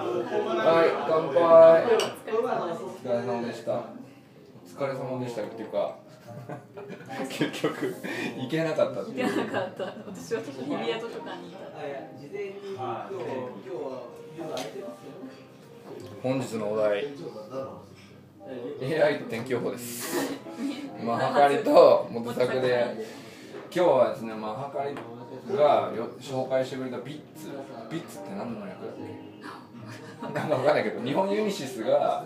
はい乾杯。お疲れ様でした。お疲れ様でしたっていうか 結局行けなかった行けなかった。私はちょっと日比谷図書館にいた。本日のお題。AI と天気予報です。マハカリと元作で。今日はですねマハカリがよ紹介してくれたビッツ。ビッツって何の略だっけ？なんかわかんないけど日本ユニシスが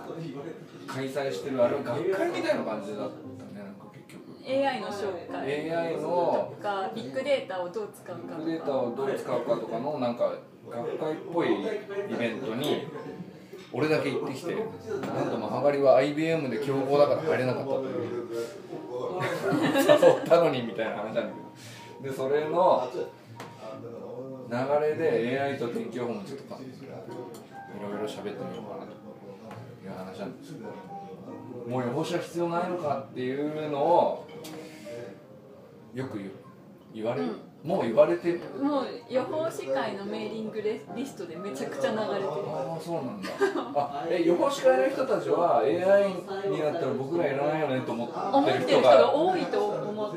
開催してるあれ学会みたいな感じだったねなんか結局。AI の紹介。AI のとかビッグデータをどう使うかビッグデータをどう使うかとかのなんか学会っぽいイベントに俺だけ行ってきてなんとマハガリは IBM で競合だから入れなかったという。誘ったのにみたいな話なんだけど。でそれの流れで AI と天気予報もちょっとかいろいろ喋ってみようかなという話なんですけどもう予報士は必要ないのかっていうのをよく言う。言われる、もう言われてる。もう予報士会のメーリングレリストでめちゃくちゃ流れてる。ああそうなんだ。あえ予報士会の人たちは AI になったら僕らいらないよねと思思ってる人ってる人がが多いと思うあー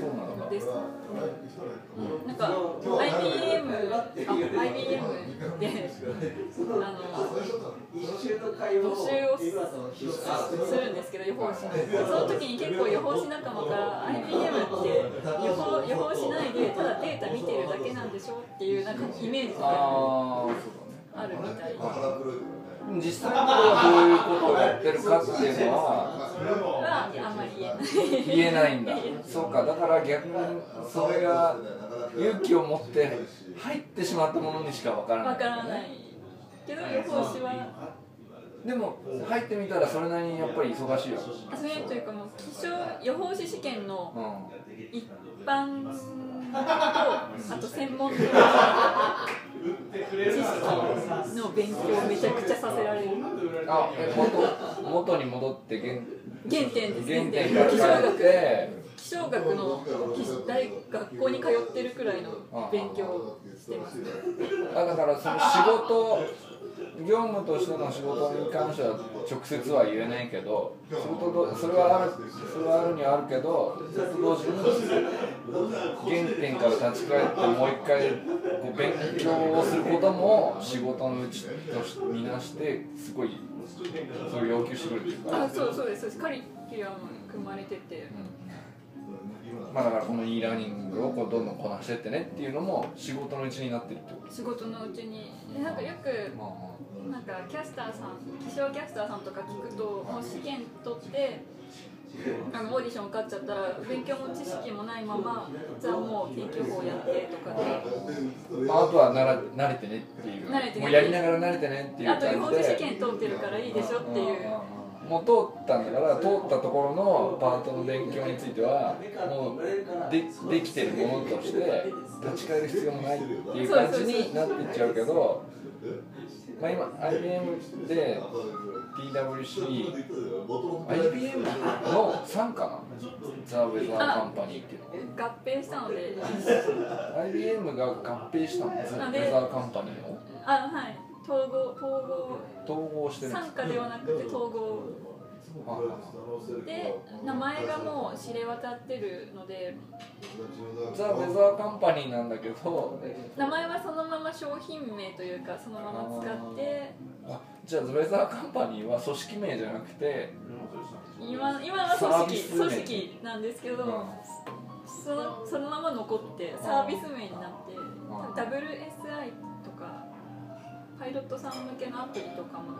そうなんだです。なんか IBM あ IBM であの募集をするんですけど予報士その時に結構予報士仲間から IBM って予報予報しないでただデータ見てるだけなんでしょっていうなんかイメージがああるみたいあそうだね実際のところはどういうことをやってるかっていうのははあんまり言えな。いんだそうか。だから逆にそれが勇気を持って入ってしまったものにしかわからない。わからないけど予報士はでも入ってみたらそれなりにやっぱり忙しいよそれというかもう気象予報士試験のうん。一般とあと専門の 知識の勉強をめちゃくちゃさせられるあえ元元に戻って原原点です原原点点から変気象学え気象学の大学校に通ってるくらいの勉強をしてますだからその仕事業務としての仕事に関しては直接は言えないけどそれとどそれはあるそれはあるにはあるけどそれと同時に原点から立ち返ってもう一回こう勉強をすることも仕事のうちとし見なしてすごいそれを要求してくるっていうか。あそうそうですそうです。カリキュラム組まれてて。まあだからこの e ラーニングをこうどんどんこなしてってねっていうのも仕事のうちになってるってこと仕事のうちに。でなんかよくまあなんかキャスターさん気象キャスターさんとか聞くともう試験取ってあのオーディション受かっちゃったら勉強も知識もないままじゃあもう天気予報やってとかで。まあ、あとはなら慣れてねっていう。慣れてね。もうやりながら慣れてねっていうあと予報士試験通ってるからいいでしょっていう。もう通ったんだから通ったところのパートの勉強についてはもうでできてるものとして立ち返る必要もないっていう感じになっていっちゃうけど、まあ、今 IBM で TWC IBM の傘下な？のザ・ウェザーカンパニーっていうの合併したので。IBM が合併したの？ザ・ウェザーカンパニーをあはい。統合統合。統合してるんです傘下ではなくて統合で名前がもう知れ渡ってるので。ザ・ウェザーカンパニーなんだけど。名前はそのまま商品名というかそのまま使って。あじゃあウェザーカンパニーは組織名じゃなくて。今今は組織組織なんですけど、うん。そのそのまま残ってサービス名になって、ん。WSI とかパイロットさん向けのアプリとかも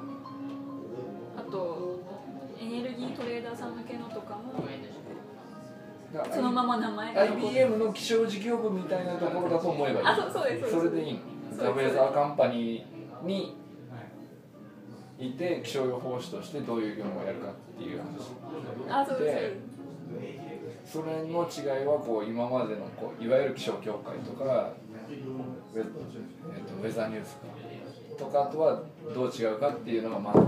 あとエネルギートレーダーさん向けのとかもそのまま名前が IBM の気象事業部みたいなところだと思えばいい。あそうそうです。それでいい。のザ・ウェザーカンパニーにい。て気象予報士としてどういう業務をやるかっていう話。あそうですでそれの違いはこう今までのこういわゆる気象協会とかウェ,、えっとウェザーニュースとかとはどう違うかっていうのがまず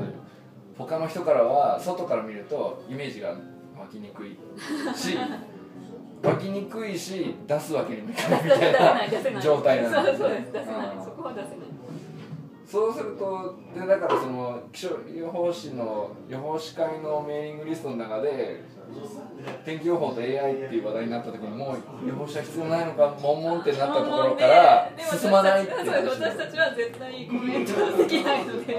他の人からは外から見るとイメージが湧きにくい。し 湧きにくいし出すわけにもいかないみたいな状態なんそうですそうです出せない。うん。そこは出せない。そうするとでだからその気象予報士の予報士会のメーリングリストの中で天気予報と AI っていう話題になった時にもう予報士は必要ないのか悶々ってなったところから進まないってでいうも私たちそう私たちは絶対コメントできないので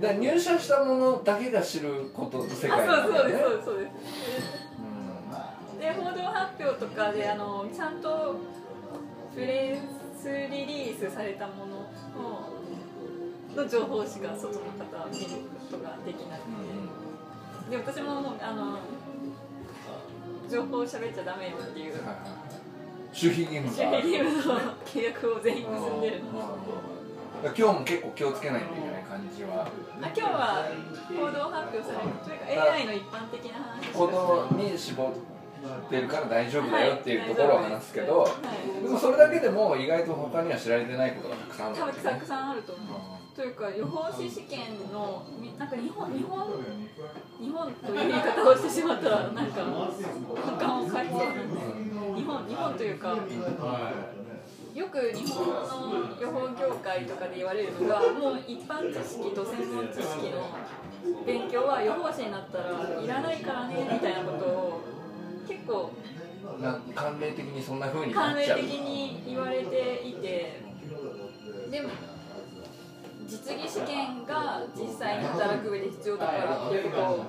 あーで入社したものだけが知ることの世界あそうそうなんだよねですそうですそうです。で報道発表とかであのちゃんとプレスリリースされたもののの情報しか外の方は見ることができなくて。で私ももうあの情報を喋っちゃダメよっていう。守秘義務守秘義務の契約を全員結んでるの。で今日も結構気をつけないと。いけない感じは。あ今日は報道発表されるというか AI の一般的な話しかこのに絞ってるから大丈夫だよっていうところを話すけど、はい。でもそれだけでも意外と他には知られてないことがたくさんある。多分たくんさんあると思う。というか予報士試験のみなんか日本日本日本という言い方をしてしまったらなんか反感を買いそうなんで。日本日本というかよく日本の予報業界とかで言われるのがもう一般知識と専門知識の勉強は予報士になったらいらないからねみたいなことを結構な慣例的にそんな風になっちゃう。慣例的に言われていてでも実技試験が実際に働く上で必要だからっていうことを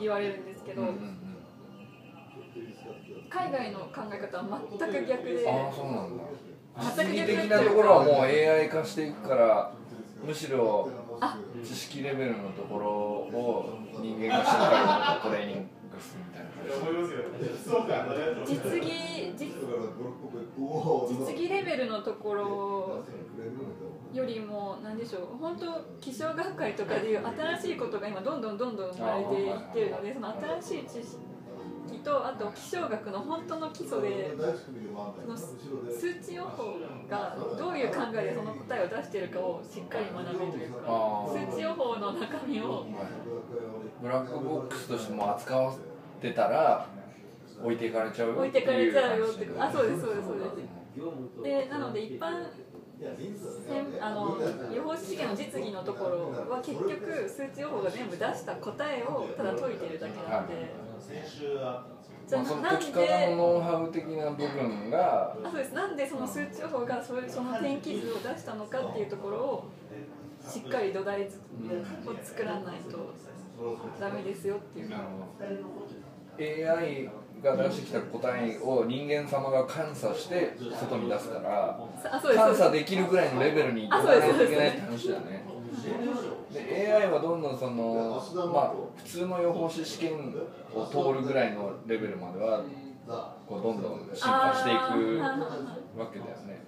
言われるんですけどうんうんうん海外の考え方は全く逆で。ああそうなんだ。全く逆実技的なところはもう AI 化していくからむしろ知識レベルのところを人間がしっかりトレーニングするみたいな実技実実技レベルのところよりも何でしょう本当気象学会とかでいう新しいことが今どんどんどんどん生まれていってるのでその新しい知識とあと気象学の本当の基礎でその数値予報がどういう考えでその答えを出しているかをしっかり学べるというか数値予報の中身をブラックボックスとしても扱わせてたら置いていかれちゃうよ置いてかれちゃうよってあそうですそうですそうです。でなので一般あの予報士試験の実技のところは結局数値予報が全部出した答えをただ解いてるだけなので。じあ、そのあなん解き方のでノウハウ的な部分があそうです。なんでその数値予報がそれその天気図を出したのかっていうところをしっかり土台を作らないとダメですよっていう。AI が出してきた答えを人間様が監査して外に出すから監査できるぐらいのレベルにいかないといけないって話だよね。で AI はどんどんそのまあ普通の予報士試験を通るぐらいのレベルまではこうどんどん進化していくわけだよね。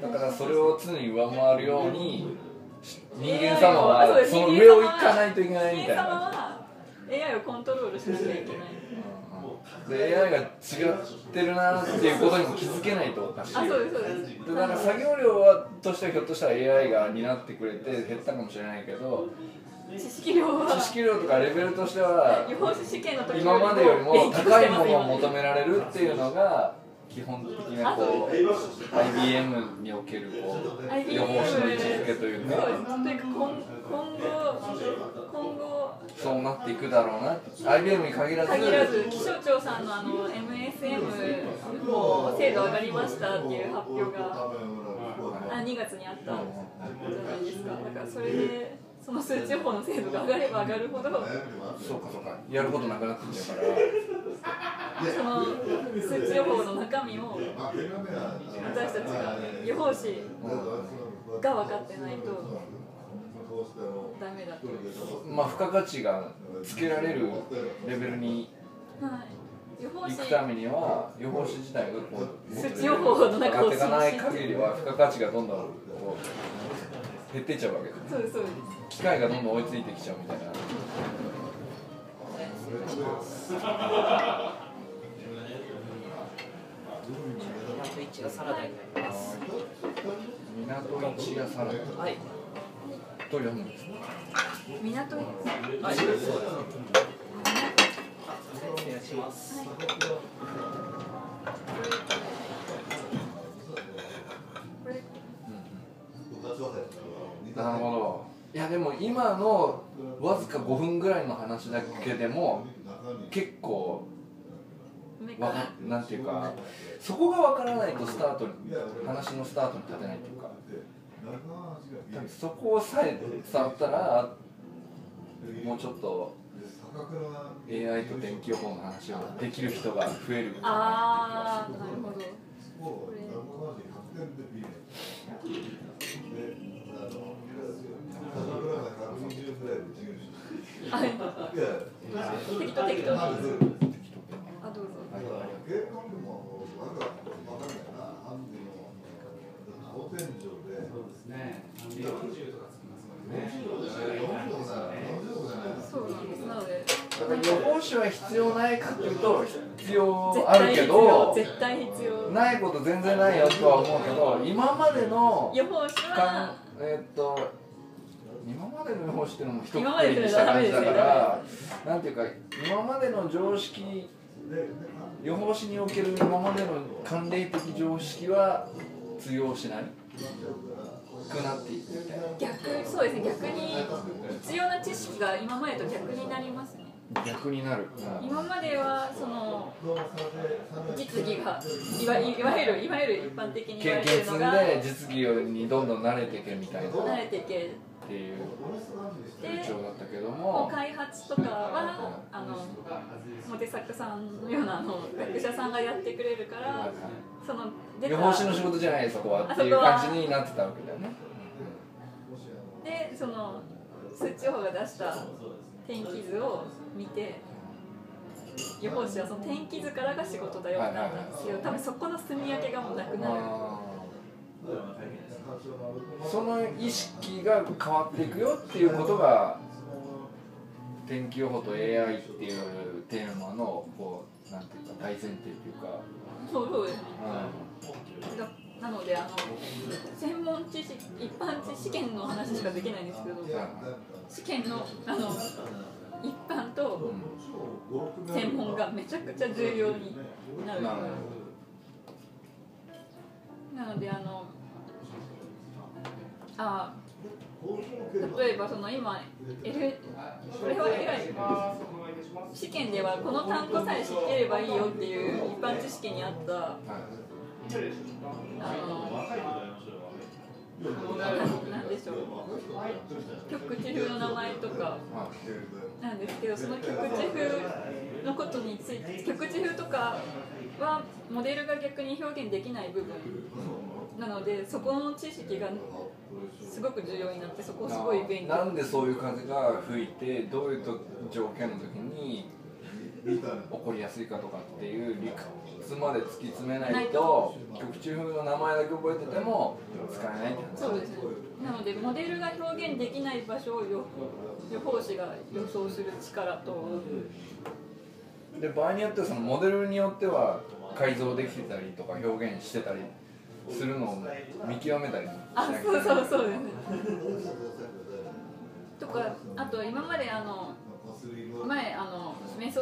だからそれを常に上回るように人間様はその上を行かないといけないみたいな。は AI をコントロールしなきゃいけない。で AI が違ってるなっていうことにも気づけないとおかしいあそうですそうです。でだから作業量はとしてはひょっとしたら AI が担ってくれて減ったかもしれないけど知識量は。知識量とかレベルとしては今までよりも高いものをも求められるっていうのが基本的なこう IBM におけるこう予報士の位置づけというか今今後今後。そうなっていくだろうな。IBM に限らず限らず気象庁さんのあの MSM も精度上がりましたっていう発表があ2月にあったじゃないですか？だからそれでその数値予報の精度が上がれば上がるほど。そうかそうか。やることなくなってきちゃうから。その数値予報の中身を私たちが予報士が分かってないと、まあ付加価値がつけられるレベルに行くためには予報士自体がこう数値予報の中っていかない限りは付加価値がどんどんこう減っていっちゃうわけで。すそうですそうです。機械がどんどん追いついてきちゃうみたいな。港一がサラダになります。港一屋サラダ。はい。と読むんですね港にはい、そうです。お願いします。これなるほどいやでも今のわずか5分ぐらいの話だけでも結構かわかなんていうかそこがわからないとスタートに話のスタートに立てないっていうかそこさえ伝わったらもうちょっと AI と天気予報の話をできる人が増えるああなるほど。これあ適当適当。あどうぞそうなんです。なのでだから予報士は必要ないかというと必要絶あるけ対必要ど絶対必要。ないこと全然ないよとは思うけど今までの予報士かんはえーっと今までの予報士っていうのも一今まで括りにした感じだからなんていうか今までの常識予報士における今までの慣例的常識は通用しないくなっていくみたいな逆そうですね。逆に必要な知識が今までと逆になりますね。逆になる、今まではその実技がいわいわゆるいわゆる一般的に言わ経験積んれてるのがで実技にどんどん慣れていけみたいな。っ慣れていけていうで風潮だったけども。開発とかはあのモテ作さんのようなあの学者さんがやってくれるからその予報士の仕事じゃないそこは。っていう感じになってたわけだよね。でその数値予報が出した天気図を見て予報士はその天気図からが仕事だよってなったんですけど多分そこの住み分けがもうなくなる。その意識が変わっていくよっていうことが天気予報と AI っていうテーマのこうなんていうか大前提っていうか、そうそう。ですねうだなのであの専門知識一般知試験の話しかできないんですけど試験のあの一般と専門がめちゃくちゃ重要になる。なのであのあ例えばその今 L これは AI 試験ではこの単語さえ知ってればいいよっていう一般知識にあったあのなんでしょう。局地風の名前とか。なんですけどその局地風のことについて局地風とかはモデルが逆に表現できない部分なのでそこの知識がすごく重要になってそこすごい勉強。なんでそういう風が吹いてどういうと条件の時に起こりやすいかとかっていう理屈まで突き詰めないと局地風の名前だけ覚えてても使えないって話。そうですね。なのでモデルが表現できない場所を予予報士が予想する力と。で場合によってはそのモデルによっては改造できてたりとか表現してたりするのを見極めたりあそうそうそうですね。とかあと今まであの前あのメソ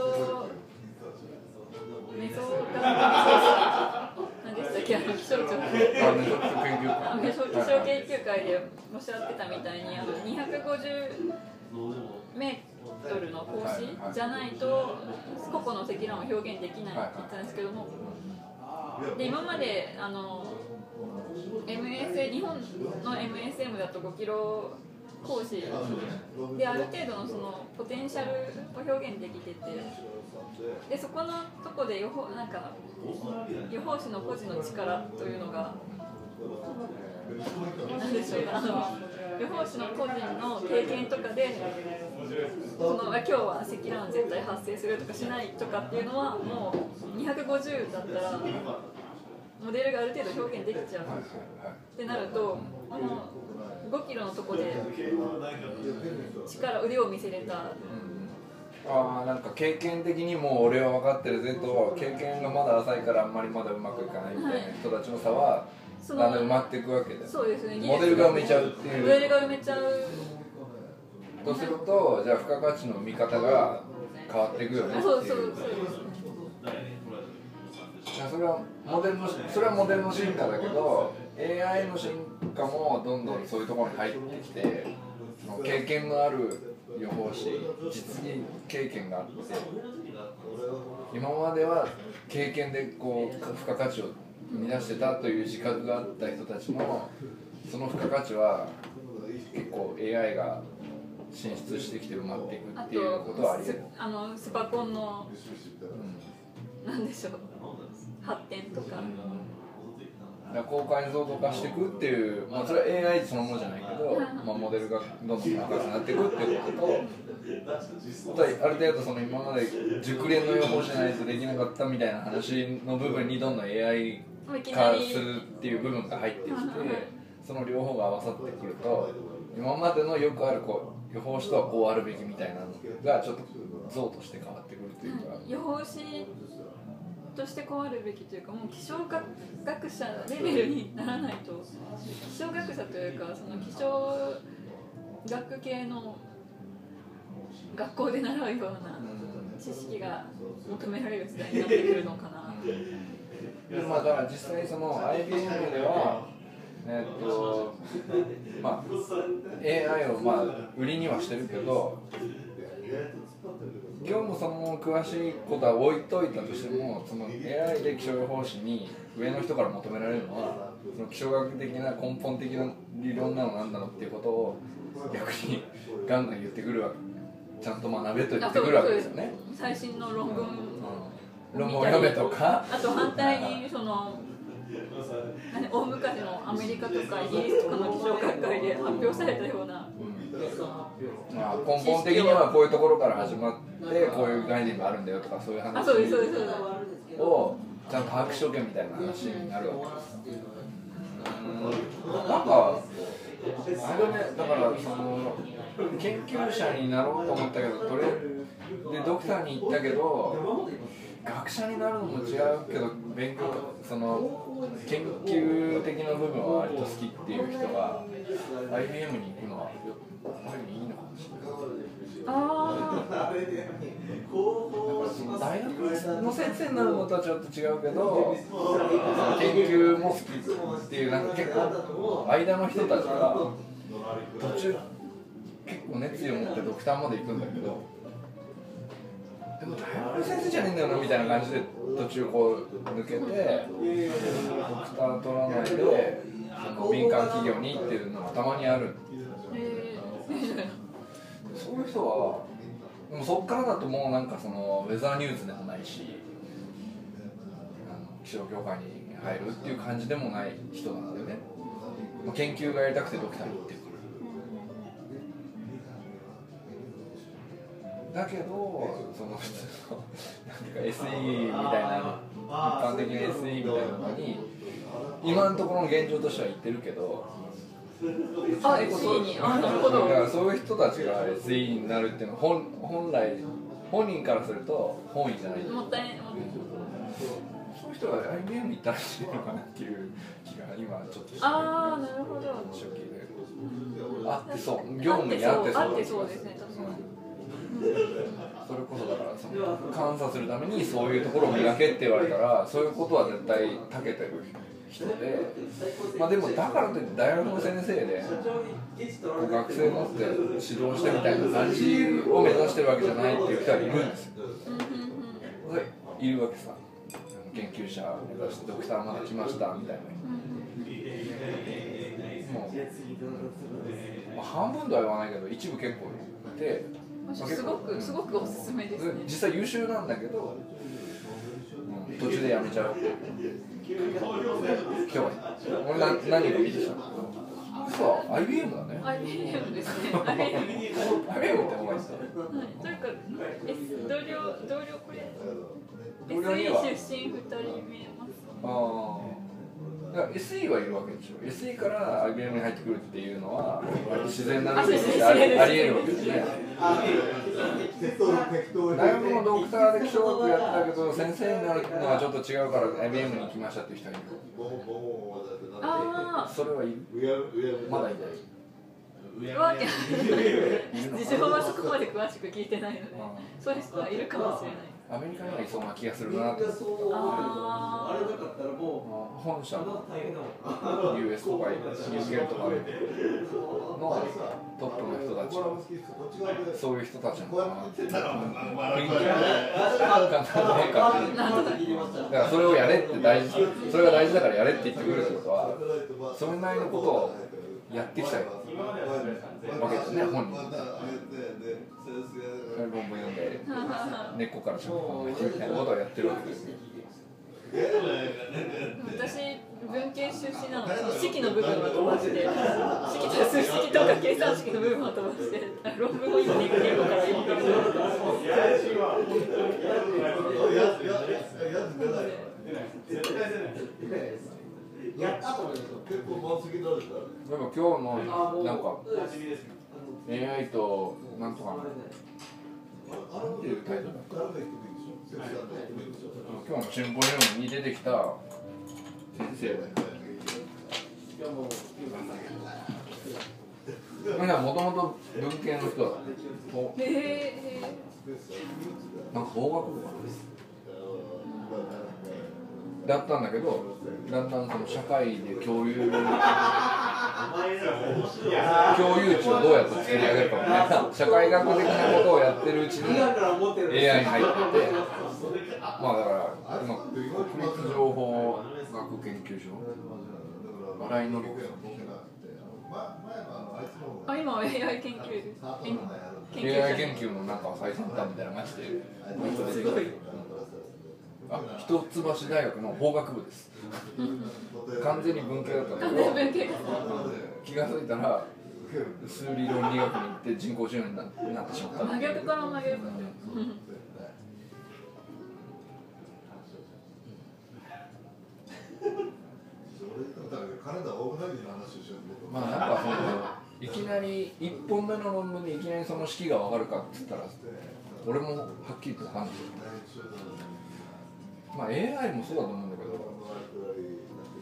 メソが何でしたっけあの気象庁あメソ気象研究会でおっしゃってたみたいにあの250メートルの格子じゃないと個々の積乱を表現できないって言ったんですけども。で今まであの MSA 日本の MSM だと5キロ格子である程度のそのポテンシャルを表現できててでそこのとこで予報なんか予報士の個人の力というのが何でしょうあの予報士の個人の経験とかでその今日は積乱雲絶対発生するとかしないとかっていうのはもう250だったらモデルがある程度表現できちゃうってなるとこの5キロのとこで力腕を見せれた。ああなんか経験的にもう俺は分かってるぜと経験がまだ浅いからあんまりまだうまくいかないみたいな人たちの差はそだんだん埋のまっていくわけで。そうですね。モデルが埋めちゃうっていう。モデルが埋めちゃう。とするとじゃあ付加価値の見方が変わっていくよねそうそうそうですそれはモデルのそれはモデルの進化だけど AI の進家もどんどんそういうところに入ってきて経験のある予報士実技経験があって今までは経験でこう付加価値を生み出してたという自覚があった人たちもその付加価値は結構 AI が進出してきて埋まっていくあっていうことはあり得ると。あのスパコンのうんなんでしょう発展とか、高解像度化していくっていう、まあ、それは AI そのものじゃないけど、まあ、モデルがどんどん高くなっていくっていうこと。とある程度その今まで熟練の予報じゃないとできなかったみたいな話の部分にどんどん AI 化りするっていう部分が入ってきてその両方が合わさってくると今までのよくあるこう予報士とはこうあるべきみたいなのがちょっと像として変わってくるというか。予報士として変わるべきというかもう気象学学者レベルにならないと気象学者というかその気象学系の学校で習うような知識が求められる時代になってくるのかな。まあだから実際その IBM ではえっとまあ AI をまあ売りにはしてるけど業務その詳しいことは置いといたとしてもその AI で気象予報士に上の人から求められるのはその気象学的な根本的な理論なのなんだろうっていうことを逆にガンガン言ってくるわけちゃんと学べと言ってくるわけですよね。最新の論文論文を読めとかあと反対にその何大昔のアメリカとかイギリスとかの気象学会で発表されたようなまあ、根本的にはこういうところから始まってこういう概念があるんだよとかそういう話をちゃんと把握しとけみたいな話になるわけですうん。なんかあれだねだからその研究者になろうと思ったけどとりあえずでドクターに行ったけど学者になるのも違うけど勉強その研究的な部分は割と好きっていう人が IBM に行くのはある意味いいのかもしれない。あその大学の先生になるのとはちょっと違うけど研究も好きっていうなんか結構間の人たちが途中結構熱意を持ってドクターまで行くんだけどでも大学の先生じゃねえんだよなみたいな感じで途中こう抜けてドクター取らないでその民間企業にっていうのがたまにあるそういう人はでもそっからだともうなんかそのウェザーニューズでもないしあの気象業界に入るっていう感じでもない人なんだよね、まあ、研究がやりたくてドクターに行ってるだけどその普通のなんか SE みたいな一般的な SE みたいなのに今のところの現状としては言ってるけどあ SE にあなるほどだからそういう人たちが SE になるっていうのは本本来本人からすると本意じゃない。もったいない。そういう人が IBM に行ったらしいのかなっていう気が今ちょっとして。ああなるほど。初期で。あってそう。業務にあってそう。あってそうですね。確かに。それこそだからその監査するためにそういうところを磨けって言われたらそういうことは絶対長けてる人でまあでもだからといって大学の先生で学生持って指導してみたいな感じを目指してるわけじゃないっていう人はいるんですよ。いるわけさ研究者を目指してドクターまで来ましたみたいな。もう、まあ、半分とは言わないけど一部結構いて、まあすごくすごくおすすめですね。実際優秀なんだけど、うん、途中でやめちゃう今日俺な何人か見てきた嘘 IBM だね IBM ですね IBM は。い IBM ってお前さというかえ同僚同僚これ同僚 SE 出身2人見えますああだから SE はいるわけでしょ。SE から IBM に入ってくるっていうのは割と自然なルートとしてありありえるわけですね。大学のドクターで気象学やったけど先生になるのはちょっと違うから IBM に行きましたっていう人がいる。あそれはいるまだいないあわけ事情はそこまで詳しく聞いてないのでそういう人はいるかもしれないアメリカにはいそうな気がするなって。あー本社の US とか UK とかのトップの人たちそういう人たちなのかなっていう雰囲気がな。んかなんかだからそれをやれって大事それが大事だからやれって言ってくるってことはそれなりのことをやってきたわけですね。本人論文読んで根っこからちゃんと考えてみたいなことをやってるわけですよ私文系出身なので式の部分は飛ばして式と数式とか計算式の部分は飛ばして論文を今根っこから読んでるのでやったと思います結構満席だでも今日のなんか AI となんとかなんていうタイトル今日のシンポジウムに出てきた先生みんなもともと文系の人だほへえなんか法学部かなだったんだけどだんだんその社会で共有共有値をどうやって作り上げるかみたいな社会学的なことをやってるうちに AI に入ってまあだから今国立情報学研究所新井紀子あ今は AI 研究研さん AI 究研究のなんか最先端みたいな感じですごいあ一橋大学の法学部です。完全に文系だったんだ完けど全文系気が付いたら数理論理学に行って人工知能にななってしまった。真逆から真逆まあなんかそのいきなり1本目の論文でいきなりその式が分かるかって言ったら俺もはっきりと分かんないまあ AI もそうだと思うんだけど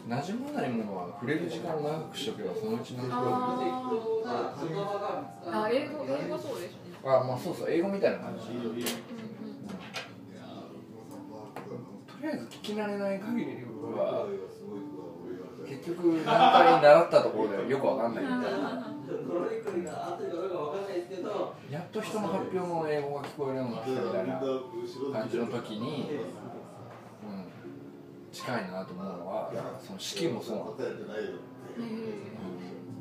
馴染まないものは触れる時間を長くしとけばそのうちなんとなああ英語英語そうですね。くあまあそうそう英語みたいな感じ。とりあえず聞き慣れない限りは結局何回習ったところでよくわかんないみたいな。やっと人の発表の英語が聞こえるようになったみたいな感じの時に、うん、近いなと思うのはその式もそうなんだ。よ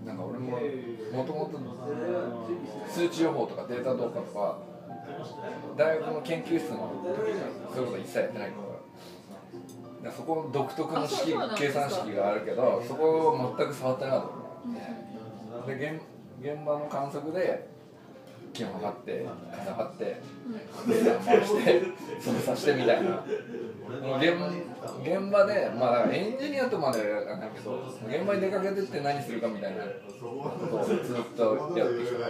なんか俺ももともと数値予報とかデータ動画とか大学の研究室の時にそういうこと一切やってないから。だからそこの独特の式計算式があるけどそこを全く触ってなかったで現現場の観測で気温測って風測って回して操作してみたいな。もう現現場でまあだからエンジニアとまではないけど現場に出かけてって何するかみたいなことをずっとやってきたか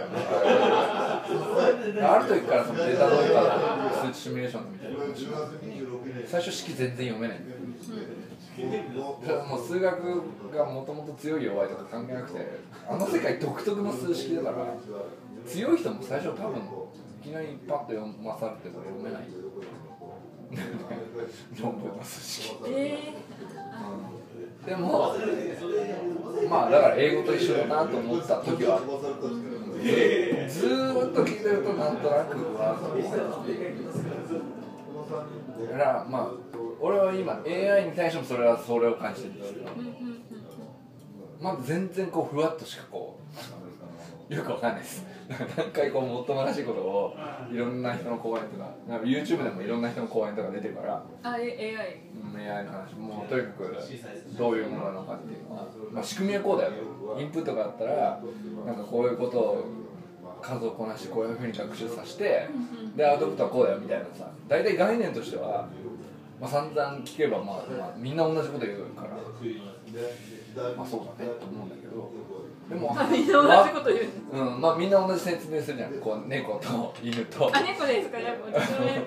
らある時からそのデータ動画数値シミュレーションみたいな。最初式全然読めない。ん。だよもう数学がもともと強い弱いとか関係なくてあの世界独特の数式だから強い人も最初多分いきなりパッと読まされても読めない。論文の数式えでもまあだから英語と一緒だなと思った時はずずーっと聞いてるとなんとなくはだからまあ俺は今 AI に対してもそれはそれを感じてるんですけどまあ全然こうふわっとしかこうよくわかんないです。何回こうもっともらしいことをいろんな人の講演とかなんか YouTube でもいろんな人の講演とか出てるからあ AI うん AI の話。もうとにかくどういうものなのかっていうのは、まあ、仕組みはこうだよ。インプットがあったらなんかこういうことを数をこなしてこういうふうに学習させてでアウトプットはこうだよみたいなさ。大体概念としては、まあ、散々聞けば、まあまあ、みんな同じこと言うから。まあそうだねと思うんだけどでもあみんな同じこと言う。うんまあみんな同じ説明するじゃん。こう猫と犬と。あ猫ですか？やっぱ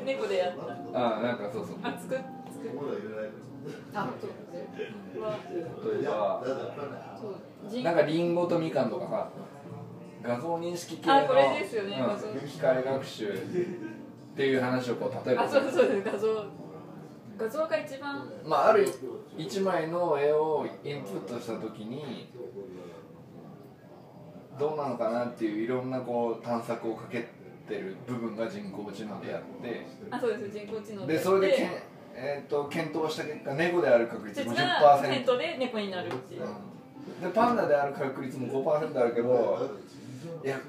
猫でやった。あなんかそうそう。あ作っ作っ。あそうは例えばなんかリンゴとみかんとかさ画像認識系のあこれですよね。うん機械学習っていう話をこう例えば。あそうそうです画像。画像が一番。まあ、ある一枚の絵をインプットした時にどうなのかなっていういろんなこう探索をかけてる部分が人工知能であってあそうです人工知能でそれでけん、えー、と検討した結果猫である確率実50%はセント。で猫になるっていう。うん。でパンダである確率も5%あるけどいや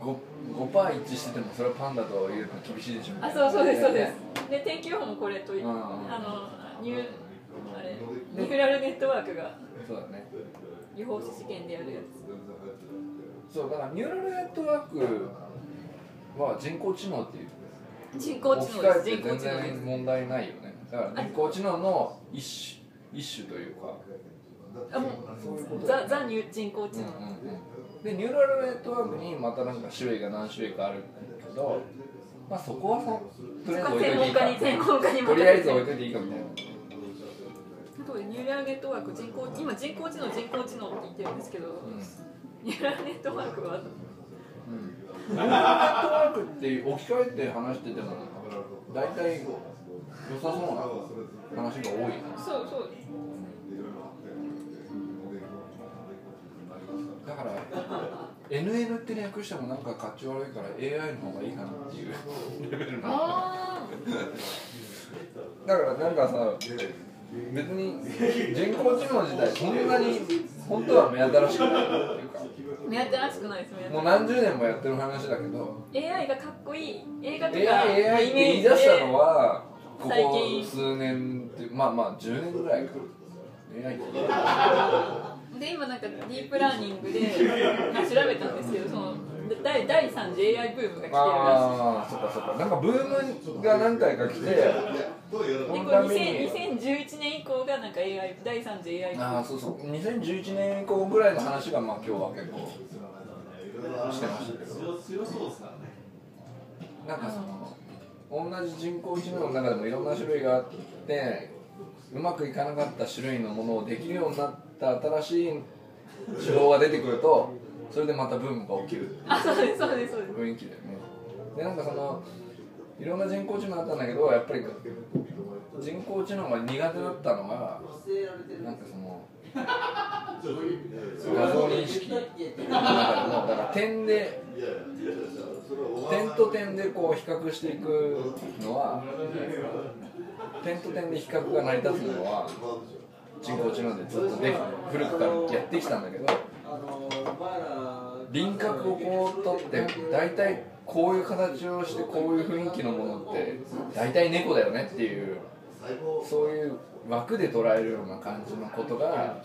5%, 5%一致しててもそれはパンダというのは厳しいでしょあそうそうですそうでねす。で天気予報もこれというん。あのニューあれニューラルネットワークがそうだね。予報士試験でやるやそうだからニューラルネットワークは人工知能っていうつ人工知能です。人工知能です。然問題ないよね。だから人工知能の一種一種というか。あもそういうことうザザニュー人工知能、でニューラルネットワークにまたなんか種類が何種類かあるけどまあそこはそとりあえず置いといていいか専門家に専門家にとりあえず置いといていいかみたいな。ニューラルネットワーク人工今人工知能人工知能って言ってるんですけど、ニューラルネットワークは。ニューラルネットワークって置き換えて話してても大体良さそうな話が多いそうそうだから NN って略してもなん。かかっち悪いから AI の方がいいかなっていうレベルなだからなん。かさ別に人工知能自体そんなに本当は目新しくないっていうか。あ目新しくないです目新しくもう何十年もやってる話だけど。AI がかっこいい。映画とか AI, AI って言い出したのはこ最こ近。数年ってまあまあ10年ぐらいか。AI って。で今なんかディープラーニングで調べたんですけどその第第3次 AI ブームが来てるらしい。ああそっかそっか。なんかブームが何回か来てでここれのために。2011年以降がなんか AI 第3次 AI ブーム。ああそうそう。2011年以降ぐらいの話がまあ今日は結構してましたけど。なんかその同じ人工知能の中でもいろんな種類があってうまくいかなかった種類のものをできるようになった新しい手法が出てくるとそれでまたブームが起きるあそうですそうですそうです。雰囲気だよね。でなんかそのいろんな人工知能あったんだけどやっぱり人工知能が苦手だったのがなんかその画像認識の中でもだから点で点と点でこう比較していくのは点と点で比較が成り立つのは人工知能でずっとで古くからやってきたんだけど輪郭をこう取って大体こういう形をしてこういう雰囲気のものって大体猫だよねっていうそういう枠で捉えるような感じのことが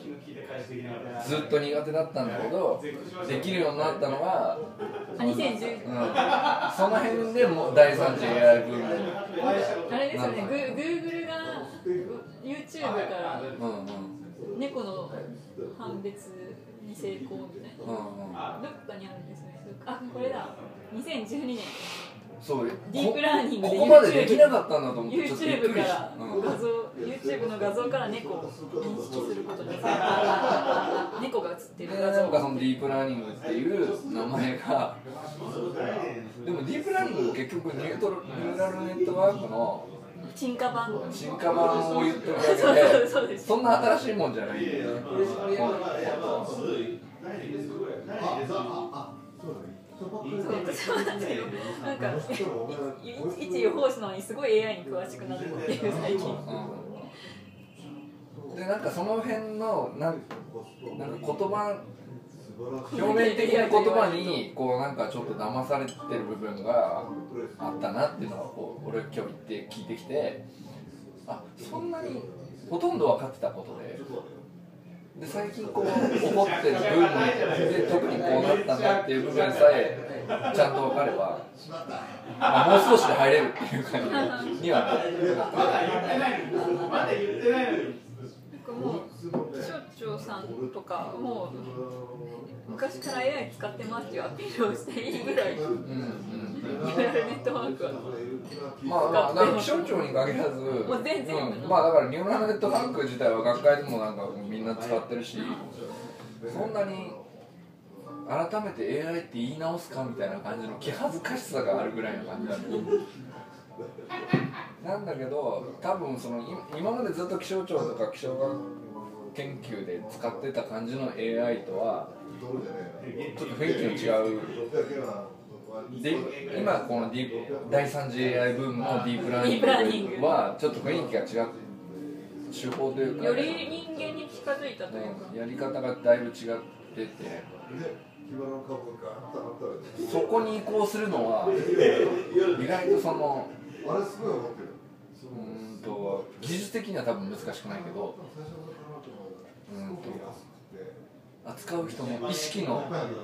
ずっと苦手だったんだけどできるようになったのが、あ2010うん、その辺でもう第3次 AI ブームあれですよねグーグルが YouTube から猫の判別に成功みたいな。うんうん。どっかにあるんですよね。あこれだ。2012年。そうディープラーニングでここまでできなかったんだと思って YouTube からた、うん。画像 YouTube の画像から猫を認識することに猫が映ってるで画像。なんかそのディープラーニングっていう名前が。でもディープラーニングも結局ニュートロニューラルネットワークの進化版。進化版を言ってそんな新しいもんじゃない。なんかなんかい一予報士なのにすごい AI に詳しくなるっていう最近。うん。でなんかその辺のなんなんか言葉表面的な言葉にこうなんかちょっと騙されてる部分があったなっていうのはこう俺今日言って聞いてきてあそんなにほとんど分かってたことでで最近こう起こってる部分で特にこうなったんだっていう部分さえちゃんと分かれば、まあ、もう少しで入れるっていう感じにはなってなんかもう気象庁さんとかもう昔から AI 使ってますっていうアピールをしていいぐらいニうんうんューラルネットワークはまあまあ、気象庁に限らず、もう全然。うん。まあだからニューラルネットワーク自体は学会でもなんかみんな使ってるし、そんなに改めて AI って言い直すかみたいな感じの気恥ずかしさがあるぐらいの感じなんだなんだけど多分その今今までずっと気象庁とか気象学研究で使ってた感じの AI とはちょっと雰囲気の違う。で今このディープ第3次 AI ブームのディープラーニングはちょっと雰囲気が違う。手法というかより人間に近づいたというかやり方がだいぶ違ってて。そこに移行するのは意外とそのうーんと技術的には多分難しくないけど。うーんと扱う人の意識の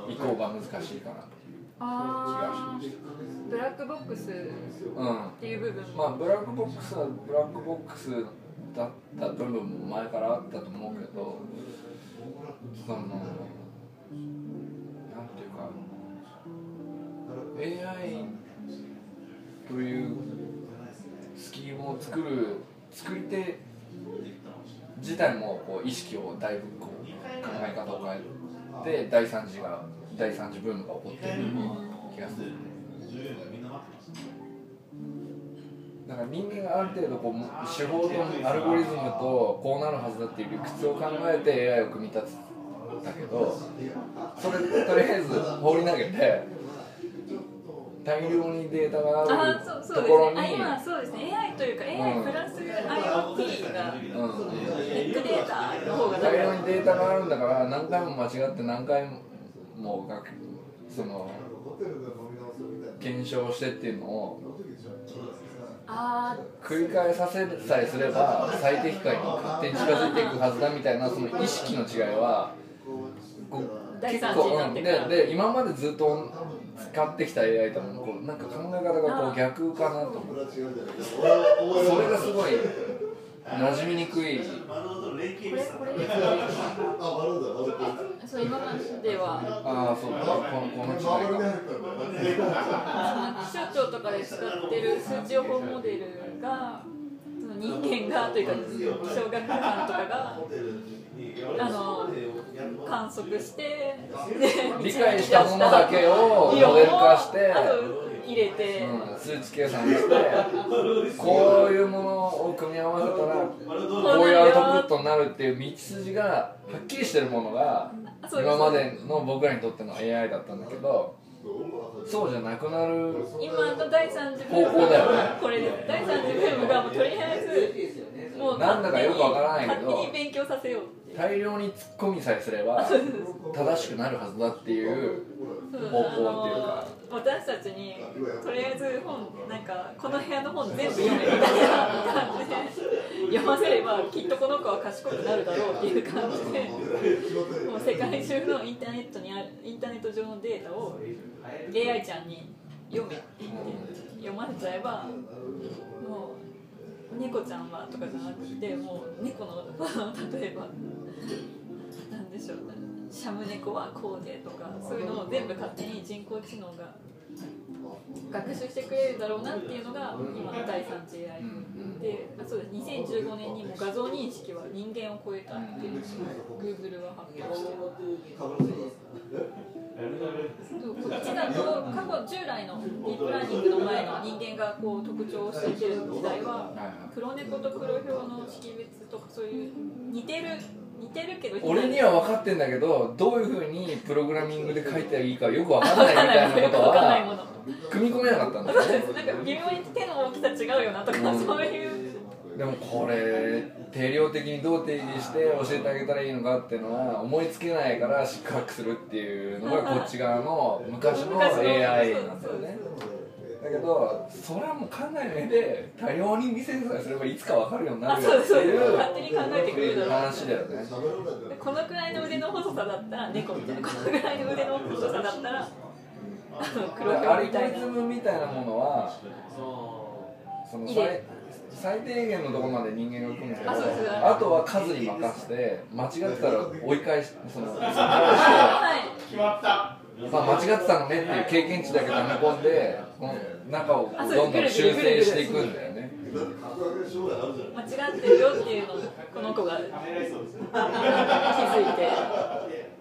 移行が難しいかなっていう。気があしましー。ブラックボックスったうんていう部分まあブラックボックスはブラックボックスだった部分も前からあったと思うけどそのなんていうか AI というスキームを作る作り手自体もこう意識をだいぶこう考え方を変えて第三次が第三次ブームが起こってる気がする。だから人間がある程度こう手法とアルゴリズムとこうなるはずだっていう理屈を考えて AI を組み立てたけどそれとりあえず放り投げて大量にデータがあるところにですね。あ今そうですね。AI というか AI プラス IoT がうんビッグデータの方が大量にデータがあるんだから何回も間違って何回もがその検証してっていうのをあ繰り返させさえすれば最適解に勝手に近づいていくはずだみたいなその意識の違いは結構でで今までずっと使ってきた AI ともこうなんか考え方がこう逆かなと思ってそれがすごい馴染みにくい。ーこれこれそう今まではああそうだ。このこの違いが気象庁とかで使ってる数値予報モデルがその人間がというか気象学館とかがあの観測してで理解したものだけをモデル化して入れて、うん、数値計算してこういうものを組み合わせたらこういうアウトプットになるっていう道筋がはっきりしてるものが今までの僕らにとっての AI だったんだけどそうじゃなくなる今の第三次ブーム方向だよね。これです第三次ブームがもうとりあえずもうなんだかよくわからないけど勝手に勉強させよう大量に突っ込みさえすれば正しくなるはずだっていう方向っていうか。あの私たちにとりあえず本なんかこの部屋の本全部読めみたいな感じで読ませればきっとこの子は賢くなるだろうっていう感じでもう世界中のインターネットにあるインターネット上のデータを AI ちゃんに読めって言って読ませちゃえばもう猫ちゃんはとかじゃなくてもう猫の 例えばなんでしょうシャム猫はこうでとかそういうのを全部勝手に人工知能が学習してくれるだろうなっていうのが今の第3次 AI であそうです2015年にも画像認識は人間を超えたっていう Google は発表してそうこっちだと過去従来のディープラーニングの前の人間がこう特徴をしている時代は黒猫と黒ヒョウの識別とかそういう似てる似てるけど俺には分かってんだけどどういうふうにプログラミングで書いていいかよく分かんないみたいなことはの。組み込めなかったんだ なんか微妙に手の大きさ違うよなとか、うん。そういうでもこれ定量的にどう定義して教えてあげたらいいのかっていうのは思いつけないから失格するっていうのがこっち側の昔の昔の AI なんだよねだけどそれはもう考えないで多様に見せさえすればいつか分かるようになあるよってそうそういう勝手に考えてくれるだろう。話だよね。でこのくらいの腕の細さだったら猫みたいなこのくらいの腕の細さだったらあの黒アリゴウみたいなリズムみたいなものはその最最低限のところまで人間が組むんですけどあそうです。あとは数に任せて間違ってたら追い返しその返してはいまあ、間違ってたのねっていう経験値だけ溜め込んでこの中をどんどん修正していくんだよね。間違ってるよっていうのをこの子が気づいて。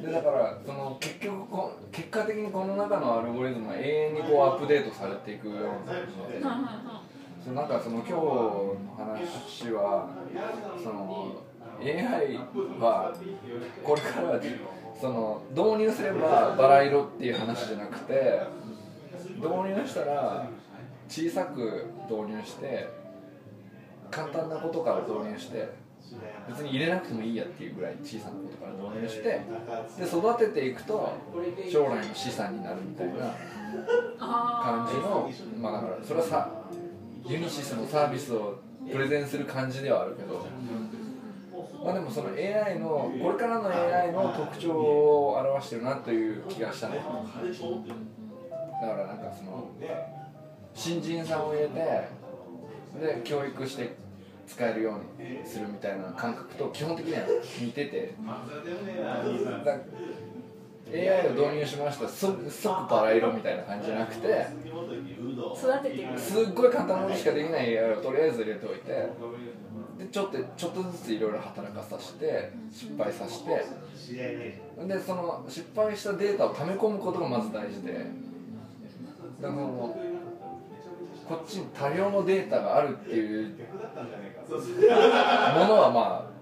でだからその結局こ結果的にこの中のアルゴリズムは永遠にこうアップデートされていくようなそのなんかその今日の話はその AI はこれからはその導入すればバラ色っていう話じゃなくて導入したら小さく導入して簡単なことから導入して別に入れなくてもいいやっていうぐらい小さなことから導入してで育てていくと将来の資産になるみたいな感じのまあだからそれはさユニシスのサービスをプレゼンする感じではあるけどまあでもその AI のこれからの AI の特徴を表してるなという気がしたねだからなんかその新人さんを入れてで教育して使えるようにするみたいな感覚と基本的には似てて。だ AI を導入しました。即即バラ色みたいな感じじゃなくてあ育ててすっごい簡単なことしかできない AI をとりあえず入れておいてでちょっとちょっとずついろいろ働かさせて失敗させて。でその失敗したデータを溜め込むことがまず大事で。だからこっちに多量のデータがあるっていうものはまあ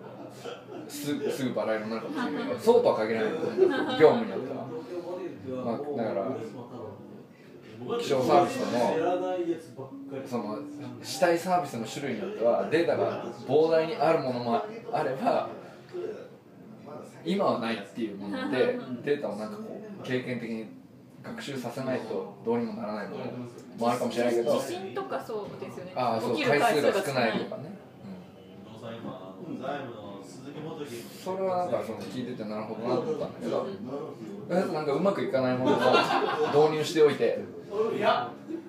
すすぐバラ色になるかもしれないけどそうとは限らないと思う業務によっては、まあ、だから気象サービスでもそのしたいサービスの種類によってはデータが膨大にあるものもあれば今はないっていうものでデータをなんかこう経験的に学習させないとどうにもならないものもあるかもしれないけど地震とかそうですよね。ああそう起きる回数が回少ないとかね、それはなんかその聞いててなるほどなと思ったんだけどなんかうまくいかないものを導入しておいて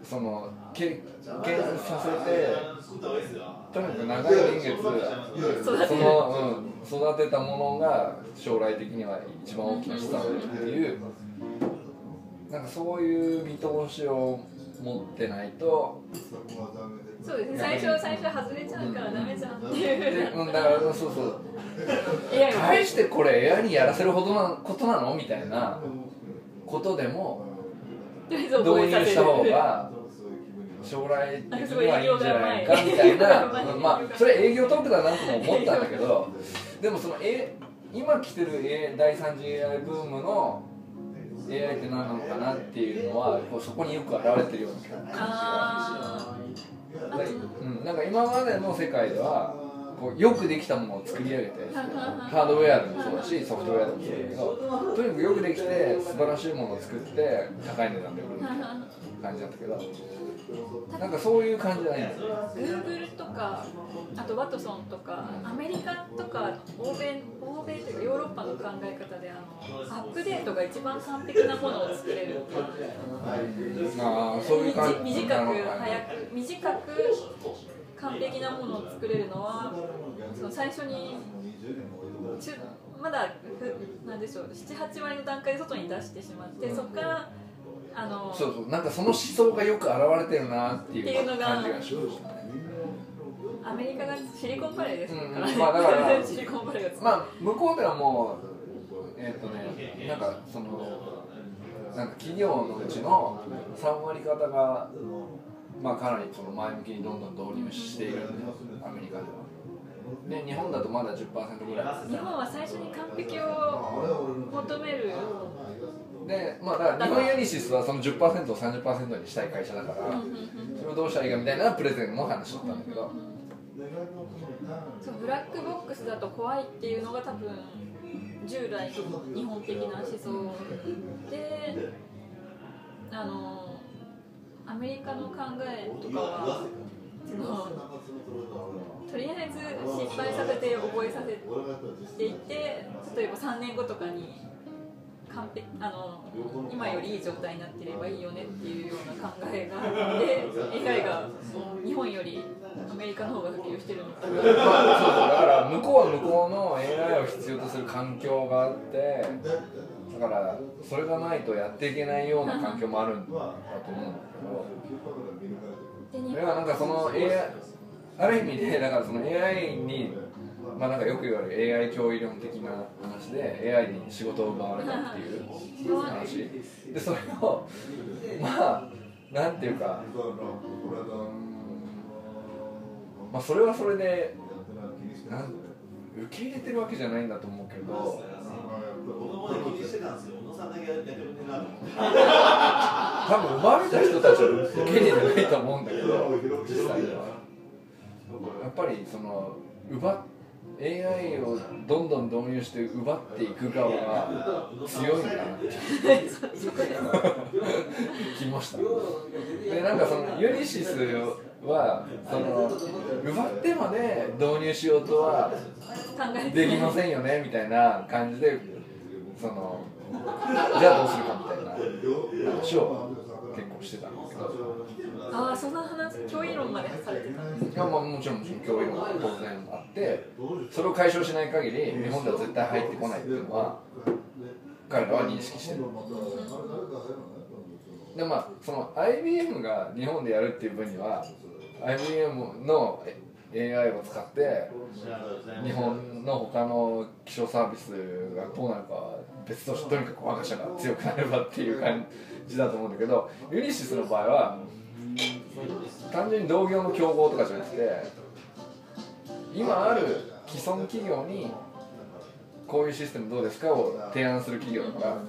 その経験させてとにかく長い年月その、うん、育てたものが将来的には一番大きな資産だっていうなんかそういう見通しを持ってないとそうですね。最初最初外れちゃうからダメじゃんっていでううんだからそうそう。大してこれ AI にやらせるほどのことなのみたいなことでも導入した方が将来的にはいいんじゃないかみたいな、うんまあそれ営業トークだなとも思ったんだけどでもその、A、今来てる A 第三次 AI ブームの AI って何なのかなっていうのはこうそこによく現れてるような感じがあうん、なんか今までの世界ではこうよくできたものを作り上げて ハードウェアでもそうだし ソフトウェアでもそうだけど とにかくよくできて素晴らしいものを作って高い値段で売るみたいな感じだったけどなんかそういう感じじゃないんだよ。ね Google とかあとワトソンとかアメリカとか欧米欧米というかヨーロッパの考え方であのアップデートが一番完璧なものを作れるっていう。ああそういう感じ短く早く短く完璧なものを作れるのはその最初に中まだふなんでしょう78割の段階で外に出してしまってそこからあのそうそうなんかその思想がよく現れてるなっていう感じがしましたね。アメリカがシリコンバレーですから。ね、うんまあだから シリコンバレーが作る。まあ向こうではもうえっ、とねなんかそのなんか企業のうちの3割方がまあかなりその前向きにどんどん導入しているんでアメリカでは。で日本だとまだ10%ぐらい。日本は最初に完璧を求める。でまあだから日本ユニシスはその10%を30%にしたい会社だからそれをどうしたらいいかみたいなプレゼンの話だったんだけど。そうブラックボックスだと怖いっていうのが多分従来の日本的な思想であのアメリカの考えとかはとりあえず失敗させて覚えさせていって例えば3年後とかに完璧あの今よりいい状態になってればいいよねっていうような考えがあって AI が日本よりアメリカの方が普及してるのかな。まあそうそうだから向こうは向こうの AI を必要とする環境があってだからそれがないとやっていけないような環境もあるんだと思うんだけど。それはなんかその AI ある意味でだからその AI にまあなんかよく言われる AI 教育論的な話で AI に仕事を奪われたっていう話。でそれをまあなんていうかまあそれはそれでなん受け入れてるわけじゃないんだと思うけど多分奪われた人たちは受け入れてないと思うんだけど実際に。はやっぱりその奪っ AI をどんどん導入して奪っていく側が強いんだ なって。し たでなんかそのユニシスはその奪ってまで導入しようとは できませんよねみたいな感じでそのじゃあどうするかみたいな話を結構してたんだけど。ああそんな話教員論までされてたんですいやまあもちろんもちろん教育も当然あってそれを解消しない限り日本では絶対入ってこないっていうのは彼らは認識してる。でまあその IBM が日本でやるっていう分には IBM の AI を使って日本の他の気象サービスがどうなるかは別としてとにかく我が社が強くなればっていう感じだと思うんだけどユニシスの場合は単純に同業の競合とかじゃなくて今ある既存企業にこういうシステムどうですかを提案する企業だから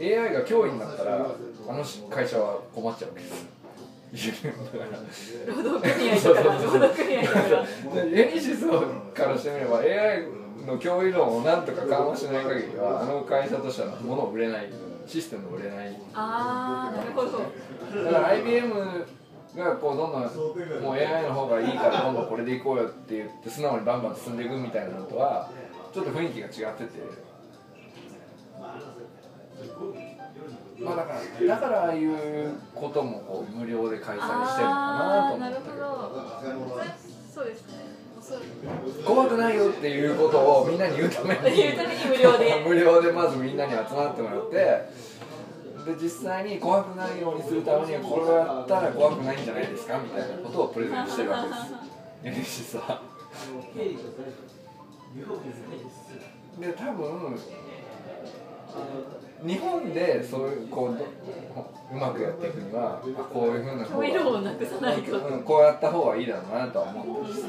AI が脅威になったらあの会社は困っちゃうわけです。労働組合とか労働組合とか。エニシスからしてみれば AI の脅威論をなんとか緩和しない限りはあの会社としては物を売れないシステムを売れない。ああなるほど。だから IBM がこうどんどんもう AI の方がいいからどんどんこれでいこうよって言って素直にバンバン進んでいくみたいなのとはちょっと雰囲気が違っててまあだからだからああいうこともこう無料で開催してるのかなと思ってあーなるほど。そうですね怖くないよっていうことをみんなに言うために。言うために無料で。無料でまずみんなに集まってもらって。で実際に怖くないようにするためにはこれをやったら怖くないんじゃないですかみたいなことをプレゼンしてるわけです。ユニシスはで多分日本でそういうこうどうまくやっていくにはあこういうふうな方教員論をなくさないとうん、こうやった方がいいだろうなとは思うん。です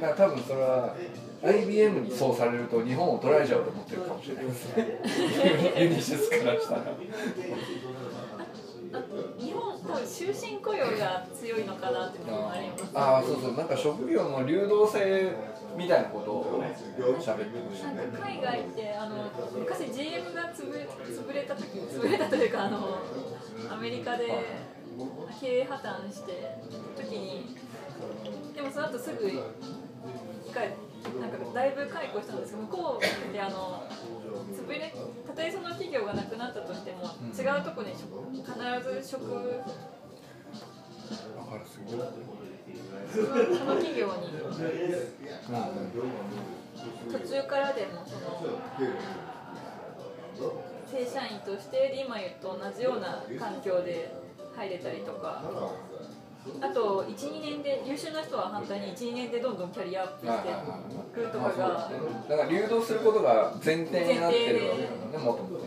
だから多分それは IBM にそうされると日本を取られちゃうと思ってるかもしれない。ですねユニシスからしたら。あと日本多分終身雇用が強いのかなっていうのもありますああそうそう。なんか職業の流動性みたいなことを喋ってましたねなんか海外ってあの昔 GM が潰れ潰れた時潰れたというかあのアメリカで経営破綻して時にでもその後すぐ一回なんかだいぶ解雇したんですけど向こうであの潰れたとえその企業がなくなったとしても違うところに必ず職わかるすごいそのその企業にうん途中からでもその正社員として今言うと同じような環境で入れたりとか。あと12年で優秀な人は反対に12年でどんどんキャリアアップしていくとかが。だから流動することが前提になってるわけだねもとも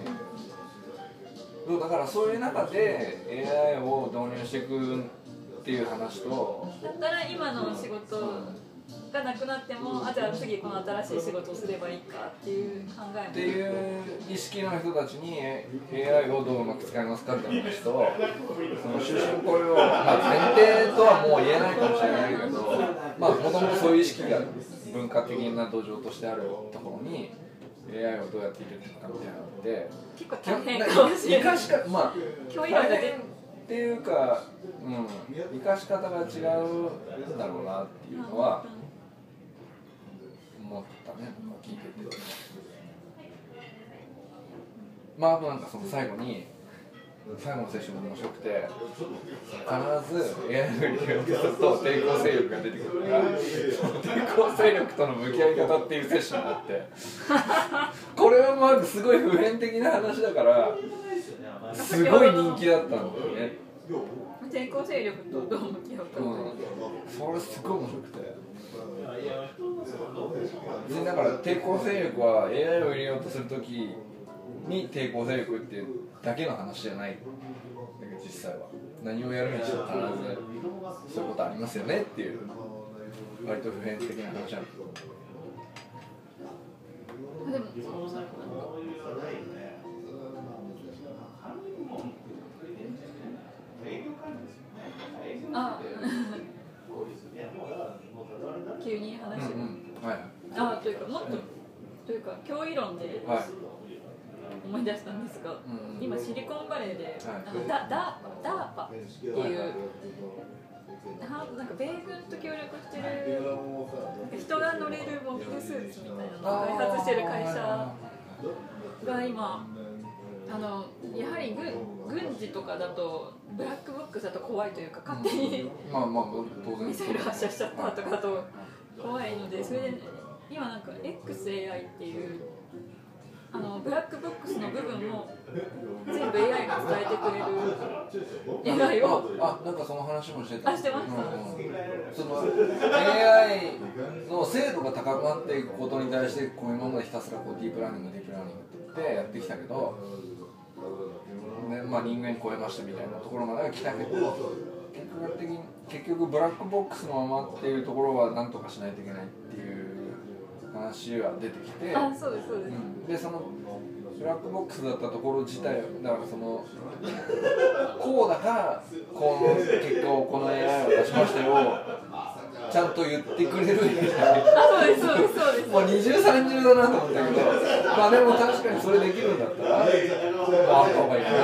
とだからそういう中で AI を導入していくっていう話と。だったら今の仕事がなくなってもあじゃあ次この新しい仕事をすればいいかっていう考えも。っていう意識の人たちに AI をどううまく使いますかって話とその終身雇用、まあ、前提とはもう言えないかもしれないけどまあもともとそういう意識が文化的な土壌としてあるところに AI をどうやって入れていくかみたいなので結構大変かもしれない。まあ教員論が出っていうか、うん、生かし方が違うんだろうなっていうのは思ったね。聞いてて。まああとなんかその最後に最後のセッションも面白くて必ず AI の利用すると抵抗勢力が出てくるから抵抗勢力との向き合い方っていうセッションがあって。これはまずすごい普遍的な話だからすごい人気だったんだよね。抵抗勢力とどう向き合うか、う。ん、それすごい面白くて別にだから抵抗勢力は AI を入れようとするときに抵抗勢力っていうだけの話じゃない実際は何をやるにしても必ずそういうことありますよねっていう割と普遍的な話なんですけどでもそうあ急に話が、はいあというかもっとというか教育論ではい思い出したんですが、うん今シリコンバレーで、はい。あのダダダーパ。っていう、はなんか米軍と協力してる人が乗れるモビルスーツみたいなのを開発してる会社が今あのやはり軍軍事とかだとブラックボックスだと怖いというか勝手に。まあまあ当然。ミサイル発射しちゃったとかだと怖いのでそれで今なんか XAI っていうあのブラックボックスの部分も全部 AI が伝えてくれる AI をあなんかその話もしてた。あしてましたうん。うんその AI の精度が高くなっていくことに対してこう今までひたすらこうディープラーニングディープラーニングってやってきたけど、ねまあ、人間超えましたみたいなところまでは来たけど結局的に結局ブラックボックスのままっていうところは何とかしないといけないっていう話が出てきて。あそうですそうです、うんでそのブラックボックスだったところ自体だからそのこうだからこの結果をこの AI を出しましたよちゃんと言ってくれる AI あそうですそうですそうですもう二重三重だなと思ったけどまあでも確かにそれできるんだったら、まあ、あった方がいいかな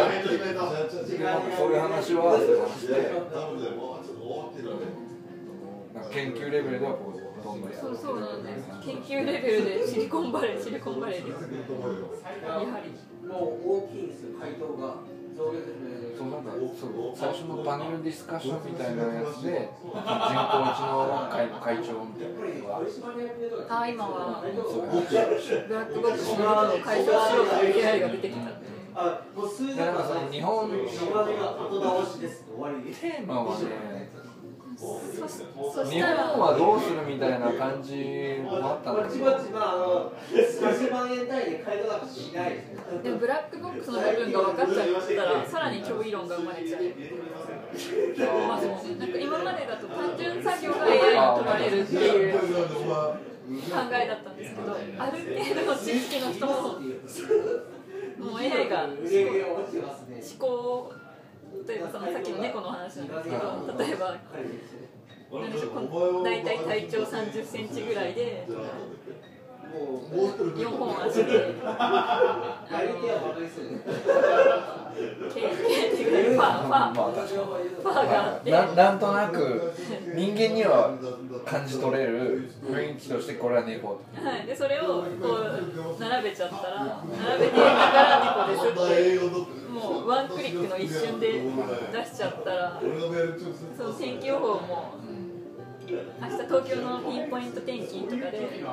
そういう話はそういう話でなんか研究レベルではこうどんどんやそうそうなんです。研究レベルでシリコンバレーシリコンバレーですやはりもう大きいんですよ、回答が。増量ですねそうなんかそう最初のパネルディスカッションみたいなやつで人工知能会の会長みたいなのがあ今はブラックボックスの部分を解消しようという AI が出てきたあ、もう数字でなんかその日本島根が後倒しです。終わり。テーマはね日本はどうするみたいな感じもあったんだけどちまちまあの8万円単位で買い方なんかしないですね。でもブラックボックスの部分が分かっちゃったらさらに超理論が生まれちゃうまあそうなんか今までだと単純作業が AI に取られるっていう考えだったんですけどある程度の知識の人ももう AI が思。考を例えばそのさっきの猫の話なんですけど例えば何でしょう大体体長30センチぐらいで4本足であやり手はですよね。K っていうぐらいファーファファーがあってななんとなく人間には感じ取れる雰囲気としてこれは猫はい、でそれをこう並べちゃったら並べてだから猫ですってもうワンクリックの一瞬で出しちゃったらその天気予報も明日東京のピンポイント天気とかで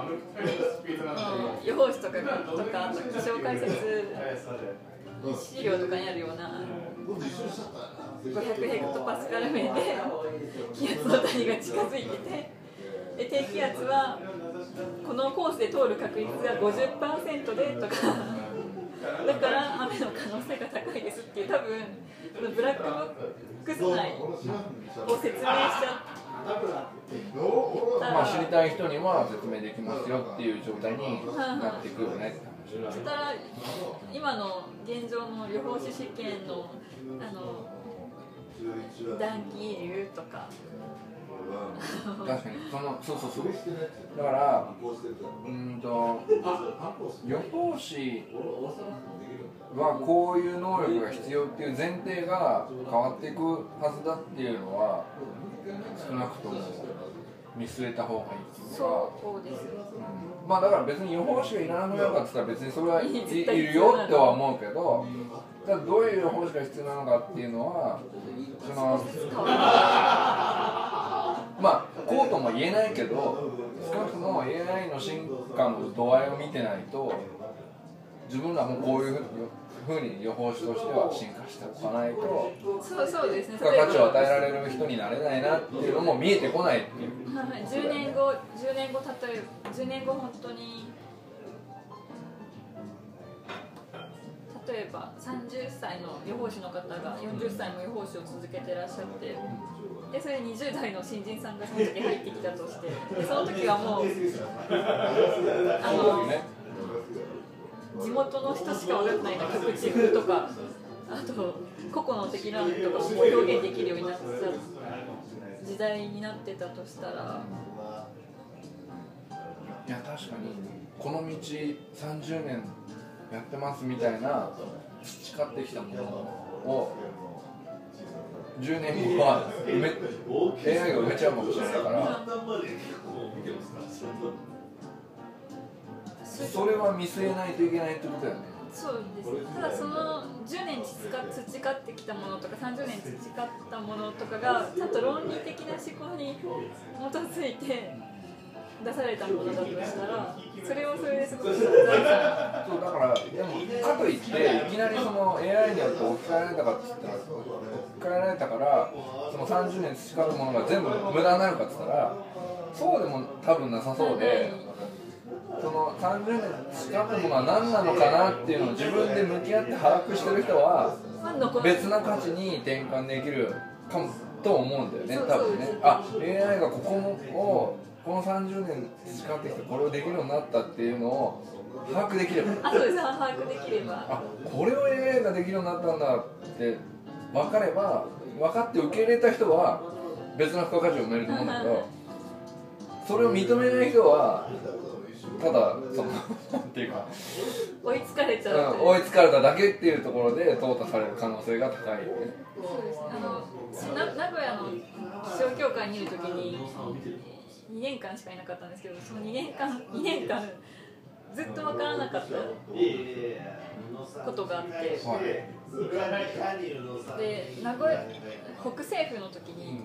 予報士とかとか気象解説資料とかにあるような500ヘクトパスカル面で気圧の谷が近づいててで低気圧はこのコースで通る確率が50%でとかだから雨の可能性が高いですっていう多分ブラックボックス内を説明しちゃったまあ知りたい人には説明できますよっていう状態になってくるよね。そしたら今の現状の予報士試験のあの暖気流とか。確かにそのそうそうそう。だからうーんと予報士はこういう能力が必要っていう前提が変わっていくはずだっていうのは少なくとも見据えた方がいいっていうか。そうですうん。まあだから別に予報士がいらなくなるかって言ったら別にそれはいいるよっては思うけどただどういう予報士が必要なのかっていうのはそのまあこうとも言えないけど少なくとも AI の進化の度合いを見てないと自分らもこういうふうに予報士としては進化しておかないとそうそうですね。付加価値を与えられる人になれないなっていうのも見えてこないっていう。はい、10年後、10年後、例えば、10年後、本当に。例えば30歳の予報士の方が40歳も予報士を続けてらっしゃってでそれに20代の新人さんがその時入ってきたとしてでその時はもう あのね地元の人しか分かんないな局地風とかあと個々の敵なんとかも表現できるようになってた時代になってたとしたら。いや確かにこの道30年やってますみたいな培ってきたものを10年後は埋め AI が埋めちゃうかもしれないから。それは見据えないといけないってことだよね。そうですただその10年培ってきたものとか30年培ったものとかがちゃんと論理的な思考に基づいて出されたものだとしたらそれをそれですごくそうだからでもかといっていきなりその AI によって置き換えられたかっつったら置き換えられたからその30年培うものが全部無駄になるかっつったらそうでも多分なさそうでその30年培ったものは何なのかなっていうのを自分で向き合って把握してる人は別な価値に転換できるかもと思うんだよね多分ね。あ AI がここをこの30年培ってきてこれをできるようになったっていうのを把握できれば。あそうです。把握できれば。あこれを AI ができるようになったんだって分かれば分かって受け入れた人は別な付加価値を埋めると思うんだけどそれを認めない人はただそのなんていうか、追いつかれちゃう追いつかれただけっていうところで淘汰される可能性が高いそうです。あの名古屋の気象協会にいる時に2年間しかいなかったんですけどその2年間2年間ずっと分からなかったことがあって。はい。で名古屋北政府の時に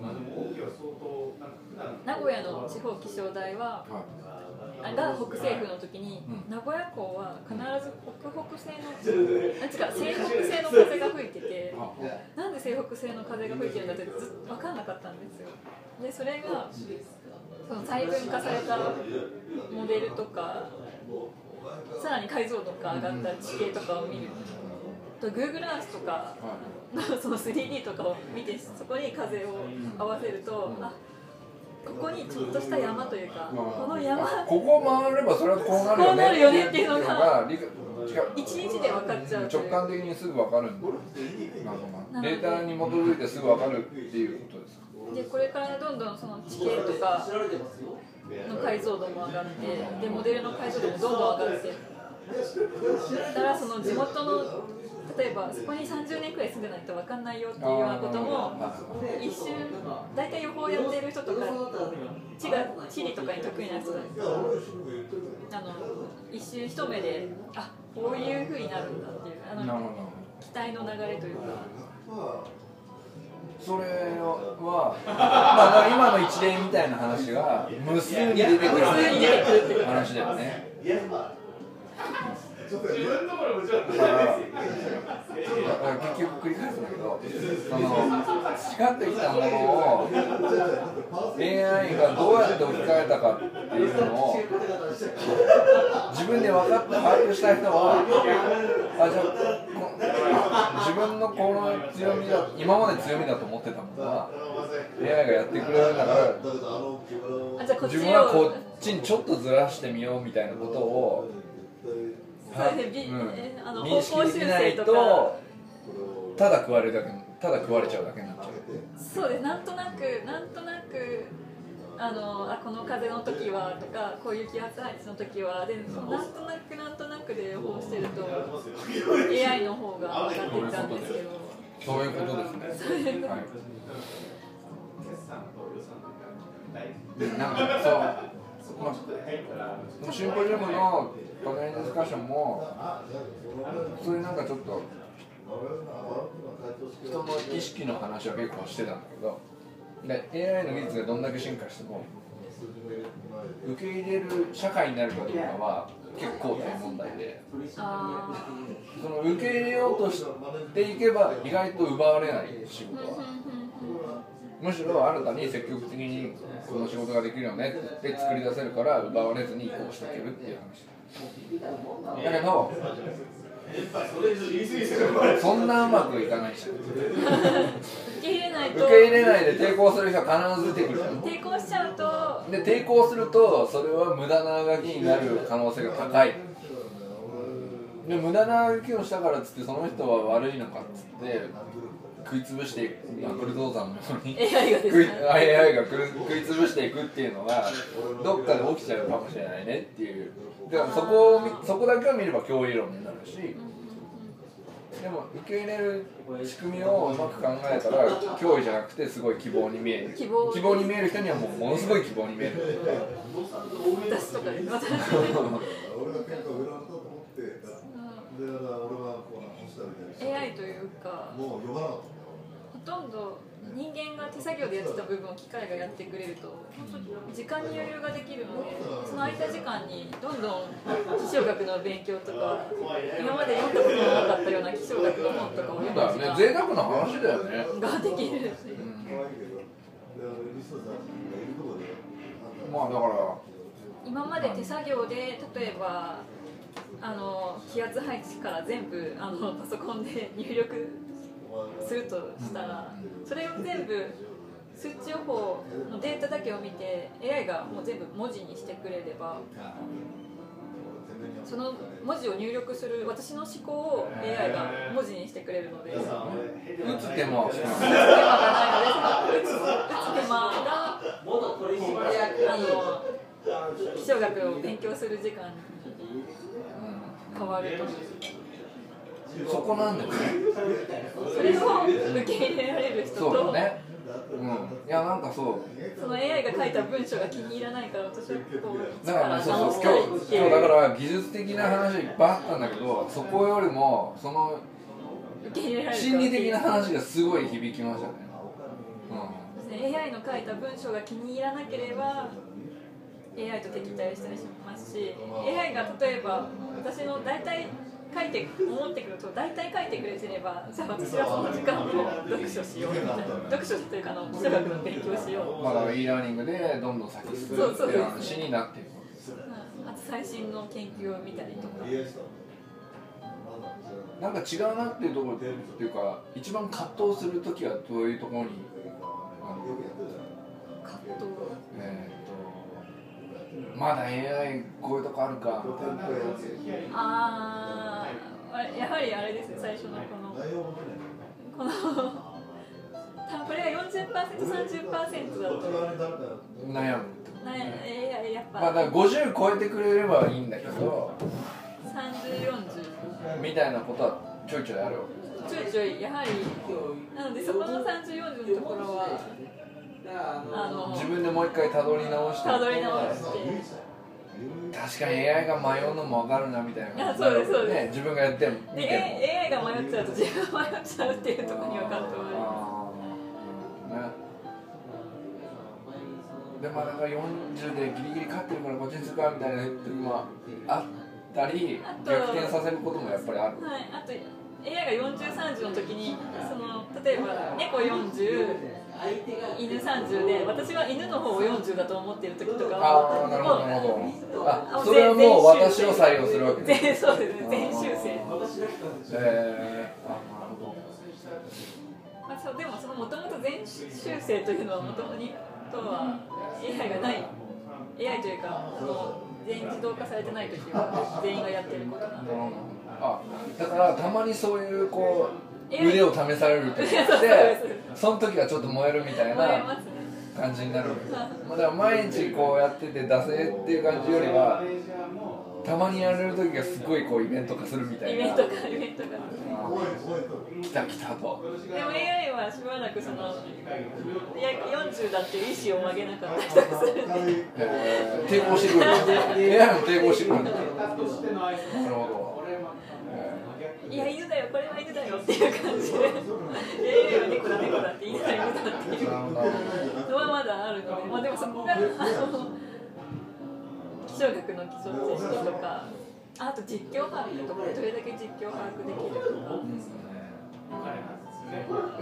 名古屋の地方気象台ははあが北西部の時に、うん。名古屋港は必ず北北西のあ違う西北西の風が吹いててなんで西北西の風が吹いてるんだってずっと分かんなかったんですよ。でそれがその細分化されたモデルとかさらに解像度が上がった地形とかを見ると Google Earth とかその 3D とかを見てそこに風を合わせるとあここにちょっとした山というかこの山ここ回ればそれはこうなるよねこうなるよねっていうのが一日で分かっちゃう直感的にすぐ分かるんだデータに基づいてすぐ分かるっていうことですでこれからどんどんその地形とかの解像度も上がってでモデルの解像度もどんどん上がって。だからその地元の例えばそこに30年くらい住んでないと分かんないよっていうようなことも一瞬大体予報やってる人とか地が地理とかに得意な人だあの一瞬一目であこういうふうになるんだっていうあの期待の流れというか。それは、まあ、今の一例みたいな話が無数に出てくる無数に出てくるっていう話だよね自分のところもちろ結局繰り返すんだけどその培ってきたものを AI がどうやって置き換えたかっていうのを自分で分かって把握した人はあじゃあ自分のこの強みだ今まで強みだと思ってたものは AI がやってくれるんだから自分はこっちにちょっとずらしてみようみたいなことをそうできない方向修正とただ食われるだけただ食われちゃうだけになっちゃう。そうです。なんとなくなんとなくあのあこの風の時はとかこういう気圧配置の時はでなんとなくなんとなくで予報してると AI の方が分かっていったんですけど。そういうことですね。はい。でなんかそう、まあ、シンポジウムのパネルディスカッションも普通になんかちょっと人の意識の話は結構してたんだけどで AI の技術がどんだけ進化しても受け入れる社会になるかどうかは結構大問題でその受け入れようとしていけば意外と奪われない仕事はむしろ新たに積極的にこの仕事ができるよねって作り出せるから奪われずに移行していけるっていう話だ。けどそんなうまくいかないじゃん。受け入れないと。受け入れないで抵抗する人は必ず出てくる抵抗しちゃうと。で抵抗するとそれは無駄なあがきになる可能性が高い。で無駄なあがきをしたからっつってその人は悪いのかっつって食い潰していくまあブルドーザーのように AI がね AI が食い潰していくっていうのがどっかで起きちゃうかもしれないねっていう。だからそこを見そこだけを見れば脅威論になるしでも受け入れる仕組みをうまく考えたら脅威じゃなくてすごい希望に見える。希望に見える人にはもうものすごい希望に見える。私とかです私俺が喧嘩を売られたと思ってでだから俺はこう干したみたいな AI というか。もう呼ばなかっほとんど人間が手作業でやってた部分を機械がやってくれると時間に余裕ができるのでその空いた時間にどんどん気象学の勉強とか今まで読んだことのなかったような気象学の本とかを読むだ時間よね。贅沢な話だよね。ができる。た可愛いけどでリストさん。まあだから今まで手作業で例えばあの気圧配置から全部あのパソコンで入力するとしたらそれを全部数値予報のデータだけを見て AI がもう全部文字にしてくれればその文字を入力する私の思考を AI が文字にしてくれるので打つ手間。が打つ手間は少ないのでその打つ手間が気象学を勉強する時間に変わるとそこなんだよね。それを受け入れられる人そうとだね。うん。いやなんかそう。その AI が書いた文章が気に入らないから私はこうだからねそうそう今日今日だから技術的な話いっぱいあったんだけどそこよりもその心理的な話がすごい響きましたね、ですね。AI の書いた文章が気に入らなければ AI と敵対したりしますし AI が例えば私の大体書いて思ってくると大体書いてくれてればじゃあ私はその時間を読書しようみたいな読書というかあの基礎学の勉強しよううん、まあだから e ラーニングでどんどん先進むっていう話になっていくあと最新の研究を見たりとかなんか違うなっていうところっていうか一番葛藤する時はどういうところにあの葛藤まだ AI こういうとこあるか。みたいなあーあれやはりあれですね最初のこの。このこれが 40%30% だと悩むってなえやっぱまあだから50超えてくれればいいんだけど。3040みたいなことはちょいちょいあるちょいちょいやはり。なのでそこの3040のところはあの自分でもう一回たどり直して。たどり直して。確かに AI が迷うのも分かるなみたいなそうですそうです。ね、自分がやっても。見でても AI が迷っちゃうと自分が迷っちゃうっていうところには葛藤がありまあーね。でまあだから40でギリギリ勝ってるからこっちにするかみたいな時もあったり逆転させることもやっぱりある。すはいあと AI が4030の時にその例えば猫40犬30で私は犬の方を40だと思ってる時とかあはあなるほどなるほど。あもそれはもう私を採用するわけね。全そうですね全修正えー、あなるほどまあ、そうでもそのもともと全修正というのはもともとは AI がない。AI というかその全自動化されてない時は全員がやってることなんで。うんあだからたまにそういうこうえ腕を試されるって ですその時はちょっと燃えるみたいな感じになるまあだから毎日こうやってて出せっていう感じよりはたまにやれる時がすごいこうイベント化するみたいな。イベントかイベントか覚え覚えとる来た来たと。でも AI はしばらくそのいや40だって意思を曲げなかったりとかする。んでえー抵抗してくる。AI も抵抗してくるなるほどいや犬だよこれは犬だよっていう感じで。AI は猫だ猫だって犬だ犬だっていう。のはまだあるので、まあ、でもそこがあの象学の基礎知識とかあと実況把握とかどれだけ実況把握できるとか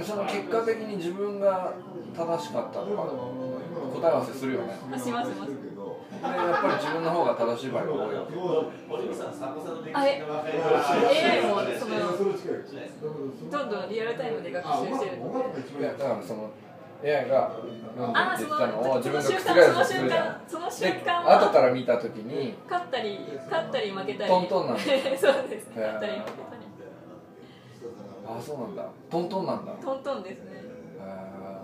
その結果的に自分が正しかったとか答え合わせするよね。あしますします。でやっぱり自分の方が正しい場合が多いわけあれ AI もそのどんどんリアルタイムで学習してる。のだからその AI が読んでたのを自分が覆すするじゃんその瞬間は後から見た時に勝ったり勝ったり負けたりトントンなんだ。そうです。ね勝ったり負けたりあそうなんだトントンなんだ。トントンですね。へ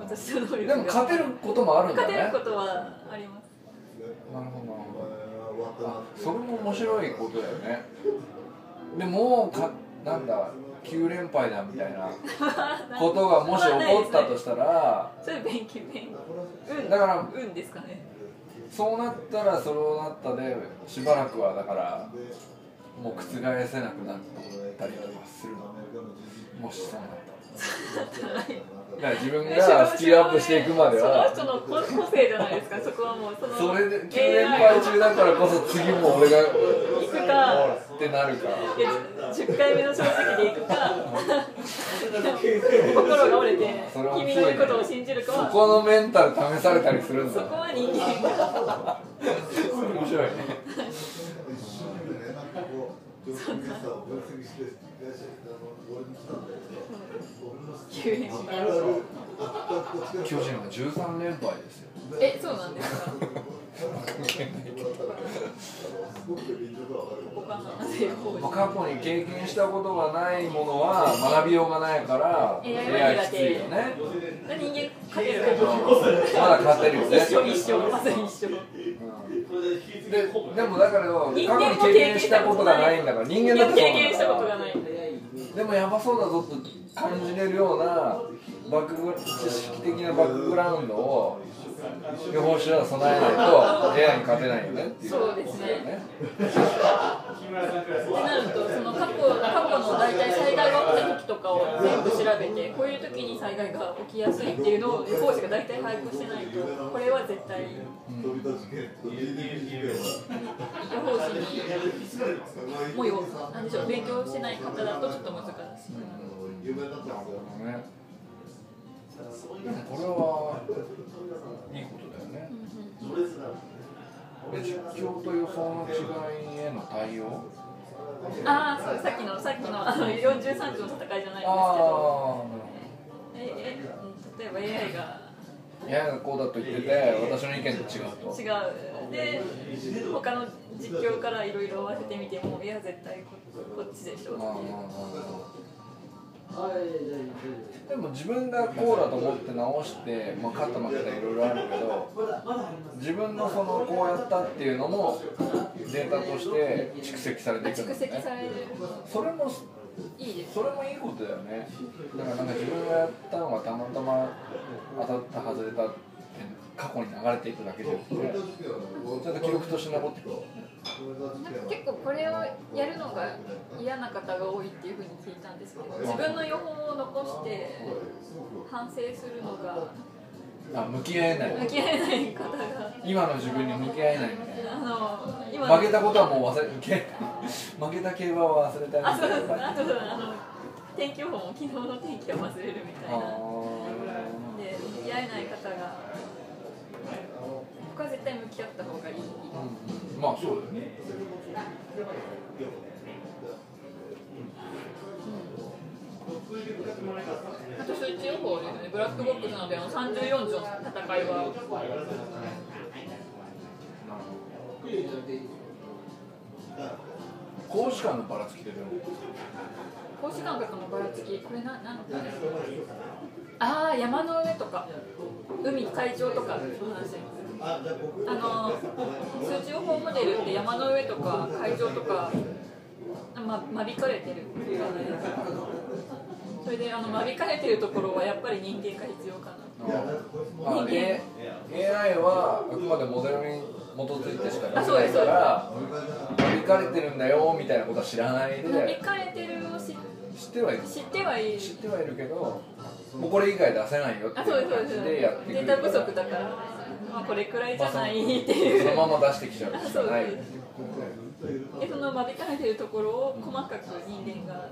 私の能力ーでも勝てることもあるんだね。勝てることはありますなるほど。なるほど。あそれも面白いことだよね。でもうかなんだ9連敗だみたいな ことがもし起こったとしたらそれ勉強。勉運だから運ですかね。そうなったらそうなったでしばらくはだからもう覆せなくなったりとかするの。もしそうなったら だから自分がスキルアップしていくまでは。その人の個性じゃないですか。そこはもうそのそれで9連敗中だからこそ次も俺が行くか。ってなるか。らいや10回目の正直で行くか。心が折れて君の言うことを信じるかそはこのメンタル試されたりするんだ。そこは人間が面白いね急に巨人は13連敗ですよえそうなんですかここかなぜこうまあ過去に経験したことがないものは学びようがないから AI は苦手きついよね人間勝てるけどまだ勝てるよね一緒一緒まさに一緒ででもだから過去に経験したことがないんだから人間だってそう経験したことがないんだないからでもやばそうだぞと感じれるようなバック知識的なバックグラウンドを予報士は備えないと AI に勝てないよねっていうそうですねってなるとその過去過去の大体災害が起きた時とかを全部調べてこういう時に災害が起きやすいっていうのを予報士が大体把握してないとこれは絶対予報士にもうよなん。でしょう勉強してない方だとちょっと難しい。これはいいことだよね。で実況と予想の違いへの対応？ああそうさっきのさっきのあの43兆の戦いじゃないんですけど。あええうん例えば AI が。あいやこうだと言ってて私の意見と違うと。違う。で他の実況からいろいろ合わせてみてもいや絶対ここっちでしょっていうでも自分がこうだと思って直して、まあ、勝った負けたいろいろあるけど自分のそのこうやったっていうのもデータとして蓄積されていくんだ蓄積よねされる。それもいいです。それもいいことだよね。だからなんか自分がやったのがたまたま当たった外れたって過去に流れていくだけじゃなくてちゃんと記録として残ってくるなんか結構これをやるのが嫌な方が多いっていうふうに聞いたんですけど自分の予報を残して反省するのがあ向き合えない。向き合えない方が。今の自分に向き合えないみたいな。あの今負けたことはもう忘れけ 負けた競馬は忘れたあそうですあとあの天気予報も昨日の天気は忘れるみたいな。あで向き合えない方が僕は絶対向き合った方がいいーうんまあそうだよね。あと数値予報ですね。ブラックボックスのであの34条の戦いは。公式間のばらつきででも公式感覚のばらつき。これな何の話ああ山の上とか。海海上とか。の話あの数値予報モデルって山の上とか海上とかま間引かれてるっていう感じですけどそれであの間引かれてるところはやっぱり人間が必要かなあ A- AI はあくまでモデルに基づいてしかあそうですできないから間引かれてるんだよみたいなことは知らない間引かれてるを知ってはいる知ってはいる知ってはいるけどもうこれ以外出せないよってあそういう感じでやってくるデータ不足だからまあ、これくらいじゃないっていう、そのまま出してきちゃうしかない。でその間引かれてるところを細かく人間が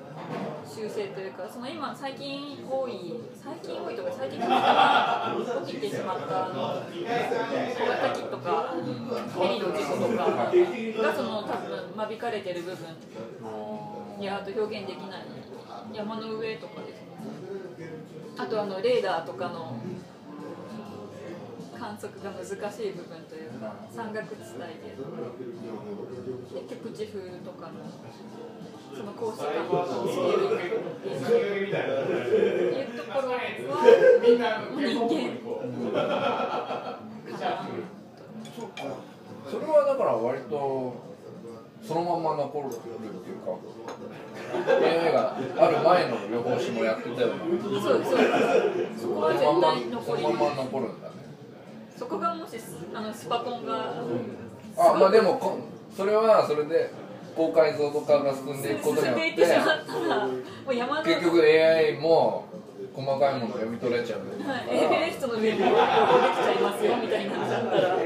修正というかその今最近多い最近多いとか最近から起きてしまったあの小型機とかヘリの事故とかがその多分間引かれてる部分いやあと表現できない山の上とかですね。あとあのレーダーとかの観測が難しい部分というか山岳地帯で。で極地風とかのその格子感のスケールっていうところは人間かなそれはだから割とそのまま残るっていうか AI がある前の予報士もやってたような。そうそう。そこは絶そのま対残り。のまま残るんだねそこがもしあのスパコンがあまあでもこそれはそれで高解像度化が進んでいくことに進んよっでいっててしまったらもう山の結局 AI も細かいものを読み取れちゃう。はい、エベレストの上も旅行できちゃいますよみたいにな。っちゃったら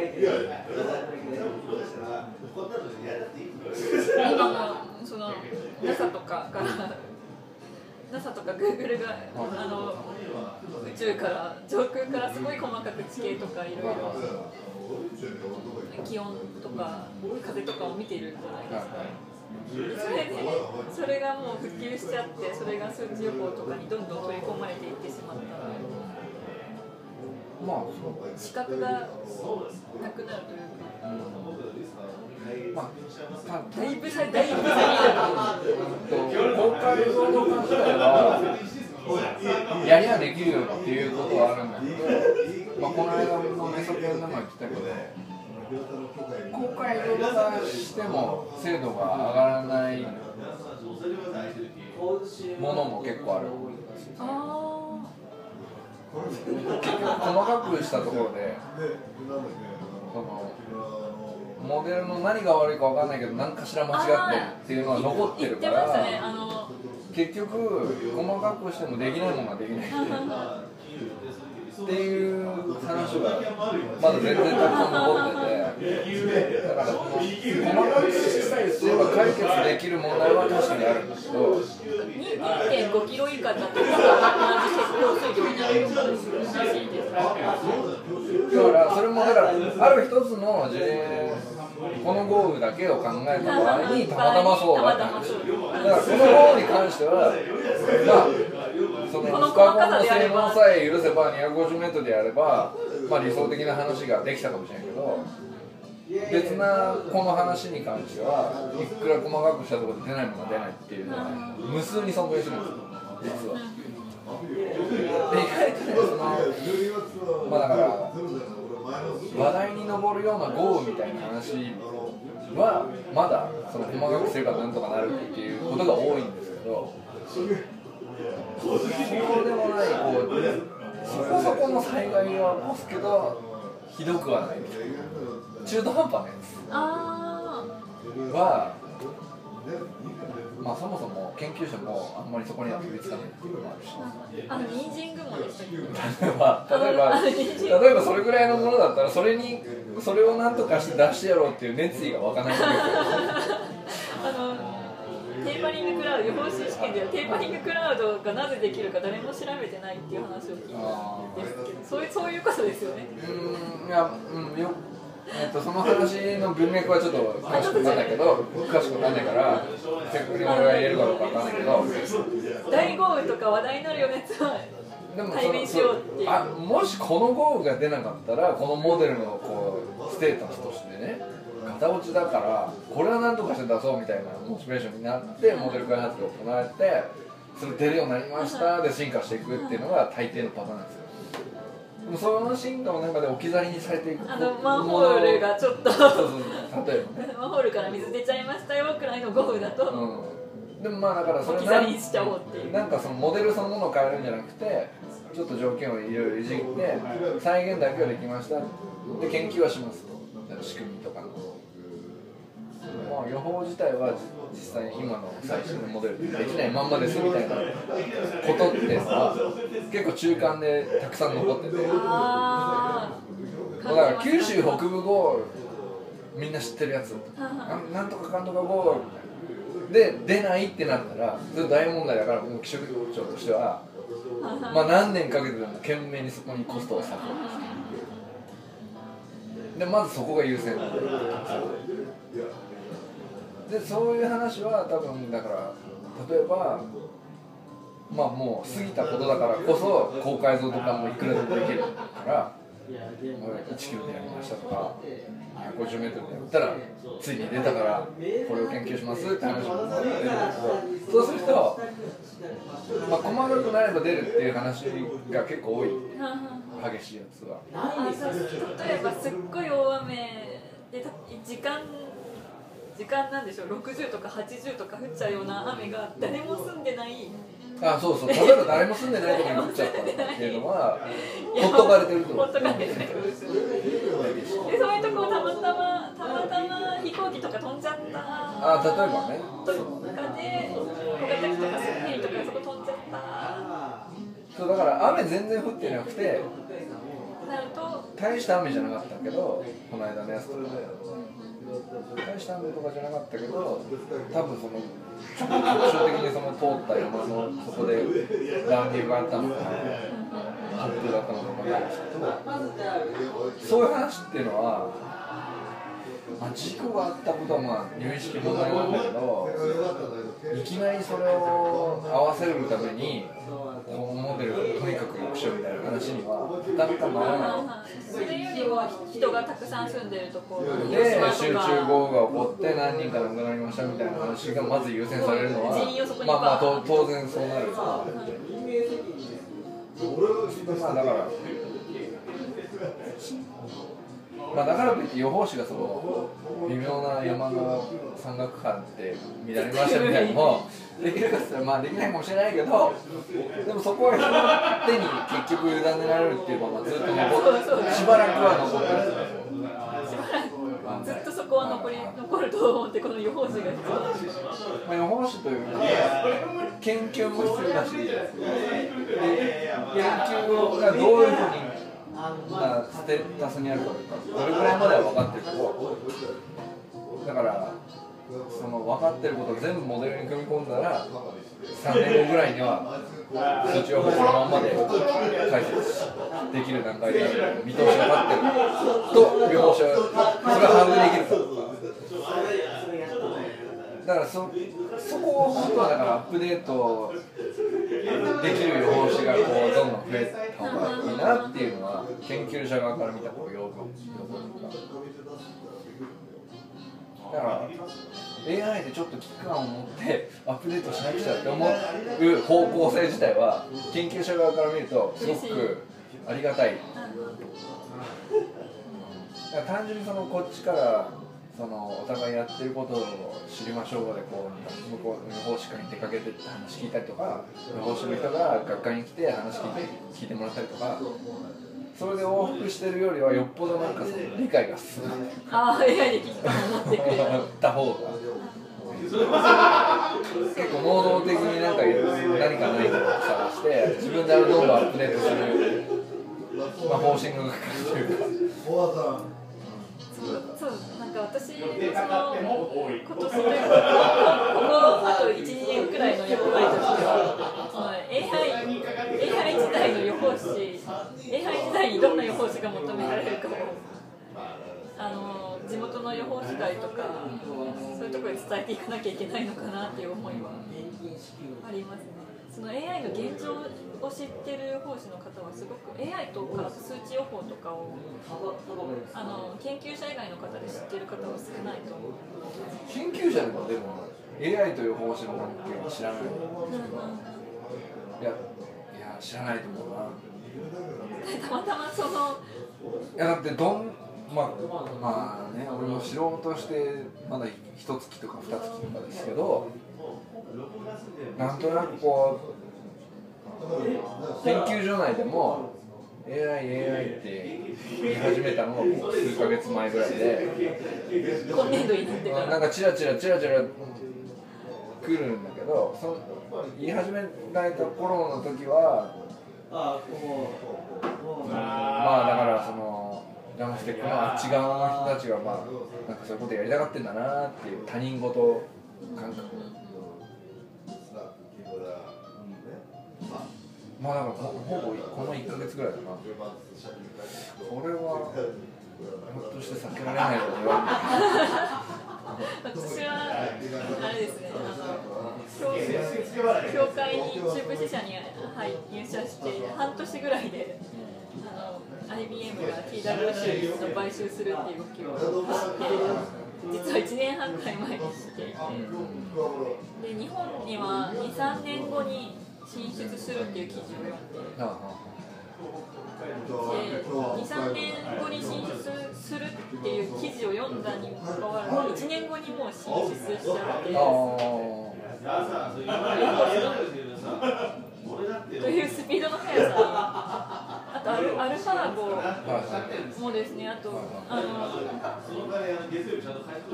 今もその NASA とかから NASA とか Google があの宇宙から上空からすごい細かく地形とかいろいろ気温とか風とかを見てるじゃないですか。それでそれがもう普及しちゃってそれが数値予報とかにどんどん取り込まれていってしまったらまあ視覚がなくなるというかまあだいぶさだいぶ先だ公開像度化自体はやりゃできるよっていうことはあるんだけど、まあ、この間のメソッドでも言ってたけど公開像度化しても精度が上がらないものも結構あるあ結局細かくしたところでそのモデルの何が悪いか分かんないけど何かしら間違ってるっていうのは残ってるから結局細かくしてもできないものができないっていう っていう話がまだ全然たくさん残っててだから細かくすれば解決できる問題は確かにあるんですけど2.5キロ以下だと同じ鉄鋼水量になるとかですらしいですだからそれもだからある一つの事例この豪雨だけを考えた場合にたまたまそうだったんですだからこの豪雨に関してはまあそのこの性能さえ許せば250メートルでやればまあ理想的な話ができたかもしれないけど別なこの話に関してはいくら細かくしたところで出ないものが出ないっていうのは無数に存在するんですよ実は。で意外とねそのまあだから話題に上るような豪雨みたいな話はまだその細かくすればなんとかなるっていうことが多いんですけどそうでもないこうそこそこの災害は起こすけどひどくはない中途半端なやはまあそもそも研究者もあんまりそこには飛びつかないっていうのもあるしああのニンジン雲でしたっけ例えば例えば例えばそれぐらいのものだったらそれにそれを何とかして出してやろうっていう熱意が湧かないわけですよ テーパリングクラウド予報士試験ではテーパリングクラウドがなぜできるか誰も調べてないっていう話を聞いたんですけどそういうそういうことですよね。うーんいやうんよえっと、その話の文脈はちょっと詳しくなんないけど詳しくなんないからせっかくに俺が言えるかどうかわかんないけど。大豪雨とか話題になるようなやつはでもそ対面しようっていう。あもしこの豪雨が出なかったらこのモデルのこうステータスとしてね型落ちだからこれは何とかして出そうみたいなモチベーションになってモデル開発が行われてそれ出るようになりましたで進化していくっていうのが大抵のパターンなんですよ。でもその進化の中で置き去りにされていくあのマンホールがちょっと。そうそう例えばね。マンホールから水出ちゃいましたよくらいの豪雨だと。うん。でもまあだからそれ置き去りにしちゃおうっていう。なんかそのモデルそのものを変えるんじゃなくてちょっと条件をいろいろいじって再現だけはできました。で研究はしますと。仕組みとかの、まあ、予報自体は実際今の最新のモデルでできないまんまですみたいなことっていうのは結構中間でたくさん残ってて。あだから九州北部豪雨みんな知ってるやつ。なんとかかんとか豪雨で出ないってなったらそれ大問題だからもう気象庁としてはまあ何年かけてでも懸命にそこにコストを割く。でまずそこが優先。なんだよでそういう話は多分だから例えばまあもう過ぎたことだからこそ高解像度化もいくらでもできるから1キロでやりましたとか150メートルでやったらついに出たからこれを研究しますって話も出てくるけどそうすると、まあ、細かくなれば出るっていう話が結構多い激しいやつは。例えばすっごい大雨で時間時間なんでしょう？60とか80とか降っちゃうような雨が誰も住んでない。あそうそう。例えば誰も住んでないところに降っちゃったっていうのはほっとかれてると。ほっとかれてる。ってことですよねでそういうとこたまたまたまたま飛行機とか飛んじゃった。あ例えばね。とかで小型機とかヘリとかそこ飛んじゃった。そうだから雨全然降ってなくてなると大した雨じゃなかったけどこの間のやつとかで大した雨とかじゃなかったけど多分そのちょっと局所的にその通った山のそこでランニングがあったのか突風だったのかわかんな。いですけどそういう話っていうのは、まあ、事故があったことはまあ有意識問題なんだけどいきなりそれを合わせるためにこのモデルをとにかく良くしようみたいな話に。はなかなかならない。それよりは人がたくさん。住んでるところで集中豪雨が起こって何人か亡くなりましたみたいな話がまず優先されるのはまあまあ当然そうなるまあだからまあだからといって予報士がその微妙な山の山岳感で乱れましたみたいなのもできるかって言ったらまあできないかもしれないけどでもそこは人の手に結局委ねられるっていうままずっと残ってしばらくは残ってるずっとそこは残り残ると思ってこの予報士が必要まあ、予報士というか研究も必要だしで研究がどういうふうにまあステータスにあるかとかどれぐらいまでは分かってるけどだからその分かってることを全部モデルに組み込んだら3年後ぐらいには数値予報そのまんまで解説できる段階で見通しが立ってると予報士はそれが把握できる。だからそそこを本当はだからアップデートできる予報士がこうどんどん増えた方がいいなっていうのは研究者側から見たこう要望要望とかだから AI でちょっと危機感を持ってアップデートしなくちゃって思う方向性自体は研究者側から見るとすごくありがたい。だから単純にそのこっちからそのお互いやってることを知りましょうでこう向こう予報士会に出かけてって話聞いたりとか予報士の人が学会に来て話聞いて聞いてもらったりとかそれで往復してるよりはよっぽどなんかその理解が進む。ああ AI で危機感を持ってくれたた方が結構能動的になんか何かないかを探して自分でどんどんアップデートする、まあ、方針がかかるというか。そうそうなんか私その今年というかここあと12年くらいの役割としてはその AI, AI 時代の予報士 AI 時代にどんな予報士が求められるかをあの地元の予報士会とかそういうところで伝えていかなきゃいけないのかなっていう思いはありますね。その AI の現状を知ってる予報士の方はすごく AI とか数値予報とかをあの研究者以外の方で知ってる方は少ないと思う。研究者でもでも AI と予報士の関係は知らない。いやいや知らないと思うな。たまたまそのいやだってどんまあまあね俺も素人としてまだ一月とか二月とかですけどなんとなくこう研究所内でも AI、AI って言い始めたのが数ヶ月前ぐらいで今年度になってから。なんかチラチラチラチラ来るんだけどその言い始められた頃の時はまあだからそのじゃなくてこのあっち側の人たちがまあなんかそういうことやりたがってんだなっていう他人事感覚まあだからほほぼこの1か月ぐらいだな。これはひょっとして避けられないように言わ私はあれですねあの教教会に中部支社に入入社して半年ぐらいであの IBM が TWC の買収するっていう動きを知って実は1年半くらい前に知って。いてで日本には23年後に進出するっていう記事を読んで。ああ。で23年後に進出するっていう記事を読んだにもかかわらず1年後にもう進出しちゃってというスピードの速さ。あとアルアルファーゴ。もですねあとあのア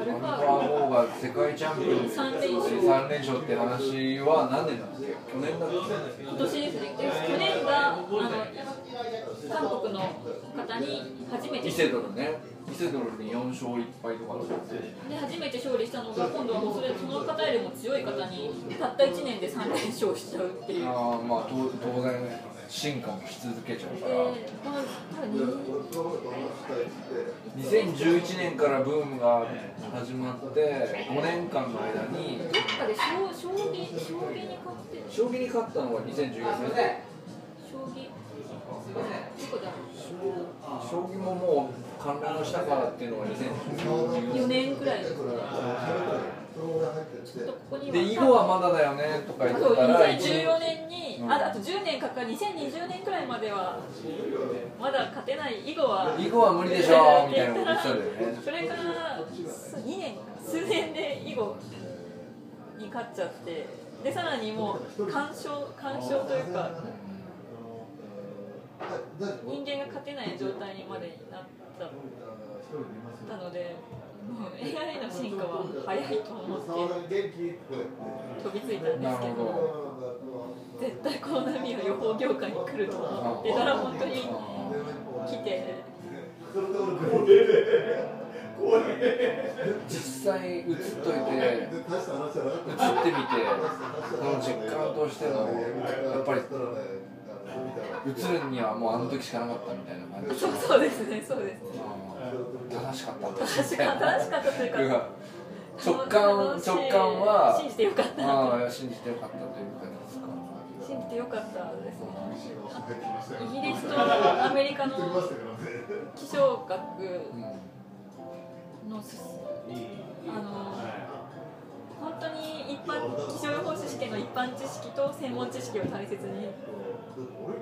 ルファーゴが世界チャンピオン。3連勝。3連勝って話は何年なんですか去年だっ今年ですね。で去年があの韓国の方に初めて。けイセドルねイセドルに4勝1敗とかで初めて勝利したのが今度はもうそれその方よりも強い方にたった1年で3連勝しちゃうっていう。ああまあ当当然進化もし続けちゃうから。でこの多分2011年からブームが始まって5年間の間にどっかで将将棋将棋に勝って将棋に勝ったのが2014年。将棋どこだ。将棋ももう関連したからっていうのが2014 4年くらい。で囲碁はまだだよねとか言ってたら2014年。に、ああと10年かかる。2020年くらいまではまだ勝てない。囲碁は。囲碁は無理でしょみたいなこと言ってたんだよね。それから2年数年で囲碁に勝っちゃって。でさらにもう干渉干渉というか人間が勝てない状態にまでなったの。でもう AI の進化は早いと思って飛びついたんですけどほ絶対この波は予報業界に来ると思ってたら本当に来て実際映っといて映ってみてその実感としてのやっぱり映るにはもうあの時しかなかったみたいな感じ。そうそうですねそうです正しかった。正しかった正しかったというか。直感直感は信じてよかった。なああ信じてよかったという感じですか信じてよかったですね。イギリスとアメリカの気象学のすあの本当に一般気象予報士試験の一般知識と専門知識を大切に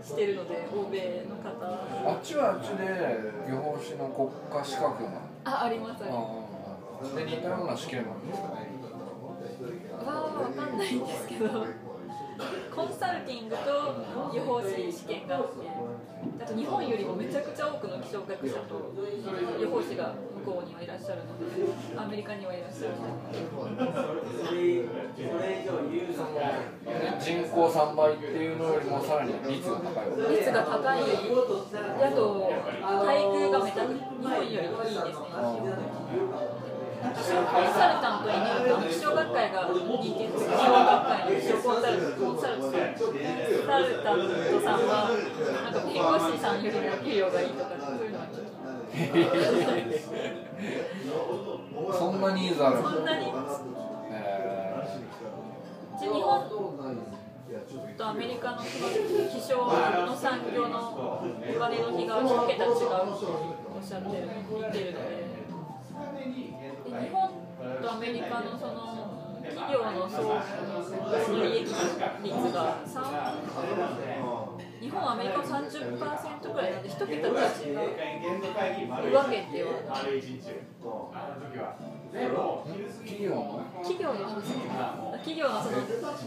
してるので欧米の方。あっちはあっちで予報士の国家資格なのああります。ありまああで似たような試験なんですかねあわかんないんですけど。コンサルティングと予報士試験があってあと日本よりもめちゃくちゃ多くの気象学者と予報士が向こうにはいらっしゃるのでアメリカにはいらっしゃるので人口3倍っていうのよりもさらに率が高い。率が高いあと待遇がめちゃく日本よりいいですね気象コンサルタントになると気象学会が認定する気象学会の気象コンサルコンサルコンサルタントさんはなんか弁護士さんよりも給料がいいとかそういうのは聞きそんなニーズあるそんなにえ日本とアメリカのその気象の産業のお金の比が1桁違うっておっしゃってる言ってるのでで日本とアメリカのその企業の総利益率が3日本はアメリカは30%ぐらいなんで1桁と違うわけではない企業の企業の企業のその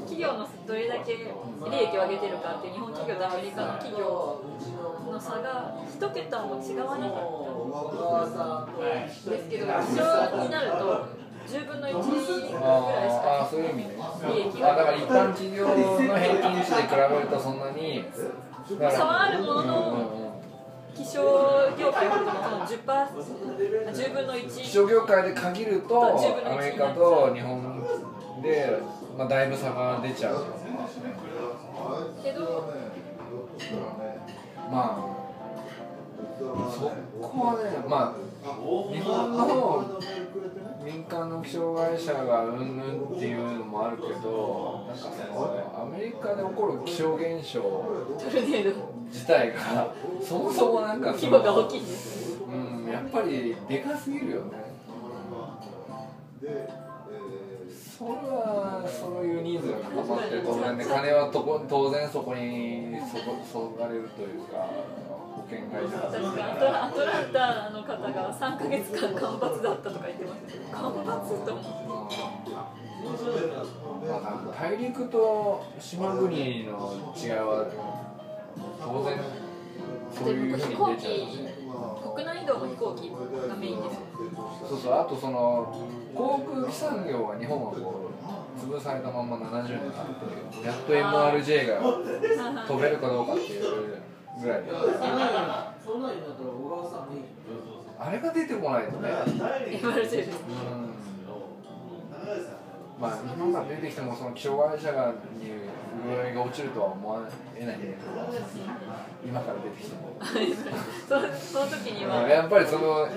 企業のどれだけ利益を上げてるかっていう日本企業とアメリカの企業の差が一桁も違わなかったんですけど気象になると10分の1ぐらいしああかそういう意味ね利益あだから一般企業の平均値で比べるとそんなに差はあるもののうんうんうん気象業界ほどのその10%パー10分の1気象業界で限ると10分の1アメリカと日本で、まあ、だいぶ差が出ちゃう。けどまあそこはねまあ日本の民間の気象会社がうんぬんっていうのもあるけどなんかそのアメリカで起こる気象現象自体がそもそもなんかそ規の模が大きいうんやっぱりでかすぎるよね。それはそういうニーズが高まってる当然で金はとこ当然そこにそこ注がれるというか保険会社確かアトラアトランタの方が3ヶ月間干ばつだったとか言ってました干ばつと思ってまあ大陸と島国の違いは当然そういうふうに出ちゃうし国内移動の飛行機がメインですそうそうあとその航空機産業が日本はこう潰されたまんま70年経ってやっと MRJ が飛べるかどうかっていうぐらいでそんなのそんなのだったら小川さんもいいあれが出てこないとね。まあ日本が出てきてもその気象会社がに具合が落ちるとは思えない今から出てきても。そその時には。やっぱりその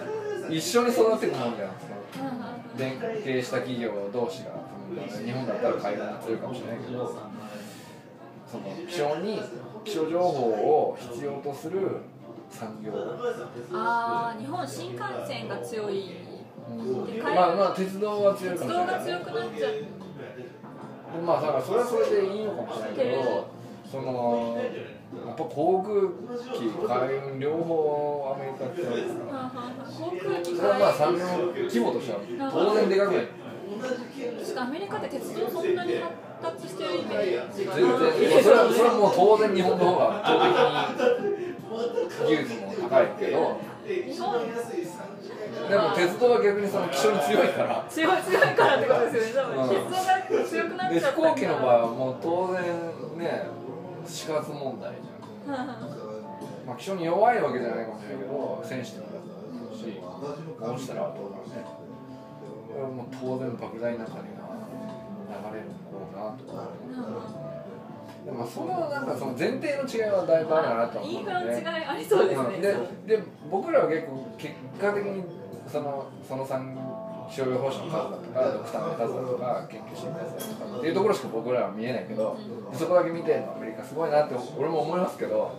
一緒に育っていくもんじゃんその連携した企業同士が日本だったら海外が強いかもしれないけどその気象に気象情報を必要とする産業、ああ日本新幹線が強い。うん。まあまあ鉄道は強いか鉄もしれない。道が強くなっちゃう。まあだからそれはそれでいいのかもしれないけどそのやっぱ航空機海運両方アメリカって強いから。航空機それはまあ産業規模としては当然でかくない確かアメリカって鉄道そんなに発達してるイメージ全然それはそれはもう当然日本の方が圧倒的に技術も高いけどでも鉄道は逆にその気象に強いから。強い強いからってことですよね多分鉄道が強くなっでちゃったから飛行機の場合はもう当然ね死活問題じゃんまあ気象に弱いわけじゃないかもしれないけどセンシティブだったし落ちたら後だからねこれはもう当然莫大な金が流れるんだろうなとかでもそのなんかその前提の違いはだいぶあるなと思うインフラの違いありそうですね、うん。でで僕らは結構結果的にそのその産気象予報士の数だとかドクターの数だとか研究してる数だとかっていうところしか僕らは見えないけどそこだけ見てアメリカすごいなって俺も思いますけど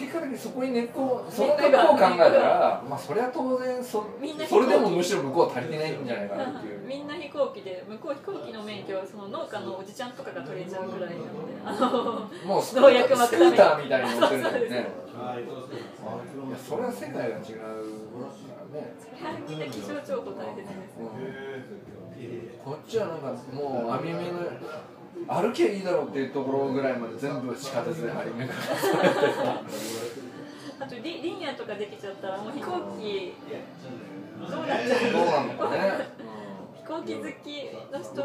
結果的にそこに根っこその根っこを考えたらまあそれは当然そみんなそれでもむしろ向こうは足りてないんじゃないかなっていう。みんな飛行機で向こう飛行機の免許はその農家のおじちゃんとかが取れちゃうぐらいなので。あのもう スク農ーターみたいに乗ってるんだよね。いやそれは世界が違うからね。それはみんな気象情報大切ですね。こっちはなんかもう網目の歩きゃいいだろうっていうところぐらいまで全部地下鉄で張り巡らされてさあとリリニアとかできちゃったらもう飛行機どうなっちゃう。どうなのかね、飛行機好きの人う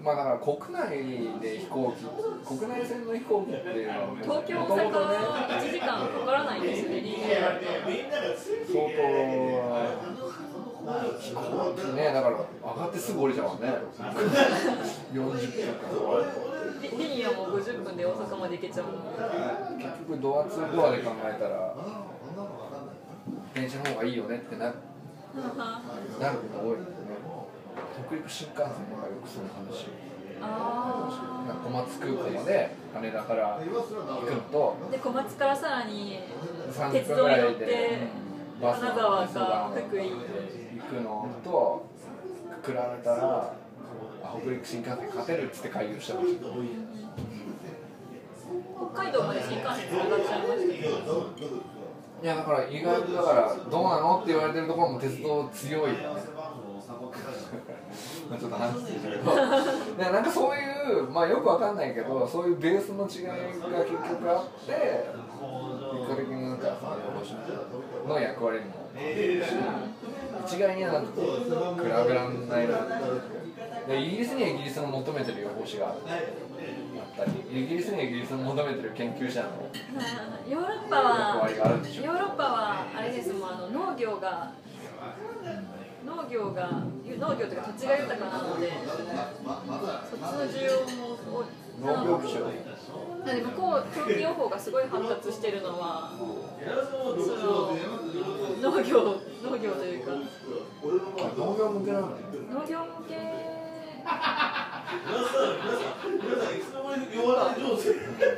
んまあだから国内で飛行機国内線の飛行機っていうのは東京大阪1時間かからないんですよね。リニア相当飛行機ねだから上がってすぐ降りちゃうもんね。40分かリリニアも50分。で大阪まで行けちゃうの結局ドアツードアで考えたら電車の方がいいよねってななること多い北陸新幹線とかよくその話あ小松空港まで羽田から行くのとーで小松からさらに30鉄道に乗ってでバス金沢か福井。行くのと比べたらあ北陸新幹線勝てるっつって開業したらしい北海道まで新幹線つながっちゃいましたいやだから意外とだからどうなのって言われてるところも鉄道強い。よ ねまあちょっと話してるけど。でなんかそういうまあよくわかんないけどそういうベースの違いが結局あって結果的になんかその予報士の役割にも一概にはなんかこう比べらんない。なでイギリスにはイギリスの求めてる予報士があったりいイギリスにはイギリスの求めてる研究者の ヨーロッパ役はヨーロッパはあれですもんあの農業が農業が農業というか土地が豊かなのでそっちの需要も農業なので向こう長期予報がすごい発達してるのはその農業農業というか。農業向けなんだよ農業向け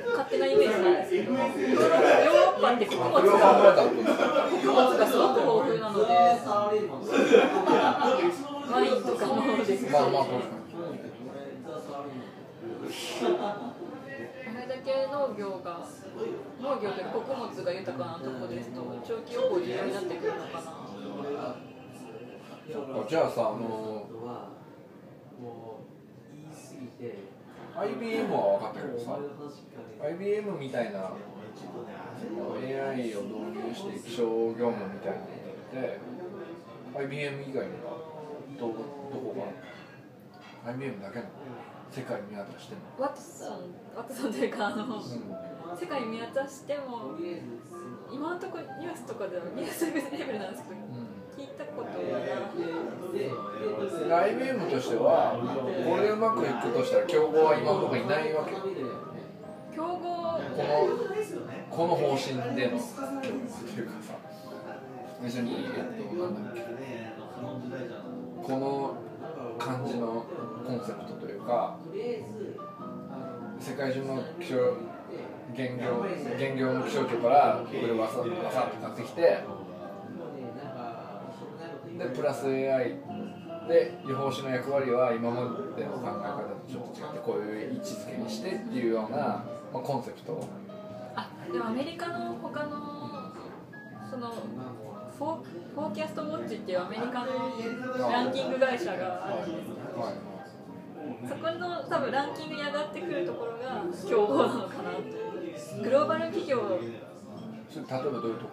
勝手なイメージなんですけどヨーロッパって穀物が穀物がすごく豊富なのでワインとかもですしまあまあ確かあれだけ農業が農業というか穀物が豊かなところですと長期予報重要になってくるのかな。じゃあさあの IBM は分かったけどさ IBM みたいな AI を導入して気象業務みたいなのって、IBM 以外にはどこどこが？IBM だけの？世界見渡しても、ワトソンワトソンというかあのうん。世界見渡しても今のところニュースとかではニュースレベルなんですけど聞いたことはな IBM としてはこれでうまくいくとしたら競合は今のところいないわけ。こ競合のこの方針での競合っていうかさ。別にえっとなんだっけ。この感じのコンセプトというか世界中の気象現業現業の気象庁からこれわさわさって買ってきてでプラス AI で予報士の役割は今までの考え方とちょっと違ってこういう位置づけにしてっていうような、まあ、コンセプト。をあでもアメリカの他のそのフォーフォーキャストウォッチっていうアメリカのランキング会社があるんですけどはいそこの多分ランキングに上がってくるところが競合なのかなとグローバル企業それ例えばどういうとこ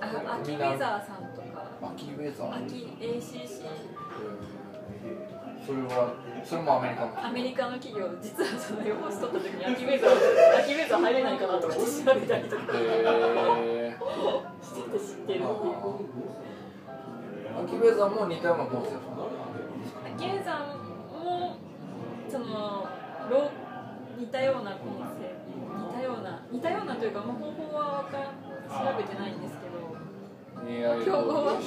あアキウェザー。さんとかアキウェザーアキ ACC それはそれもアメリカの。アメリカの企業実はその予報士取った時にアキウェザーアキウェザー入れないかなとかって調べたりとか。えしてて知ってるっていう。ー、アキウェザーも似たようなコンセプトアキウェザーもそのロ似たようなコンセ似たような似たようなというかもう方法はわか調べてないんですけど競合は。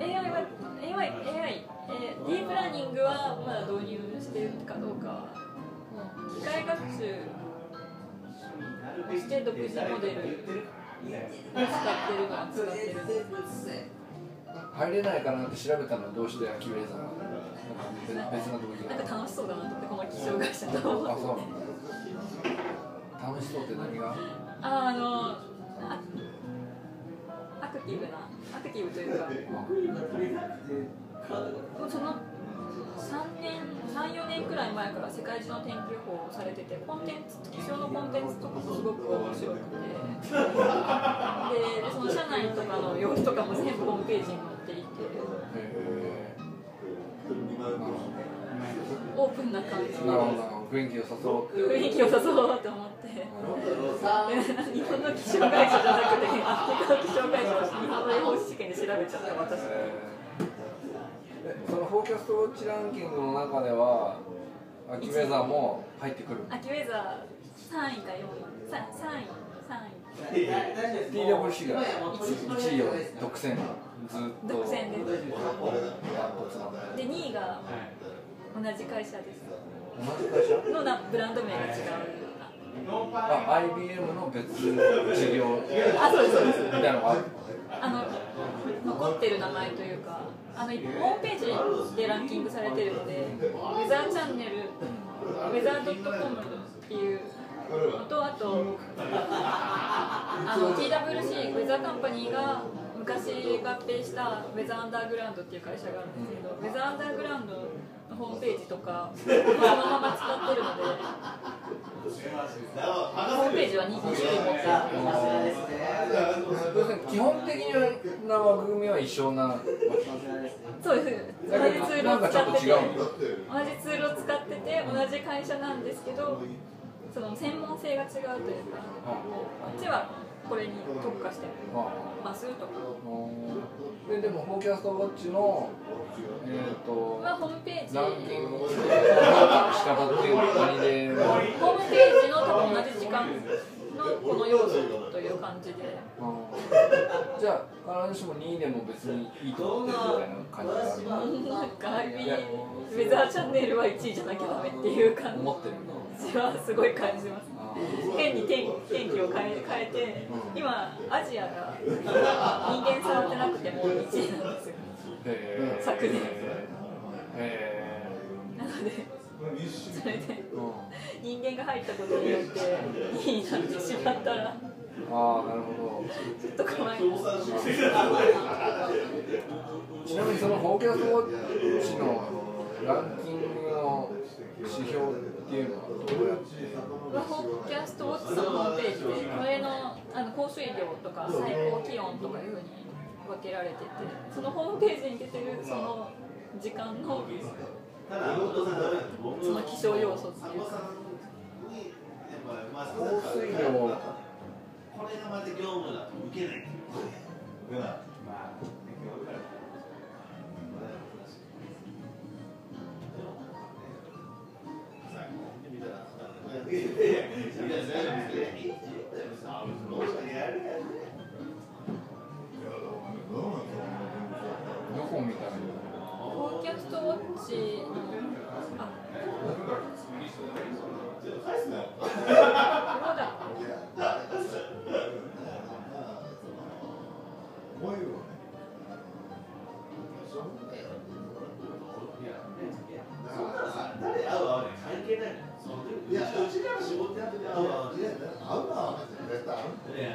AI は AI, AI えーディープラーニングはまだ導入してるかどうかは機械学習をして独自モデルを使ってるのは使ってるんです入れないかなって調べたのはどうしてアキウェザーなんか別別なとこ行なんか楽しそうだなと思ってこの気象会社とあそう。楽しそうって何が？ああのあアクティブなアクティブというか。その3年34年くらい前から世界中の天気予報をされててコンテンツ気象のコンテンツとかもすごく面白くて。でその社内とかの様子とかも全部ホームページに載っていて。へオープンな感じ。ーなるほど雰囲気を誘おうって雰囲気を誘おうと思って。日本の気象会社じゃなくてアメリカの気象会社を日本の予報士試験で調べちゃった私えーそのフォーキャストウォッチランキングの中ではアキウェザーも入ってくるアキウェザー3位か4位。さ3位3位 TWC が 1, 位を独占ずっと。独占でで2位が同じ会社です。同じ会社のなブランド名が違うあ IBM の別事業。あそうです。そうです。みたいなのがあるあの残ってる名前というかあのホームページでランキングされてるのでウェザーチャンネルウェザー .com っていうのとあとあの TWC ウェザーカンパニーが昔合併したウェザーアンダーグラウンドっていう会社があるんですけどウェザーアンダーグラウンドのホームページとか そのまま使ってるのでホームページは2種類持っす基本的な枠組みは一緒なそうです。同じツールを使ってて同じツールを使ってて同じ会社なんですけどその専門性が違うというかこっちはこれに特化してます。とかででもフォーキャストウォッチのえっ、とはホームページ。ランキングの仕方っていうのは何でホームページの多分同じ時間のこの要素という感じで。じゃあ必ずしも2位でも別にいいと思ってるみたいな感じがある。なんかウェザーチャンネルは1位じゃなきゃダメっていう感思ってるじはすごい感じます。変に天天気を変え変えて今アジアが人間触ってなくても1位なんですよ。昨年。へなのでそれで人間が入ったことによって2位になってしまったらああなるほど。ちょっと怖いなちなみにそのフォーキャストウォッチのランキングの指標っていうのはどうやってキャストウォッチさんのホームページでこれのあの降水量とか最高気温とかいうふうに分けられててそのホームページに出てるその時間のその気象要素っていうか降水量これがまた業務だと受けないどこ見たらいいフォーキャストウォッチのあここだ。誰会う関係ないいやうちから仕事やってて会う会わないいや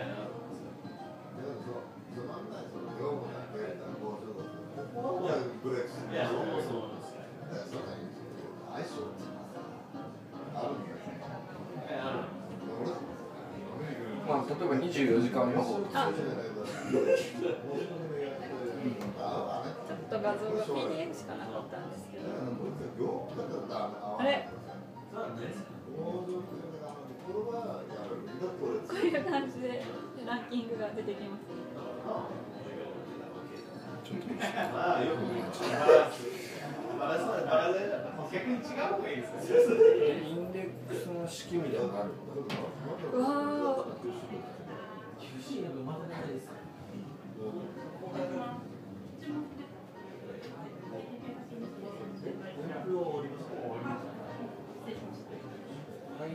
いやそう思うそう思うんですよえあ例えば24時間予報あちょっと画像が PDF しかなかったんですけどあれこういう感じでランキングが出てきます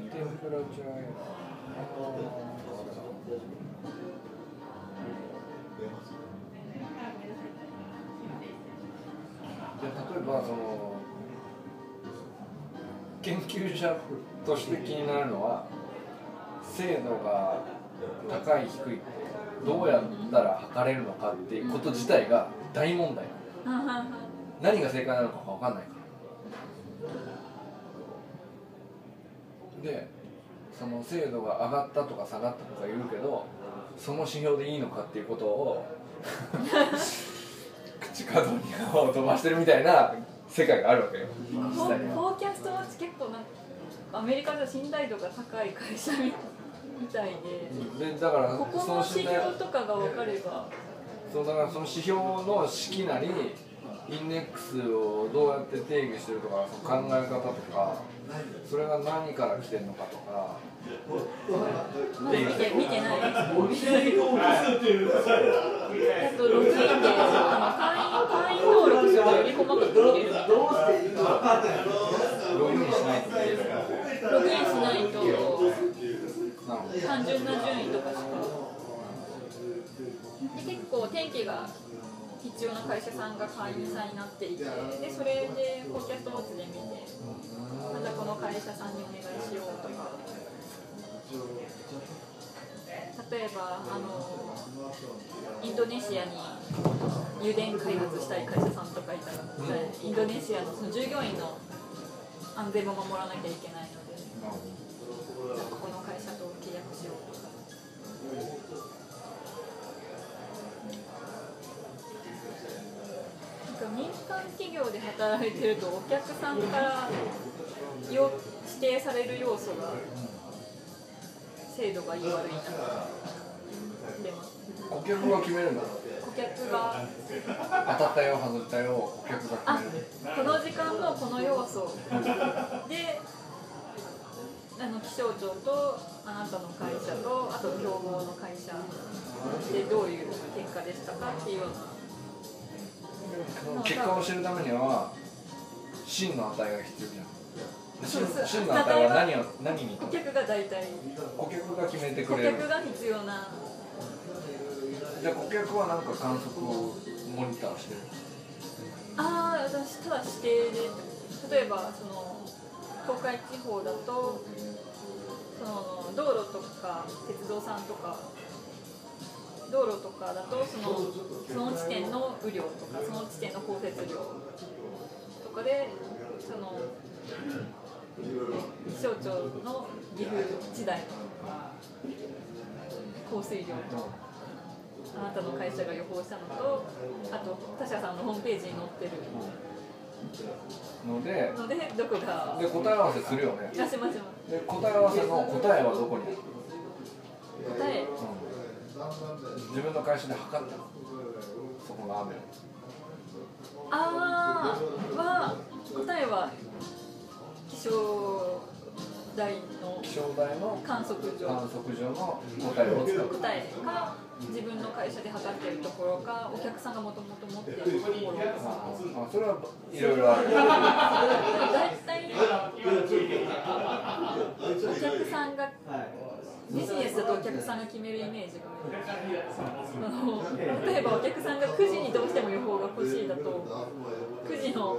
エラーで例えばその研究者として気になるのは精度が高い低いどうやったら測れるのかっていうこと自体が大問題何が正解なのか分かんないから。でその精度が上がったとか下がったとか言うけどその指標でいいのかっていうことを 口角に泡を飛ばしてるみたいな世界があるわけよ。フォフォーキャストウォッチ結構なんかアメリカでは信頼度が高い会社みみたいででだからここの指標とかが分かれば。そうだからその指標の式なりインデックスをどうやって定義してるとかその考え方とかそれが何から来てるのかとか。見て見てないですあとログインであの会員会員登録するとより細かく見れるどうしていいか分かんないログインしないとログインしないと。単純な順位とかしか。で結構天気が必要な会社さんが会員さんになっていてでそれでポキャストウォッチで見てまたこの会社さんにお願いしようとか。例えばあのインドネシアに油田開発したい会社さんとかいたら、インドネシアのその従業員の安全も守らなきゃいけないので民間企業で働いてるとお客さんからよ指定される要素が精度がいい悪い顧客が決めるんだ顧客が当たったよ外ったよ顧客が。あ決めるこの時間のこの要素。であの気象庁とあなたの会社とあと競合の会社でどういう結果でしたかっていうような結果を知るためには真の値が必要じゃん。真の値は何を何に？顧客が大体。顧客が決めてく顧れる。客が必要な。じゃあ顧客は何か観測をモニターしてる？ああ私ただ指定で例えばその東海地方だとその道路とか鉄道さんとか道路とかだとそのその地点の雨量とかその地点の降雪量とかでその気象庁の岐阜時代の降水量とあなたの会社が予報したのとあと他社さんのホームページに載ってるのでのでどこがで答え合わせするよね。で答え合わせの答えはどこにある、答え。うん、自分の会社で測ったのそこの雨をあーは答えは気象台の気象台の観測所観測所の答えを使う答えか自分の会社で測ってるところかお客さんがもともと持っているところかあそれはいろいろある大体お客さんがビジネスだとお客さんが決めるイメージがあの例えばお客さんが9時にどうしても予報が欲しいだと9時の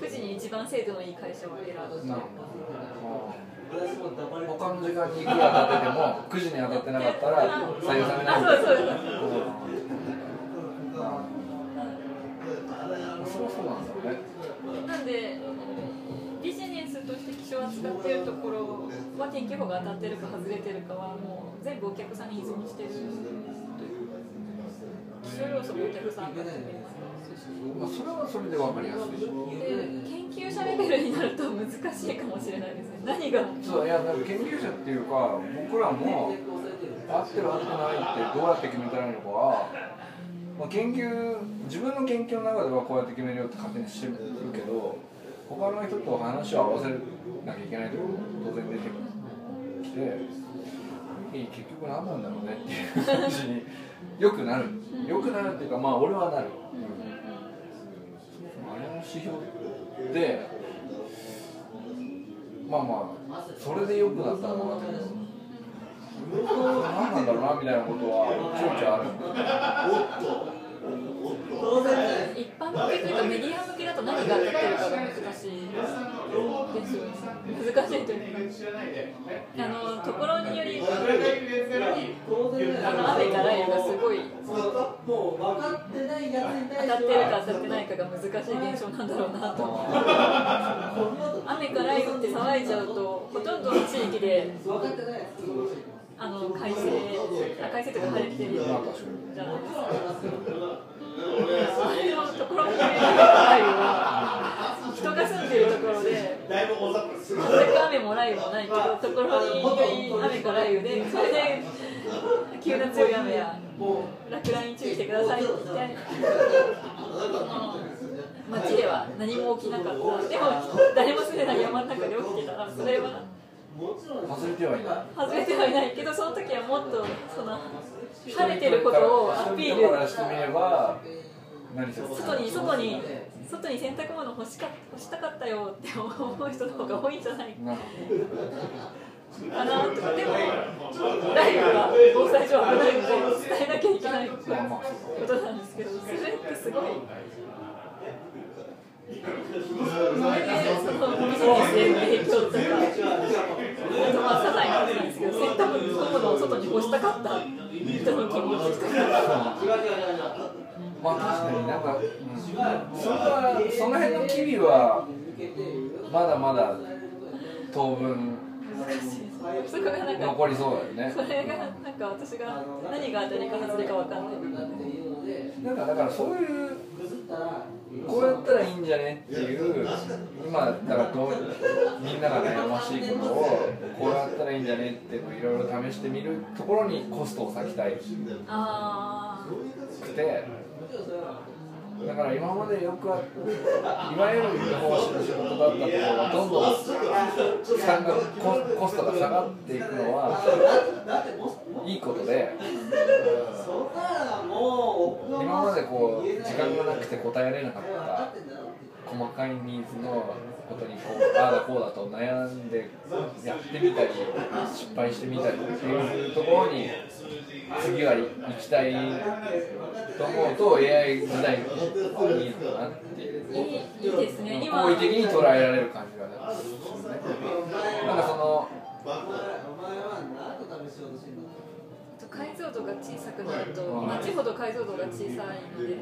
9時に一番精度のいい会社を選ぶなるほど他の時間にいくら当てても9時に当たってなかったら採用されないあそうそうそうそうそうなんだよね。なんでビジネスとして気象を扱っているところは天気予報が当たってるか外れてるかはもう全部お客さんに依存してる気象要素もお客さんがますまあそれはそれで分かりやすいで研究者レベルになると難しいかもしれないですね何がそういやだから研究者っていうか僕らも合ってる合ってないってどうやって決めたらいいのかは、まあ、研究自分の研究の中ではこうやって決めるよって勝手にしてるけど他の人と話を合わせなきゃいけないところも当然出てきて結局何なんだろうねっていう感じによくなる。よくなるっていうかまあ俺はなる、あれの指標でまあまあそれで良くなったのかな。と何なんだろうなみたいなことはちょいちょいある。一般向けというかメディア向けだと何が当たってるかが難しいですよね難しいという。かあのところによりあの雨か雷雨がすごい当たってるか当たってないかが難しい現象なんだろうなと思って雨か雷雨って騒いじゃうとほとんどの地域であ快晴というか晴れてるじゃないですか。あれのところにいる雷雨は人が住んでるところで全く雨も雷雨もないけどところに雨か雷雨でそれで急な強い雨や落雷に注意してくださいって街では何も起きなかったでも誰も住んでない山の中で起きてたらそれは外れてはいない。外れてはいないけどその時はもっとその晴れてることをアピール。人からしてみれば何する外に外に外に洗濯物欲しか欲したかったよって思う人の方が多いんじゃないかなとか。でも雷雨が防災上危ないので伝えなきゃいけないことなんですけどそれってすごいまあ些細なことなん。ですけど洗濯物を外に干したかっとかまあ確かになん。か、うん、それはその辺の機微はまだまだ当分そこがなん。か残りそうだよねそれがなん。か私が何が当たりか外れか分かん。ないなん。かだからそういうこうやったらいいんじゃねっていう今だからどうみんなが悩ましいことをこうやったらいいんじゃねっていろいろ試してみるところにコストを割きたいあくて。だから今までよくあいわゆる予報士の仕事だったところがどんどん負担がココストが下がっていくのはいいことで今までこう時間がなくて答えられなかった細かいニーズのことにこうああだこうだと悩んでやってみたり失敗してみたりっていうところに次は行きたいと思うと AI 時代にいいのかなっていうあいいいですね。今好意的に捉えられる感じがするんですよね。なんかその解像度が小さくなると街ほど解像度が小さいので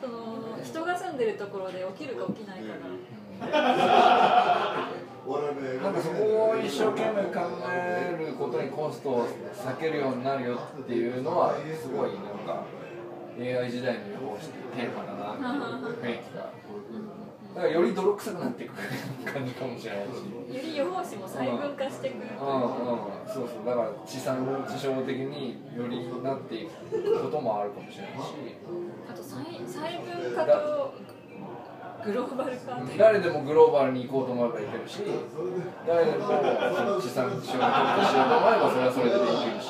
その人が住んでるところで起きるか起きないかがなんかそこを一生懸命考えることにコストを避けるようになるよっていうのはすごいなんか AI 時代の予報テーマだなっていう雰囲気が。だからより泥臭くなっていく感じかもしれないし。より予報士も細分化していくうんうん。そうそう。だから地産地消的によりなっていくこともあるかもしれないし。あと細細分化とグローバル化誰でもグローバルに行こうと思えば行けるし誰でもその地産地消に特化しようと思えばそれはそれでできるし。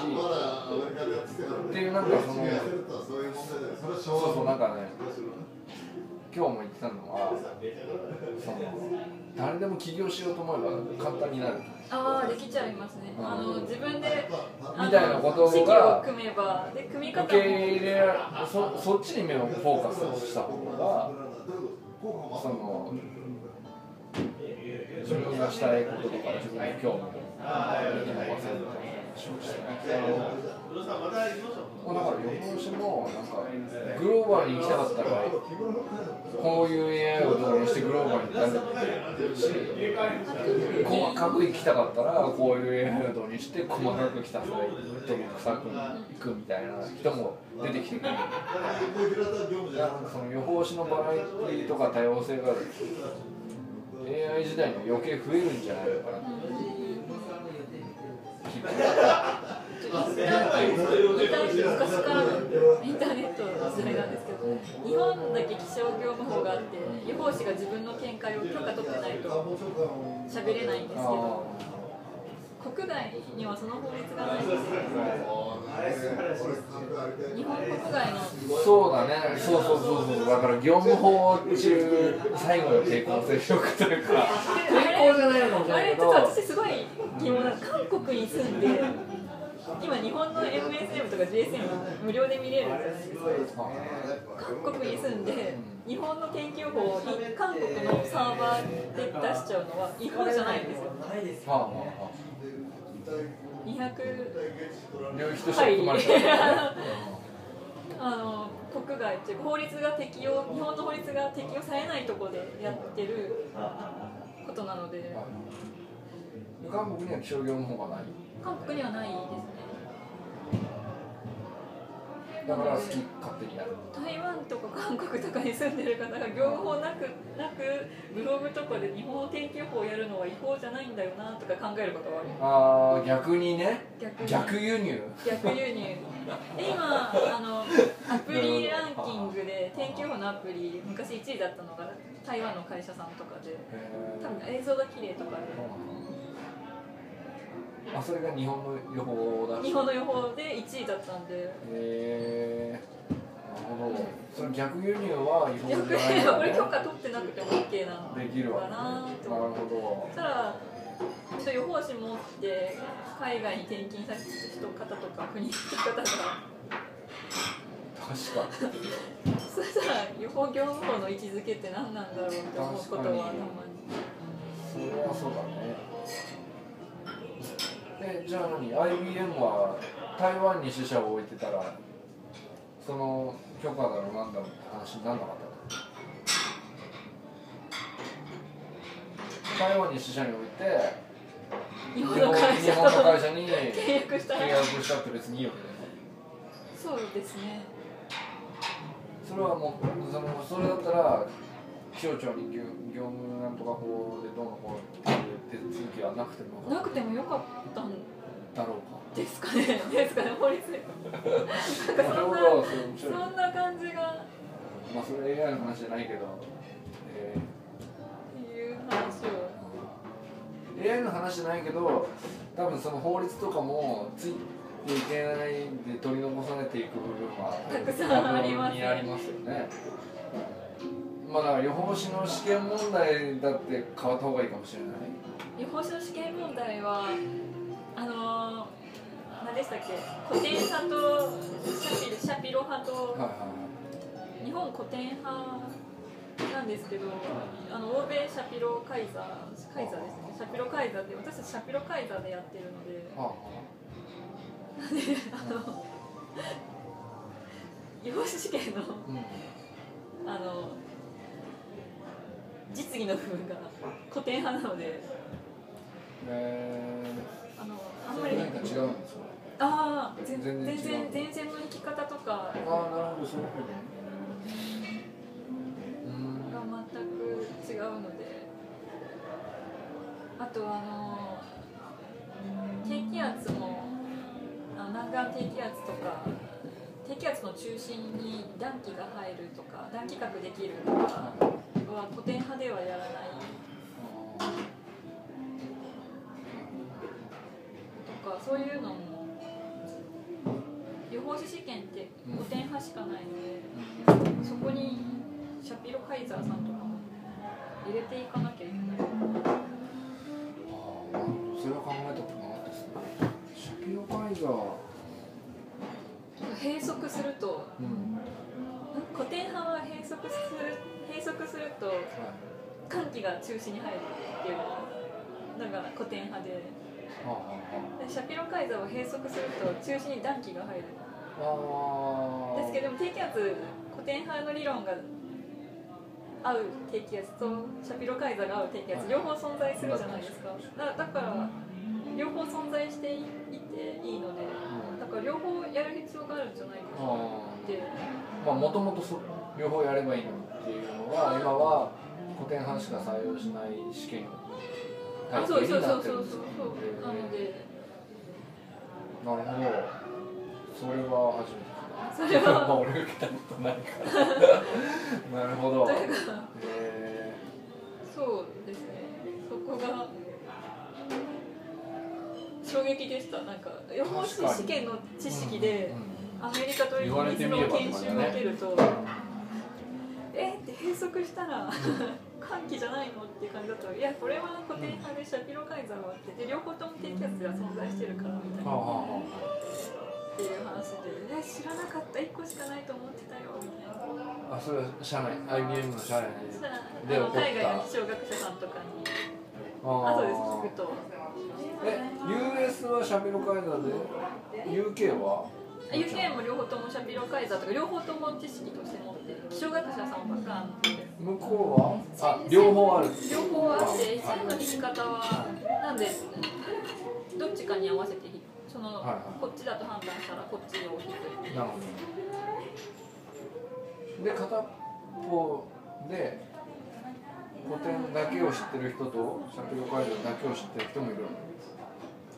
っていうなんかそのそうそうなんかね今日も言ってたのはその誰でも起業しようと思えば簡単になるああできちゃいますね。あの自分でみたいなことが組めばで組み方受もけ入れそそっちに目をフォーカスした方がその自分がしたいこととか自分の興味を伸ばせるみただから予報士もなんかグローバルに行きたかったらこういう AI を導入してグローバルになるし細かく行きたかったらこういう AI を導入して細かくひたすらどぶ臭く行くみたいな人も出てきてくるなんかその予報士のバラエティとか多様性が AI 時代に余計増えるんじゃないのかなってインターネット昔からのインターネットの時代なんですけど日本だけ気象業務法があって予報士が自分の見解を許可取ってないと喋れないんですけど国外にはその法律がないんですよ日本国外のそうだねそうそうそうそうだから業務法中最後の抵抗勢力というか抵抗じゃないのかもしれあないけどれちょっと私すごい疑問な韓国に住んで今日本の MSM とか GSM 無料で見れるじゃないですか韓国に住んで日本の天気予報を韓国のサーバーで出しちゃうのは違法じゃないんですよ。はあはあは200あ領域としては含まれてるあの国外っていうか法律が適用日本の法律が適用されないところでやってることなので。韓国には気象業務法がない。韓国にはないですねだから好き勝手にやる。台湾とか韓国とかに住んでる方が業務法なくなくブログとかで日本の天気予報をやるのは違法じゃないんだよなとか考えることはある。ああ逆にね。逆輸入。逆輸入。で今あのアプリランキングで天気予報のアプリ昔1位だったのが台湾の会社さんとかで。多分映像が綺麗とかであそれが日本の予報だし。日本の予報で1位だったんで。へえなるほど。それ逆輸入は違法逆じゃないね。これ許可取ってなくても OK なの。できるわかなるほそしたらちょっと予報士持って海外に転勤されてる人方とか国の方がど確か そしたら予報業務法の位置づけって何なんだろうって思うことはたまに。それはそうだね。えじゃあ何 IBM は台湾に支社を置いてたらその許可だろうなんだろうって話にならなかったの？台湾に支社に置いて日日本の会社と会社に契約したら契約したって別にいいよねそうですね。それはもうそのそれだったら気象庁に業業務なんとか法でどうのこうっていう手続きはなくてもなくてもよかったん？だろうか。ですかね。ですかね。法律なんかなるほそんな感じが。まあそれ AI の話じゃないけど、えっていう話を。ー AI の話じゃないけど多分その法律とかもついていけないで取り残されていく部分はたくさんありますよね。まあだから予報士の試験問題だって変わった方がいいかもしれない。予報士の試験問題はあのー、何でしたっけ？古典派とシャピシャピロ派と日本古典派なんですけどあの欧米シャピロカイザーカイザーですね。シャピロカイザーで私たちシャピロカイザーでやってるので。はあはあ。の予報士試験のあうん。あの実技の部分が古典派なので。えあのあー、んまり。何か違うんですかああ全全然全然前線の生き方とか。ああなるほどそういうふうにうんが全く違うので。あとあの低気圧も南岸低気圧とか低気圧の中心に暖気が入るとか暖気核できるとかは古典派ではやらないかそういうのも予報士試験って古典派しかないので、そこにシャピロカイザーさんとかも入れていかなきゃいけない。ああそれは考えたことなかったですね。シャピロカイザー。閉塞すると。うん。古典派は閉塞する閉塞するとはい。寒気が中心に入るっていうのが古典派で。はあはでシャピロカイザーは閉塞すると中心に暖気が入る。ですけどでも低気圧古典派の理論が合う低気圧とシャピロカイザーが合う低気圧両方存在するじゃないですか。だだから両方存在していていいのでだから両方やる必要があるんじゃないかなあって。まあもともと両方やればいいのにっていうのが今は古典派しか採用しない試験あそうそうになそうそうそうってるんですよなのでなるほどそれは初めてそれはまあ俺が受けたことないからなるほどというかへそうですね。そこが衝撃でしたなんか予報士試験の知識でアメリカとイギリスの研修を受けるとえって閉塞したら寒気じゃないのっていう感じだといやこれは古典派でシャピロカイザーはあって。で両方とも低気圧が存在してるからみたいな。っていう話で。え知らなかった。1個しかないと思ってたよ。みたいなああそれは社内 IBM の社内で。海外の気象学者さんとかに。あ後で聞くと。え US はシャピロカイザーで UK は？UK も両方ともシャピロカイザーとか両方とも知識として持ってる。気象学者さんばっかり向こうは？あ両方ある。両方あっては線の引き方はなんでどっちかに合わせてその、はいはい。こっちだと判断したらこっちを引く。いなるほど。で片方で古典だけを知ってる人とシャピロカイザーだけを知ってる人もいるの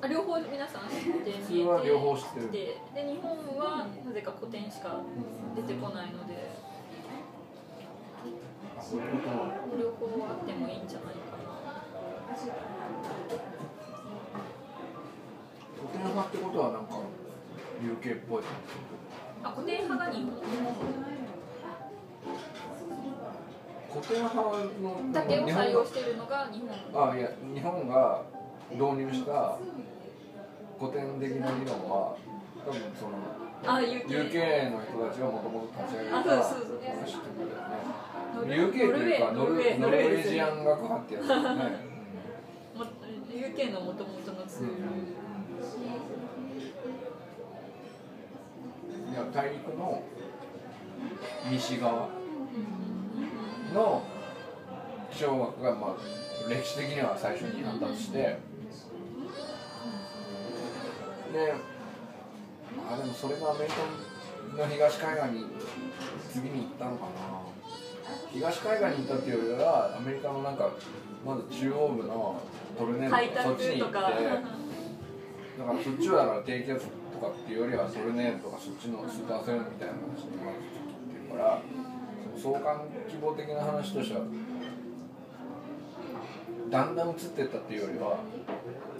あ両方皆さん知って普通見は両方え知ってる。てで日本はなぜか古典しか出てこないのであそういうことなの両方あってもいいんじゃないかな古典派ってことはなんか UK っぽい。あ古典派が日本古典派のだけを採用しているのが日本あいや日本が導入した古典的な理論は多分そのあ UK, UK の人たちがもともと立ち上げたあそうそうそう。話ってことだよね UK というかノルウェージアン学派ってやつだよね。も UK のもともとのツール、いや大陸の西側の気象学が、まあ、歴史的には最初に発達してであでもそれがアメリカの東海岸に次に行ったのかな東海岸に行ったっていうよりはアメリカのなんかまず中央部のトルネー開ドとか。そっちに行ってだからそっちはだから低気圧とかっていうよりはトルネードとかそっちのスーパーセルみたいな話にまずってるから相関希望的な話としてはだんだん移ってったっていうよりは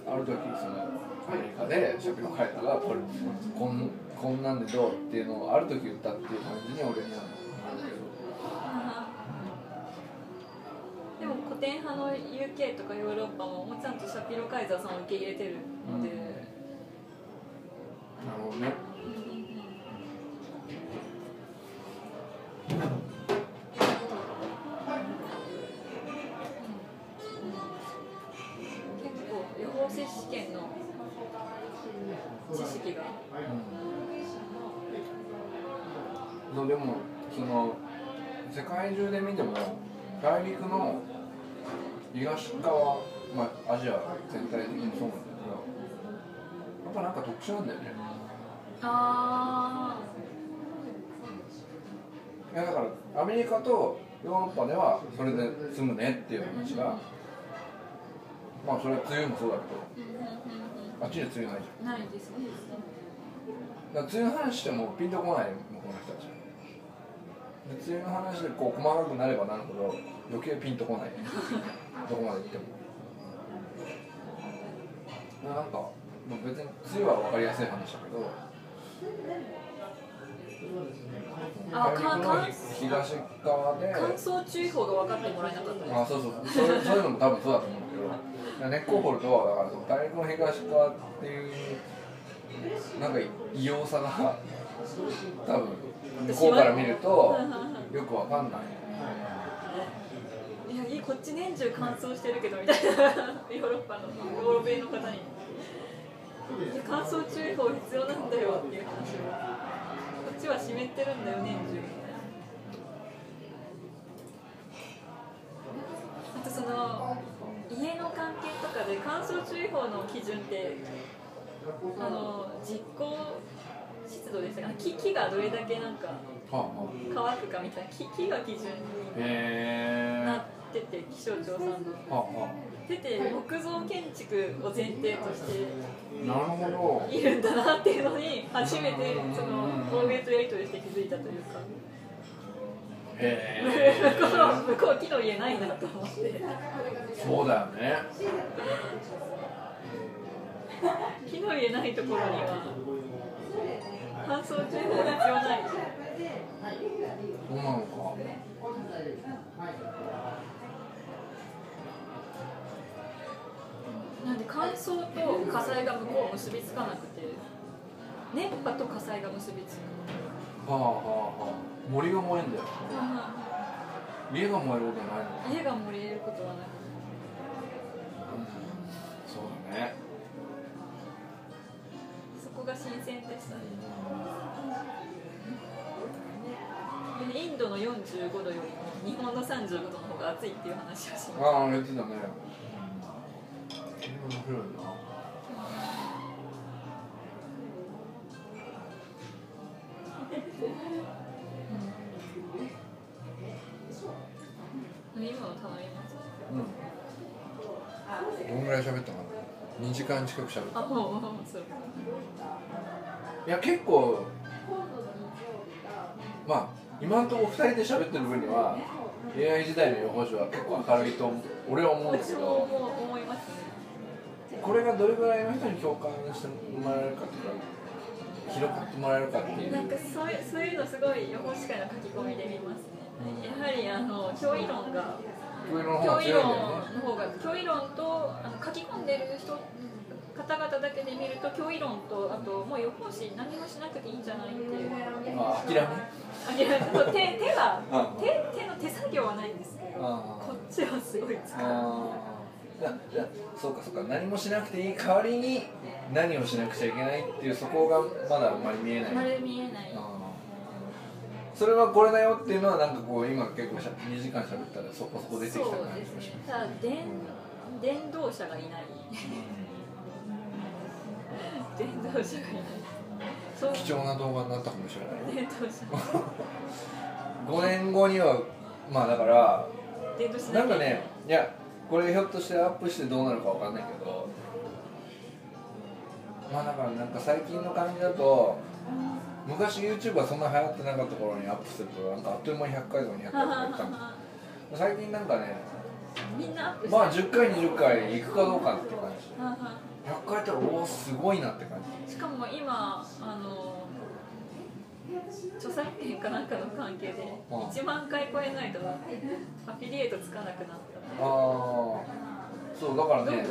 ある時そのアメリカでシャピロカイタがこれこんこんなんでどうっていうのをある時言ったっていう感じに俺には思うけど。でも古典派の UK とかヨーロッパももうちゃんとシャピロカイザーさんを受け入れてるので、なるほどね。結構予報士試験の知識が。うん、でもその世界中で見ても大陸の東側、まあ、アジア全体的にそうなんだけどやっぱなんか特殊なんだよね。あいやだからアメリカとヨーロッパではそれで済むねっていう話がまあそれは梅雨もそうだけどあっちには梅雨ないじあないですねゃんだから梅雨の話してもピンとこない向こうの人たち。で梅雨の話でこう細かくなればなるほど余計ピンとこない どこまで行っても。なんか、まあ、別に梅雨は分かりやすい話だけど。あ大陸のか東側で。乾燥注意報が分かってもらえなかったあそうそう。そういうそういうのも多分そうだと思うんだけど。根っこを掘るとだからその大陸の東側っていうなんか異様さが多分向こうから見るとよくわかんないいやいいこっち年中乾燥してるけどみたいな。ヨーロッパのヨーロ米の方に。乾燥注意報必要なんだよっていう話を。こっちは湿ってるんだよ年中。あとその家の関係とかで乾燥注意報の基準ってあの実行湿度でしたか？木木がどれだけなんか乾くかみたいな。木木が基準あになってて気象庁さんの。木造建築を前提として。いるんだなっていうのに初めてその欧米とやり取りして気づいたというか。へえ。向こう木の家ないなと思って。そうだよね。木の家ないところには乾燥注意報必要ない。そうなのかなんで乾燥と火災が向こう結びつかなくて熱波と火災が結びつく。はあはあはあ。森が燃えんだよ。家が燃えることないの家が燃えることはなく。そうだね。そこが新鮮でしたね。でインドの45度よりも日本の35度の方が暑いっていう話をしました。ああ言ってたね面白いな。うん。どんぐらい喋ったかな？2時間近く喋った。いや結構まあ今のところ2人で喋ってる分には AI 時代の予報士は結構明るいと俺は思うんだけ私もどこれがどれぐらいの人に共感してもらえるかとか広がってもらえるかっていう。なんかそういうそういうのすごい予報士会の書き込みで見ますね、やはりあの教理論が教理論の方が教理論とあの書き込んでる人方々だけで見ると教理論とあともう予報士何もしなくていいんじゃないっていう。あ諦め。あいや手手がうん手手の手作業はないんですけどあこっちはすごい使うそうかそうか。何もしなくていい代わりに何をしなくちゃいけないっていうそこがまだあんまり見えない。丸見えない。それはこれだよっていうのはなんかこう今結構しゃ2時間喋ったらそこそこ出てきた感じがしですね。ただ電電動車がいない。電動車がいない。貴重な動画になったかもしれない。電動車。5年後にはまあだからななんかねいやこれひょっとしてアップしてどうなるかわかんないけどまあだからなんか最近の感じだと昔 YouTube がそんな流行ってなかった頃にアップするとなんかあっという間に100回とか200回とかやったんだ最近なんかねまあ10回20回行くかどうかって感じ。はは。100回やったらおおすごいなって感じ。しかも今あの著作権かなんかの関係でうん1万回超えないとアフィリエイトつかなくなっああ。そうだからね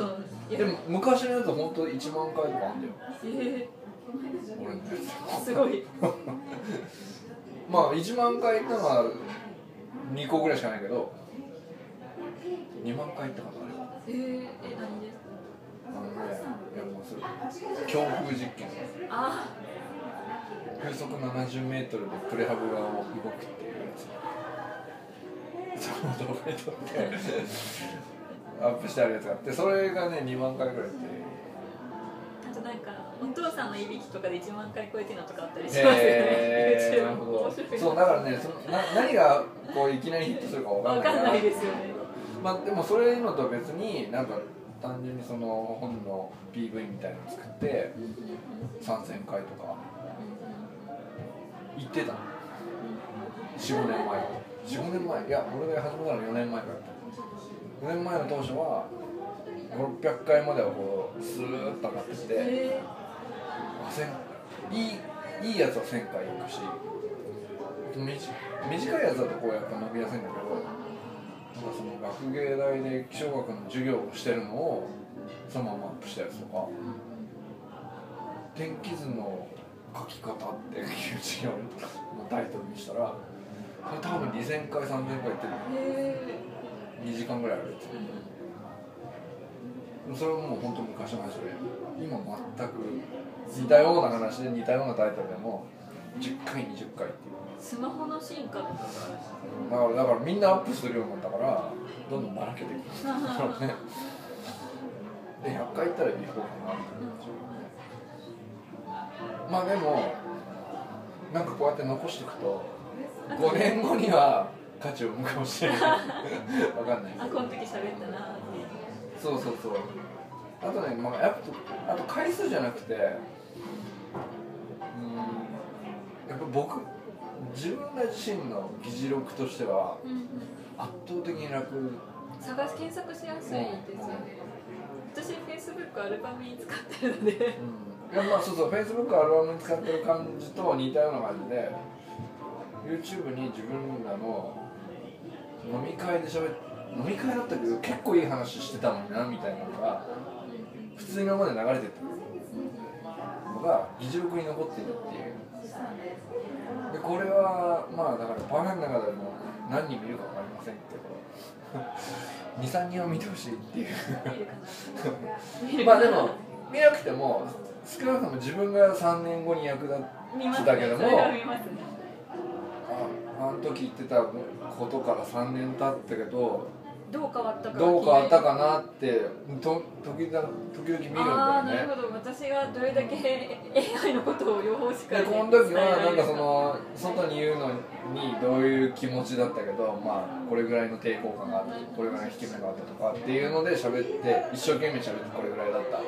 でも昔のやつ本当1万回とかあんだよ。え俺のやー、すごい。つ まあ1万回ってのは2個ぐらいしかないけど2万回ってことある。よえー、え何ですあのねいやもうそれ強風実験。あ風速70メートルでプレハブが動くっていうやつ。その動画に撮ってアップしてあるやつがあってそれがね2万回ぐらいってあとなんかお父さんのいびきとかで1万回超えてるのとかあったりしますよね。へーなるほど。そうだからねそのな何がこういきなりヒットするかわかんわない。かんないですよね。まあでもそういうのと別になんか単純にその本の PV みたいなの作って参戦会とか行ってたの。45年前。45年前？いや俺が始めたの4年前から。4年前の当初は600回まではこうスーッと上がってきてえ1000いいいいやつは1000回いくし短短いやつだとこうやっぱ伸びやすいんだけどなんかその学芸大で気象学の授業をしてるのをそのままアップしたやつとか天気図の書き方っていう授業のタイトルにしたらそれ多分2000回3000回いってる。え2時間ぐらいあるやつ。それはもう本当昔の話で。今全く似たような話で似たようなタイトルでも10回20回っていう。ー、スマホの進化とかがだからだからみんなアップするようになったからどんどんばらけていく。で100回いったら行こうかなってまあでもなんかこうやって残していくと5年後には価値を生むかもしれない。わかんないあこの時喋ったなそうそうそう。あとね、まあ、やっぱあと回数じゃなくてうんやっぱ僕自分ら自身の議事録としてはうんうん。圧倒的に楽。探し検索しやすいですよね。私 Facebook アルバムに使ってるのでいやまあそうそう Facebook アルバムに使ってる感じと似たような感じで YouTube に自分らの飲み会で喋っ飲み会だったけど結構いい話してたのになみたいなのが普通に今まで流れてったのが議事録に残ってるっていう。でこれはまあだからパフェの中でも何人見るか分かりませんけど 23人は見てほしいっていう。まあでも見なくても少なくとも自分が3年後に役立つだけどもそれは見ますね。ああの時言ってたことから3年経ったけどどう変わったかどう変わったかなってと時々時々見るんだああーなよねるほど。私がどれだけ AI のことを予報しかでこの時はなんかその外に言うのにどういう気持ちだったけどまあこれぐらいの抵抗感があってこれぐらいの引き目があったとかっていうので喋って一生懸命喋ってこれぐらいだった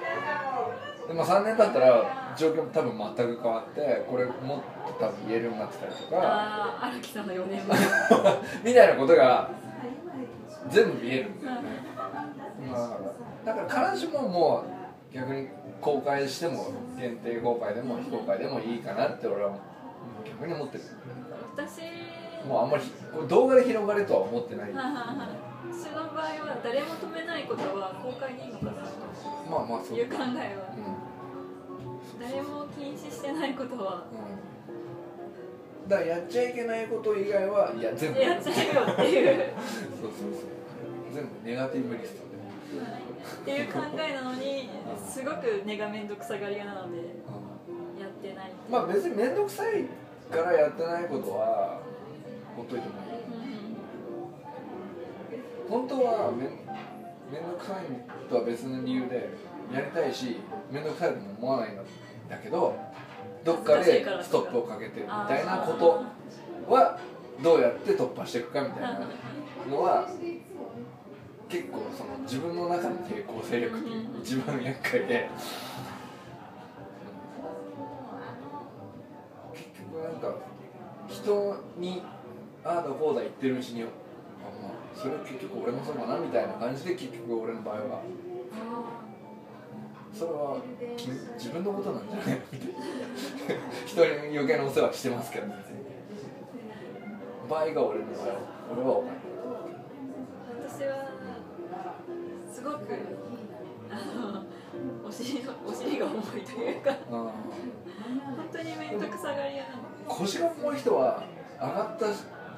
でも3年経ったら状況も多分全く変わってこれもっと多分言えるようになってたりとか。ああ荒木さんの4年前。みたいなことが全部見える。ん。だよね、まあ、だから必ずしももう逆に公開しても限定公開でも非公開でもいいかなって俺は逆に思ってる。私。もうあんまり動画で広がれとは思ってない。私の場合は誰も止めないことは公開でいいのかなまあまあそうという考えは。うん。誰も禁止してないことは。うん。だからやっちゃいけないこと以外はいや全部。やっちゃえよっていう。そうそうそう。全部ネガティブリストで。っていう考えなのにすごく根が面倒くさがり屋なのでやってない。まあ別に面倒くさいからやってないことはほっといてもいいうん。本当はめん面倒くさいとは別の理由でやりたいし面倒くさいとも思わないんだけどどっかでストップをかけてるみたいなことはどうやって突破していくかみたいなのは結構その自分の中の抵抗勢力って一番厄介で。結局なんか人にああだこうだ言ってるうちにそれ結局俺もそうだなみたいな感じで結局俺の場合は。それは君自分のことなんじゃない？人に余計なお世話してますけど別に。場合が俺の場合俺は分かる私はすごくあのお尻がお尻が重いというか。うん本当に面倒くさがり屋なの。腰が重い人は上がった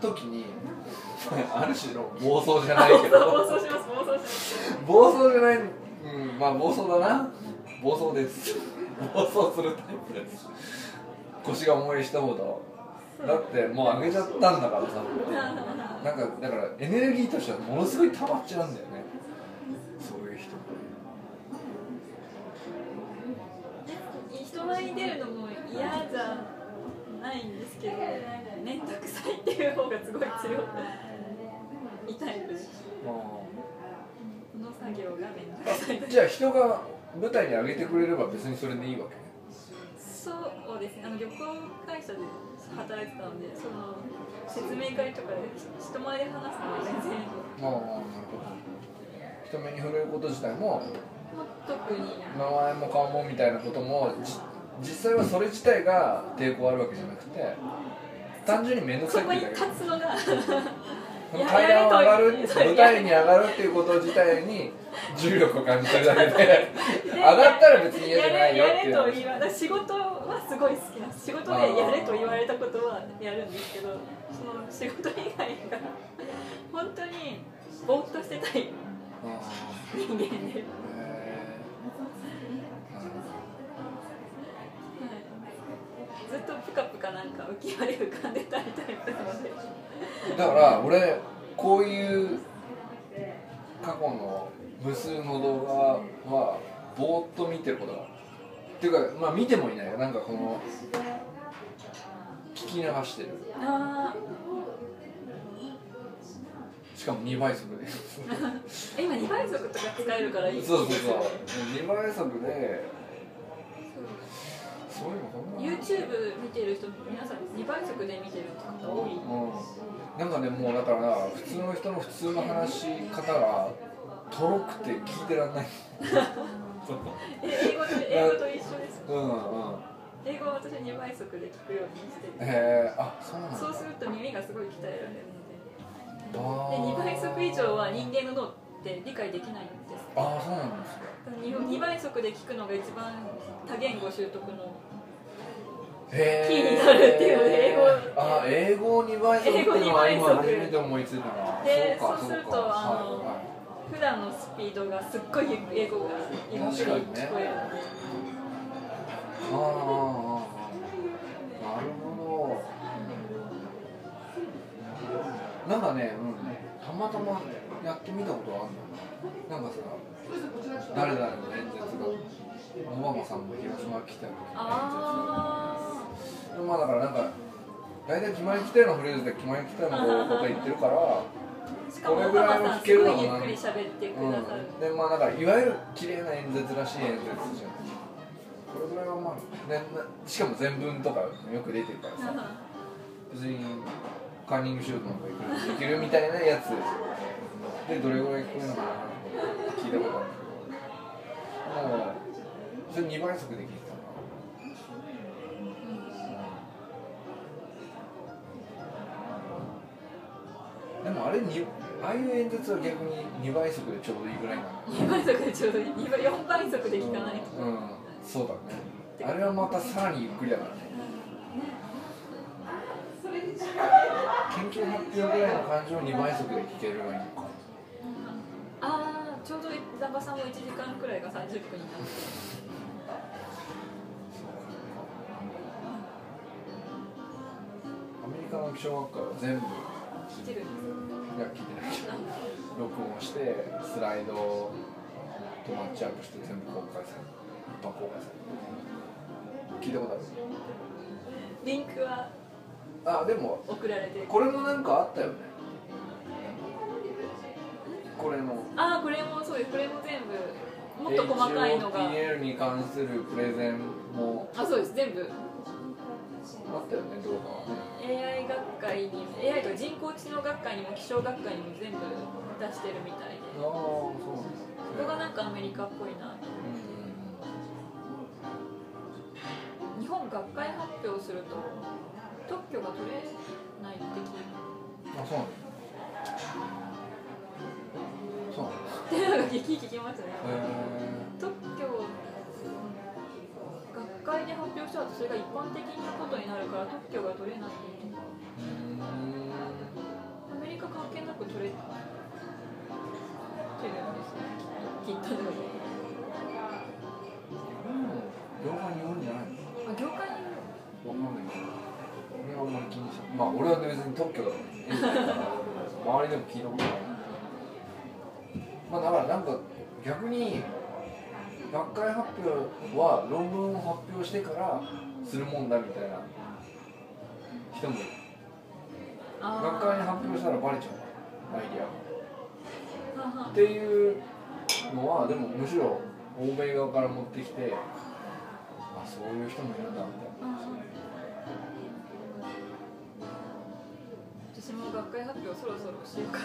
時に ある種の暴走じゃないけ暴ど走します暴走します。暴走じゃないうんまあ暴走だな。暴走です。暴走するタイプです。腰が重い人ほど。だってもう上げちゃったんだからさ。なんかだからエネルギーとしてはものすごい溜まっちゃうんだよねそういう人人前に出るのも嫌じゃないんですけど面倒くさいっていう方がすごい強いタイプで。すこの作業が面倒くさい。じゃあ人が舞台に上げてくれれば別にそれでいいわけね。そうですね。あの旅行会社で働いてたのでその説明会とかで人前で話すのは全然。ああなるほど。人目に触れること自体ももう特に。名前も顔もみたいなこともじ実際はそれ自体が抵抗あるわけじゃなくて単純に面倒くさそこにいっていうだけ。立つのが。階段を上がる舞台に上がるっていうこと自体に重力を感じてるだけで上がったら別に嫌じゃないよっていうやれと言われ仕事はすごい好きな仕事でやれと言われたことはやるんですけどその仕事以外が本当にぼーっとしてたいあ人間で、ずっとプカプカなんか浮き輪で浮かんでたいタイプなので。ーだから俺こういう過去の無数の動画はぼーっと見てることがあるってい。うかまあ見てもいない。よなんかこの聞き流してる。あしかも2倍速。でー今2倍速とか使えるからいい。そうそうそう。2倍速で YouTube 見てる人皆さん2倍速で見てる方多い。うん。なんかねもうだから普通の人の普通の話し方がとろくて聞いてらんない。そ うえ英語と英語と一緒ですうんうん。英語は私2倍速で聞くようにしててへえあそうなんだ。そうすると耳がすごい鍛えられるので。あで2倍ー速以上は人間の脳って理解できないんです。あーそうなんですか。2, 倍速で聞くのが一番多言語習得のへキーになるっていうので英語あ英語2倍速っていうのは英語2今初めて思いついたな。でそうかそうするとかあのはいはい。普段のスピードがすっごい英語がゆっくり聞こえる。ので、あーあなるほど。なんかね、うん、たまたまやってみたことはあるんだよな。なんかさ誰々の演説がオバマさんも広島来た時のあでまあだからなんか大体決まりきたようなフレーズで決まりきたようなこと言ってるからーしかもオバマさんすごいゆっくり喋ってくださる、うん、でまあなんかいわゆる綺麗な演説らしい演説じゃんこれぐらいはまあ、ね、なしかも全文とかよく出てるからさ。別にカンニングシュートなんかいけるみたいなやつでどれぐらい聞こえるのかな聞いたことあるんだけど。もうそれ2倍速で聞いてたなでもあれにああいう演説は逆に2倍速でちょうどいいぐらいなの。2倍速でちょうどいい。2倍4倍速で聞かないと、うん、そうだね。あれはまたさらにゆっくりだからね。研究発表ぐらいの感じを2倍速で聞ければいいのかああちょうどザバさんも1時間くらいが30分になってメリカの気象学会は全部聞いてるいや聞いてないけど録音してスライドとマッチアップして全部公開される。一般公開される。聞いたことある。リンクはあでも送られてこれもなんかあったよね。これのああこれもそうですこれも全部もっと細かいのが。HOTL に関するプレゼンも。あそうです。全部あったよね動画は。ね AI 学会に AI とか人工知能学会にも気象学会にも全部出してるみたいで。ああそうなんだ。ここがなんかアメリカっぽいな日本学会発表すると特許が取れないって聞いあそうなんだ。そうなんだ。てなんか聞き聞きますね。へ特会で発表しちゃうとそれが一般的なことになるから特許が取れないアメリカ関係なく取れてるんですね。きっとでも。業界によるんじゃないの？あ業界にわかんないけど俺はあんまり気にしない。まあ俺は別に特許だから。周りでも聞いたことない。まあだからなんか逆に学会発表は論文を発表してからするもんだみたいな人もいる。あ学会に発表したらバレちゃう。アイディア。っていうのはでもむしろ欧米側から持ってきてあそういう人もいるんだみたいな私も学会発表そろそろしようかな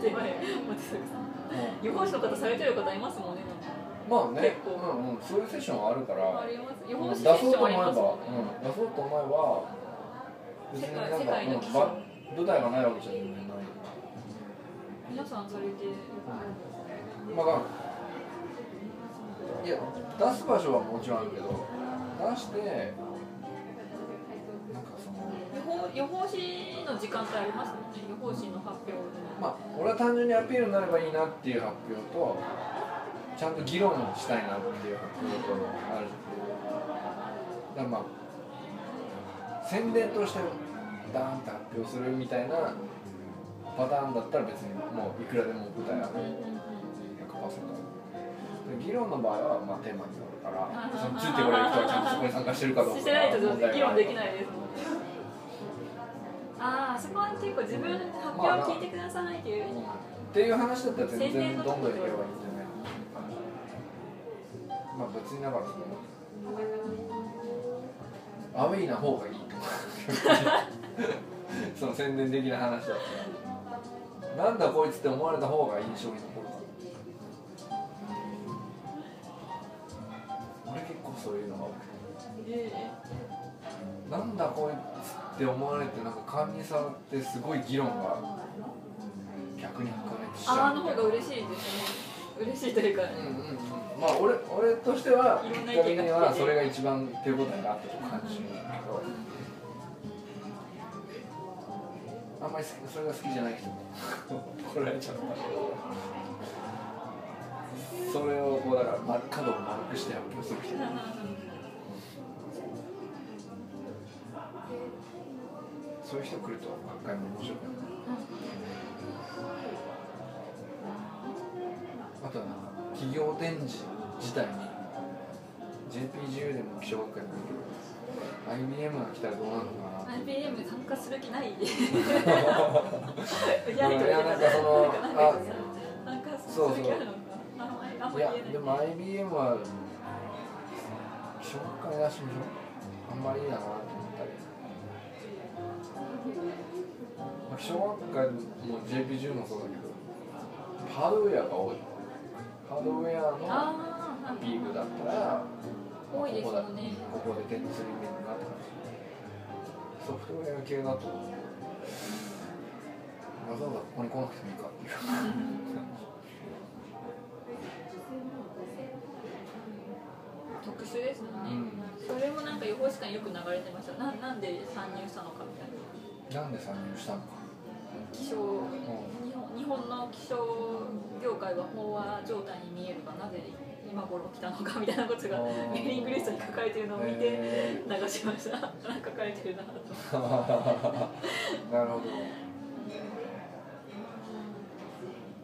て前持ってたー予報士の方されてる方いますもんね。まあね。結構。うんうん、そういうセッションはあるから。あります。予うん報士セッ出そうと思えば、ションありますもんね。うん、出そうと思えば別になんか世界の基うんば舞台がないわけじゃない。皆さんされてまあいや出す場所はもちろんあるけど出して予報士の時間帯ありますもんね。予報士の発表まあ俺は単純にアピールになればいいなっていう発表とちゃんと議論したいなっていう発表とある。だからまあ宣伝としてダーンって発表するみたいなパターンだったら別にもういくらでも舞台ある100%で議論の場合はまあテーマによるからそのついてこれる人はちゃんとそこに参加してるかどうかしてないと議論できいない。ですもんねああそこは結構自分発表を聞いてくださいっていうっていう話だったら全然どんどんいけばいいんじゃないまあ別にだからそのアウェイな方がいいその宣伝的な話だったらなんだこいつって思われた方が印象に残るか俺結構そういうのが多くてなんだこいつって思われてなんか勘に触ってすごい議論が逆に白熱しちあゃうあの方が嬉しいですね。嬉しいというか、うんうんうん。まあ俺俺としては結にはそれが一番手応えがあったと感じるんだけど。あんまりそれが好きじゃない人も 怒られちゃったそれをこうだからま角を丸くして発表する人そういう人来ると学会も面白くなる。あとはなんか企業展示自体に JPGU でも気象学会でもいいけど IBM が来たらどうなるのかな IBM 参加する気ない。やいやなんかそのあ参加すそうそう。い。やでも IBM は気象学会出しましょう。あんまりいいなまあ、気象学会も JPGU もそうだけどハードウェアが多い。ハードウェアのああピークだったら多いですよね。ここで展示するイメージがあったかもしれないソフトウェア系だとわざわざここに来なくてもいいかっていう特殊ですよね、うん。それもなんか予報士官よく流れてました。ななんで参入したのかみななんで参入したのか。気象日本日本の気象業界が飽和状態に見えるがなぜ今頃来たのかみたいなことがメー。リングリストに書かれてるのを見て へ流しました。なんか書かれてるなと。なるほど。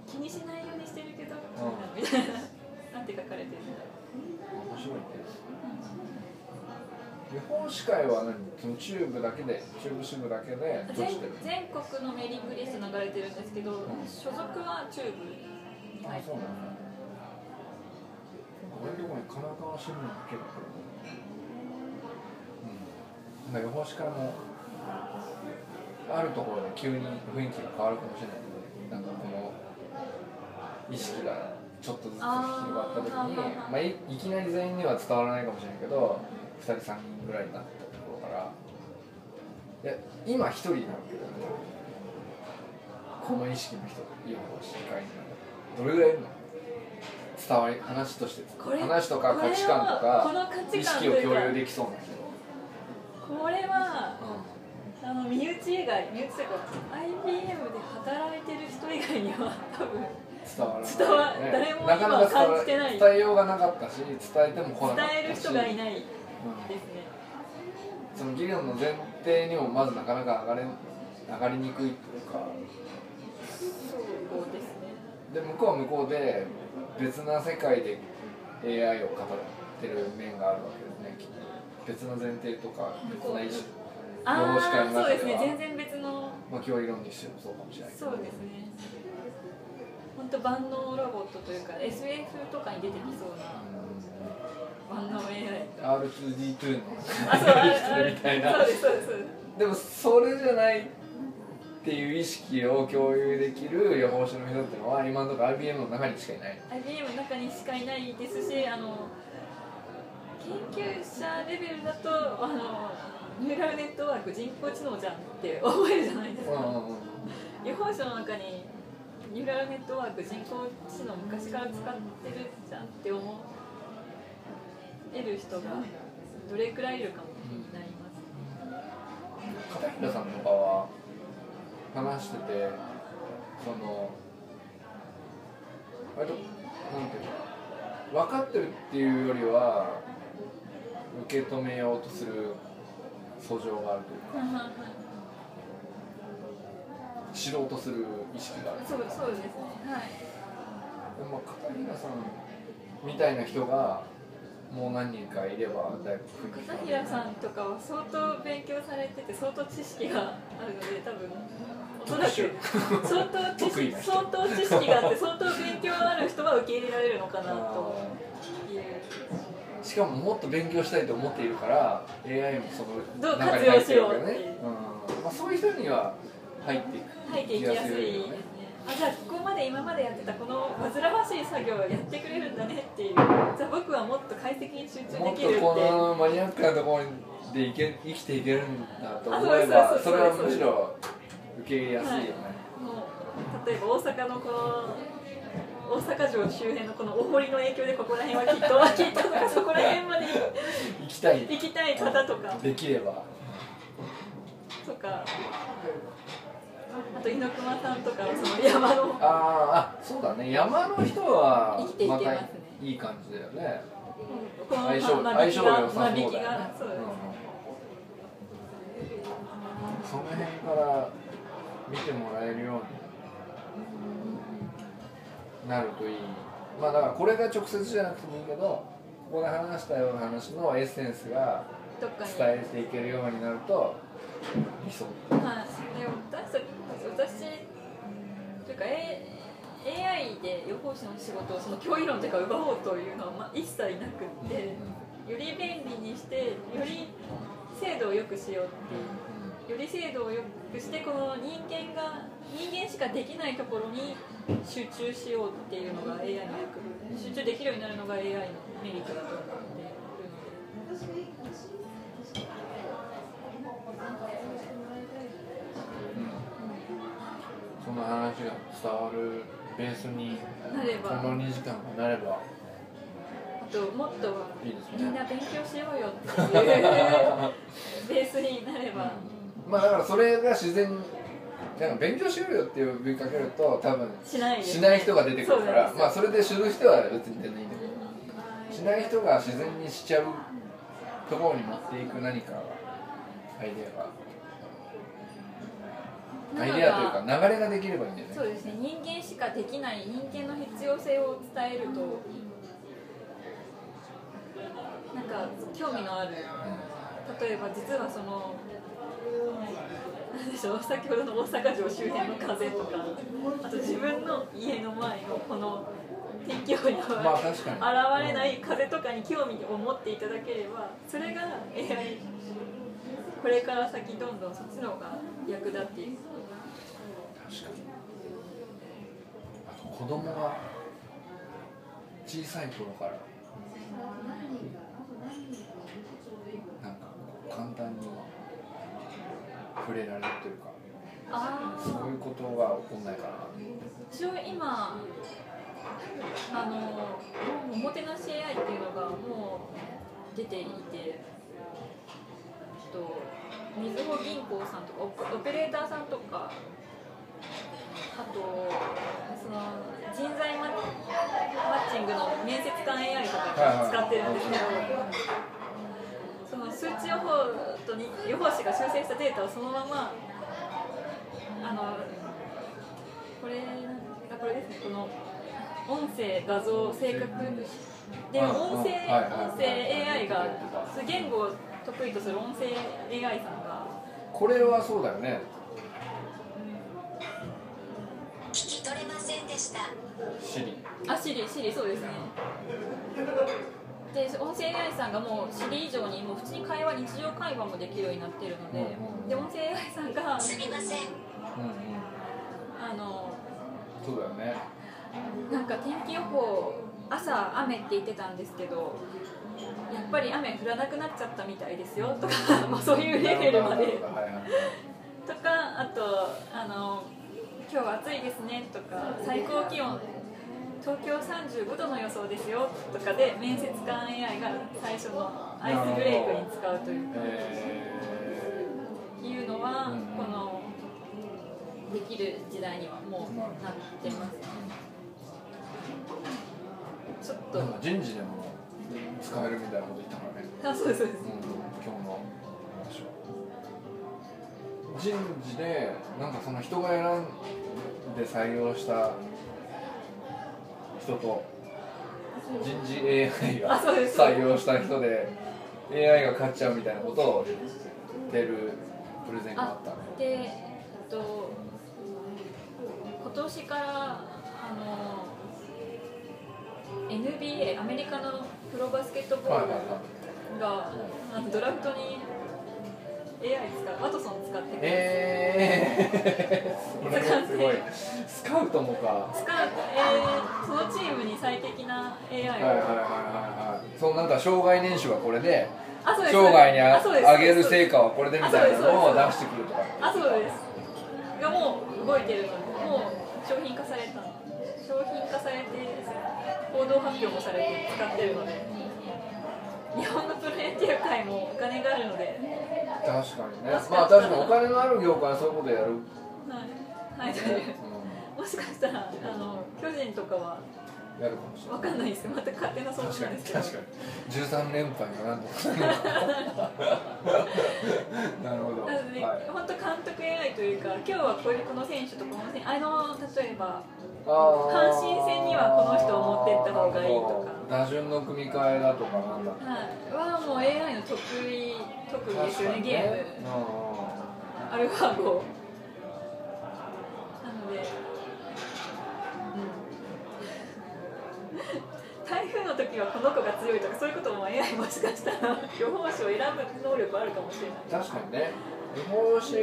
気にしないようにしてるけど、ん。みたいな。なんて書かれてるんだろ面白いね予報士会は何？そのチューブだけでチューブ支部だけで閉全全国のメーリングリスト流れてるんですけど、ん所属はチューブに。入ってあそうなんだ。俺のところに神奈川新聞が結構うん。だから予報士会もあるところで急に雰囲気が変わるかもしれないのでなんかこの意識がちょっとずつ広がった時にまあ、いいきなり全員には伝わらないかもしれないけど2人3人ぐらいになったところからいや今1人になるけどねこの意識の人予報士会にどれぐらいいるの伝わり話として話とか価値観とか意識を共有できそうな。人これはあの身内以外身内というか IBM で働いてる人以外には多分伝わらない、伝わ誰も今感じてない。伝えようがなかったし伝えても来なかったし。伝える人がいないですね。うんその議論の前提にもまずなかなか上がれ上がりにくいというか。そうですね。で向こうは向こうで別な世界で AI を語ってる面があるわけですね。きっと別の前提とか別な意思。ああそうですね。全然別の。まあ今日理論にしてもそうかもしれないそうですね。本当万能ロボットというか SF とかに出てきそうな。万能 AI うん R2D2 のあそうあ人みたいなそうですそうですそうです。でもそれじゃないっていう意識を共有できる予報士の人っていうのは今のところ IBM の中にしかいない。IBM の中にしかいないですしあの研究者レベルだとあのニューラルネットワーク人工知能じゃんって思えるじゃないですか、予報士の中にニューラルネットワーク人工知能昔から使ってるじゃんって思える人がどれくらいいるかも気になります、片平さんとかは話しててその割となんていうの分かってるっていうよりは受け止めようとする訴状があるというか 知ろうとする意識がある。そうそうですね。はい。でも片平さんみたいな人がもう何人かいればだいぶ片平さんとかは相当勉強されてて相当知識があるので多分おそらく相当知識相当知識があって相当勉強のある人は受け入れられるのかなというしかももっと勉強したいと思っているから AI もその中に入ってるわけ活用しようまあ、そういう人には入っていく入っていきやすいですねあじゃあここまで今までやってたこの煩わしい作業をやってくれるんだねっていうじゃあ僕はもっと解析に集中もっとできるって。このマニアックなところでいけ生きていけるんだと思えあばそれはむしろ受け入れやす。い。よね、もう例えば大阪のこの大阪城周辺のこのお堀の影響でここら辺はきっときっととかそこら辺まで行きたい。行きたい。方とか。できればとかあと猪熊さんとかはその山のあーあそうだね。山の人は生きていけますね。たいい感じだよね。相性間相性が良さそうだよね。がその辺から見てもらえるようになるといい。まあだからこれが直接じゃなくてもいいけどここで話したような話のエッセンスが伝えていけるようになると理想。はい、でも私たち私というか、A、AI で予報士の仕事をその教育論というか奪おうというのは、まあ、一切なくってより便利にしてより精度を良くしようっていうより精度を良くしてこの人間が人間しかできないところに集中しようっていうのが AI の役集中できるようになるのが AI のメリットだと思っているので。の話が伝わるベースになれば。この2時間がなればあともっといいですね。みんな勉強しようよっていうベースになれば、まあだからそれが自然になんか勉強しようよって呼びかけると多分しないですしない人が出てくるからまあそれでする人は別に全然いいんだけどしない人が自然にしちゃうところに持っていく何かアイデアがアイデアというか流れができればいいんだよね。そうですね。人間しかできない人間の必要性を伝えるとなんか興味のある。例えば実はそのなんでしょう先ほどの大阪城周辺の風とかあと自分の家の前のこの天気予報に現れない風とかに興味を持っていただければそれが AI これから先どんどんそっちの方が役立っていくあと子供が小さい頃からなんか簡単に触れられるというかあそういうことが起こんないかな一応今あのおもてなし AI っていうのがもう出ていてとみずほ銀行さんとかオペレーターさんとかあとその人材マッチングの面接官 AI とか使ってるんですけど、その数値予報とに予報士が修正したデータをそのままあのこれあこれですねこの音声画像正確で音声音声 AI が言語を得意とする音声 AI さんがこれはそうだよね。聞き取れませんでした。シリ。あシリシリそうですね。で音声 AI さんがもうシリ以上にもう普通に会話日常会話もできるようになってるのでで音声 AI さんがすみません。うんうんあのそうだよね。なんか天気予報朝雨って言ってたんですけどやっぱり雨降らなくなっちゃったみたいですよとか まあそういうレベルまで。とかあとあの今日は暑いですねとか最高気温東京35度の予想ですよとかで面接官 AI が最初のアイスブレイクに使うというかえいうのはうん。このできる時代にはもうなってますちょっと。人事でも使えるみたいなこと言ったからね。あそうですそうです。うん、人事でなんかその人が選んで採用した人と人事 AI が採用した人で AI が勝っちゃうみたいなことを出るプレゼンがあったね。で、えっと、今年からあの NBA アメリカのプロバスケットボールはいはいはい。ドラフトに AI 使うワトソン使ってくる、えー、それもすごい。スカウトもか。使う、えー、そのチームに最適な AI を、はいはいはいはいはい。そうなんか障害年収はこれであそうです。生涯にあ上げる成果はこれでみたいなのを出してくるとか。あそうです。がもう動いてるのでもう商品化された。商品化されて報道発表もされて使ってるので日本のプロ野球界もお金があるので。確かにね。まあ確かにお金のある業界はそういうことやる、うん、はい、はい、もしかしたらあの巨人とかはやるかもしれない。分かんないですまた勝手な想像ですけど。確かに13連敗がなんとかな。るほど、なので、はい、本当監督 AI というか今日はこういうこの選手とこの選手あの例えば阪神戦にはこの人を持ってった方がいいとか。打順の組み替えだとかなんだ。はい、はもう AI の得意特技ですよねゲーム。アルファ号な台風の時はこの子が強いとかそういうことも AI もしかしたら。予報士を選ぶ能力あるかもしれない。確かにね予報士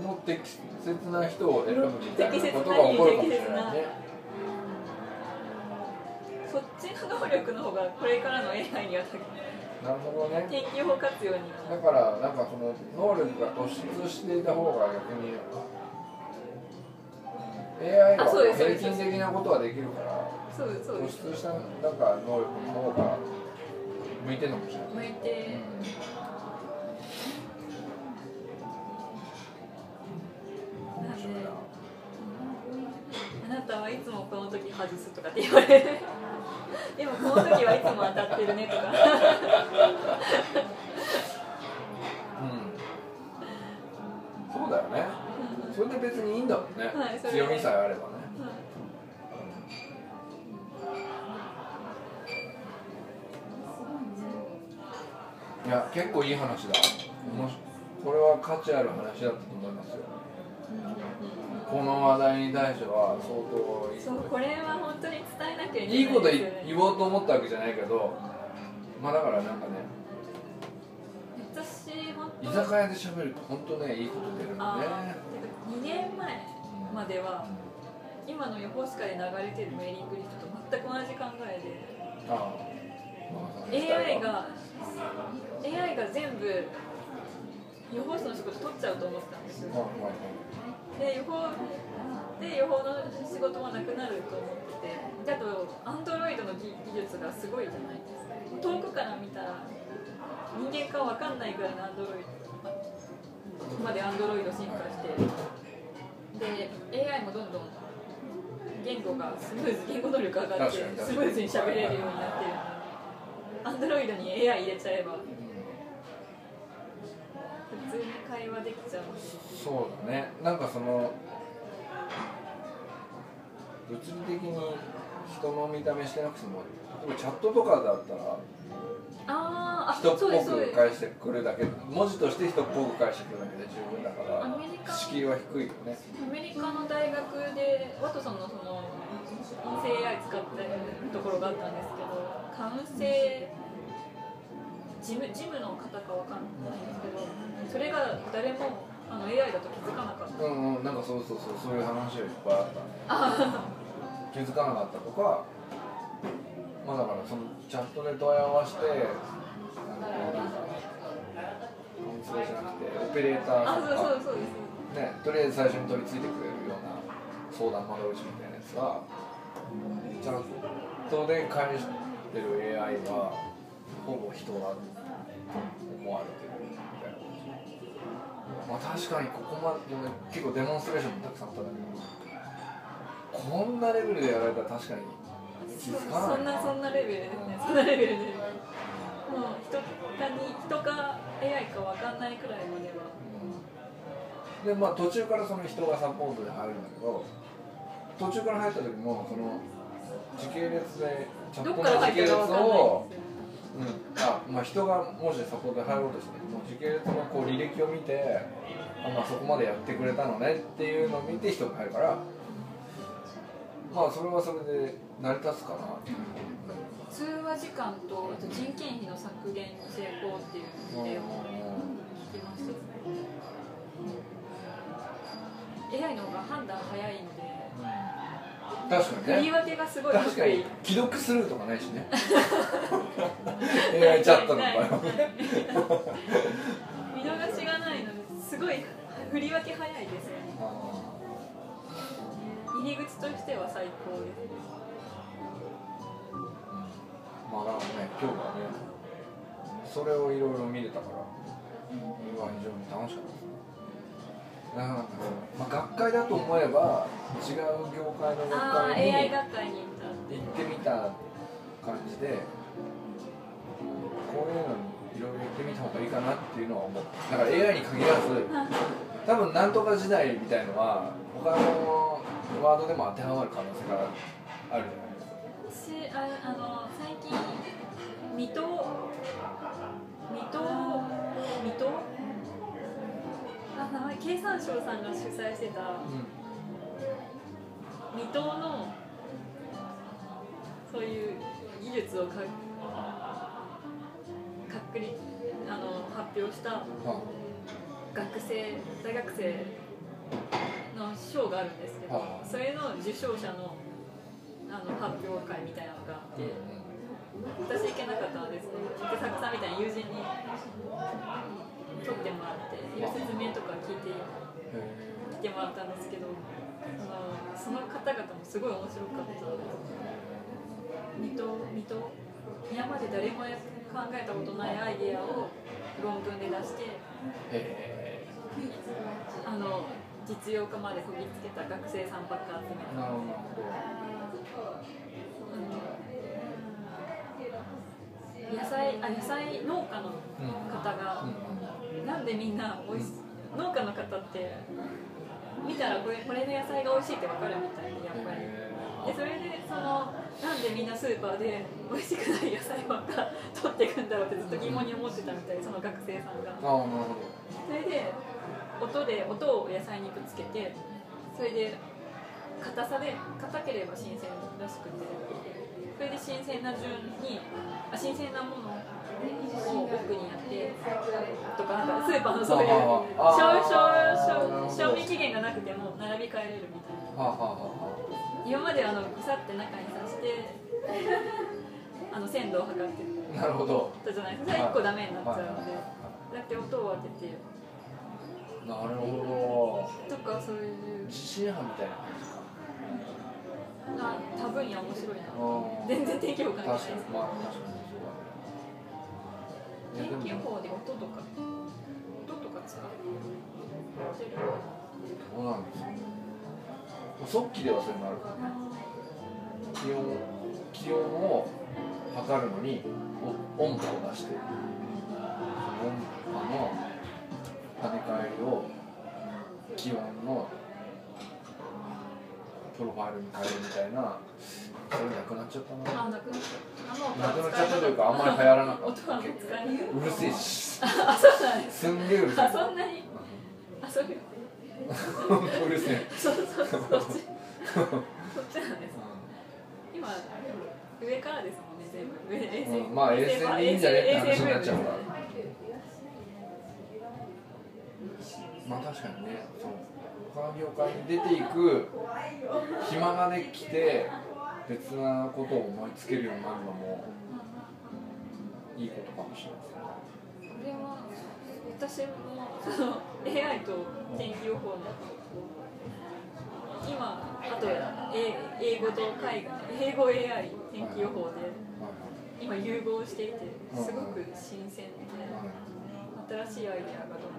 の適切な人を選ぶみたいなことが起こるかもしれないね。そっちの能力の方がこれからの AI にはなるほどね天気予報活用には。だからなんかその能力が突出していた方が逆に AI あそうはですそうです。平均的なことはできるからそうですそう突です。出したなんか能力の方が向いてるのかもしれない。向いて。面白いなあなたはいつもこの時外すとかって言われる。でもこの時はいつも当たってるねとか。うん。そうだよね。それで別にいいんだもんね、はいそれ強みさえあればいや結構いい話だ。これは価値ある話だったと思いますよ。この話題に対しては相当いい。そうこれは本当に伝えなきゃいけないいいこと言おうと思ったわけじゃないけどまあだからなんかね私本当居酒屋で喋ると本当ねいいこと出るのね。あ2年前までは今の予報士会で流れてるメーリングリストと全く同じ考えでああ AI が AI が全部予報士の仕事取っちゃうと思ってたんですよ。で予報で予報の仕事もなくなると思ってて。であとアンドロイドの技技術がすごいじゃないですか。遠くから見たら人間かわかんないぐらいのアンドロイドまでアンドロイド進化して。で AI もどんどん言語がスムーズ言語能力上がってスムーズに喋れるようになってるアンドロイドに AI 入れちゃえば。普通に会話できちゃう。そうだね。なんかその物理的に人の見た目してなくても例えばチャットとかだったらあ人っぽく返してくるだけ。文字として人っぽく返してくるだけで十分だから敷居は低いよね。アメリカの大学でワトソンのその音声 AI 使ってるところがあったんですけどカウンセ事務事務の方かわかんないんですけどそれが誰もあの AI だと気づかなかった。うんうんなんかそうそうそうそういう話がいっぱいあった。ね気づかなかったとかまあだからそのチャットで問い合わせてカウンセラーじゃなくてオペレーターあとかそうそうそうです。ね、とりあえず最初に取り付いてくれるような相談窓口みたいなやつがチャットで返してる AI はほぼ人だと思われてるみたいなまあ確かにここまで結構デモンストレーションもたくさんあったんだけどこんなレベルでやられたら確かに気づかないそんなそんなレベルですね。そんなレベルで もう人かに人か AI かわかんないくらいまでは。でまあ途中からその人がサポートで入るんだけど途中から入った時もその時系列でチャットの時系列をうん。あまあ、人がもしサポートで入ろうとしても時系列のこう履歴を見てあ、まあ、そこまでやってくれたのねっていうのを見て人が入るから。まあそれはそれで成り立つかな通話時間とあと人件費の削減に成功っていう例を聞きました。AI の方が判断早いので確かにね。振り分けがすごい確かに既読スルーとかないしね。AI チャットの場合は。見逃しがないのですごい振り分け早いですよね入り口としては最高です。まあだからね今日はねそれをいろいろ見れたから僕は非常に楽しかったまあ、学会だと思えば違う業界の学会に行ってみた感じでこういうのにいろいろ行ってみた方がいいかなっていうのは思っただから AI に限らず多分なんとか時代みたいのは他のワードでも当てはまる可能性があるじゃないですか。私ああの最近水戸水戸水戸あ名前経産省さんが主催してた水戸のそういう技術をか確立あの発表したあ学生大学生の賞があるんですけどはあそれの受賞者のあの発表会みたいなのがあって私行けなかったんですね。で作さんみたいに友人に撮ってもらっていろいろ説明とか聞いて来てもらったんですけどあのその方々もすごい面白かった水戸水戸？今まで誰も考えたことないアイデアを論文で出してへあの実用化までこぎつけた学生さんばっか集めた野菜あ野菜農家の方が、なんでみんなおいし農家の方って見たらこれこれの野菜が美味しいって分かるみたいでやっぱり。でそれでそのなんででみんなスーパーで美味しくない野菜ばっか取っていくんだろうってずっと疑問に思ってたみたいでその学生さんが。それで音で音を野菜にぶつけてそれで硬さで硬ければ新鮮らしくて。それで新鮮な順にあ新鮮なものを奥にやってとかなんかスーパー。のそういう賞味期限がなくても並び替えれるみたい。な今まであのぐさって中に刺してあの鮮度を測ってあ、なるほどたじゃないです。かそれ1個ダメになっちゃう。のではいだって音を当ててなるほとかそういうど自信派みたいな感じかな多分野面白いな。全然天気予報関係ない。です確かに。まあ天気予報で音とか音とか使ってるそうなんですよ速記ではそれもあるからね気温気温を測るのにお音波を出してその音波の跳ね返りを気温のプロファイルに変えるみたいな。それなくなっちゃったな。あなくなっちゃった。なくなっちゃったというかあんまり流行らなかった。音はもうるせえし。あそうなんですすんげえうるせえ。あそんなに？あそういううるせえ。そうそうそうそっちそっちなんです。今上からですもんね全部。上衛星、うんまあ衛星でいいんじゃねって話になっちゃうから。まあ確かにねそう他の業界に出ていく暇ができて別なことを思いつけるようになるのもいいことかもしれないですね。これは私もその AI と天気予報の今あと英英語と海外英語 AI 天気予報で今融合していてすごく新鮮で新しいアイデアがどんどん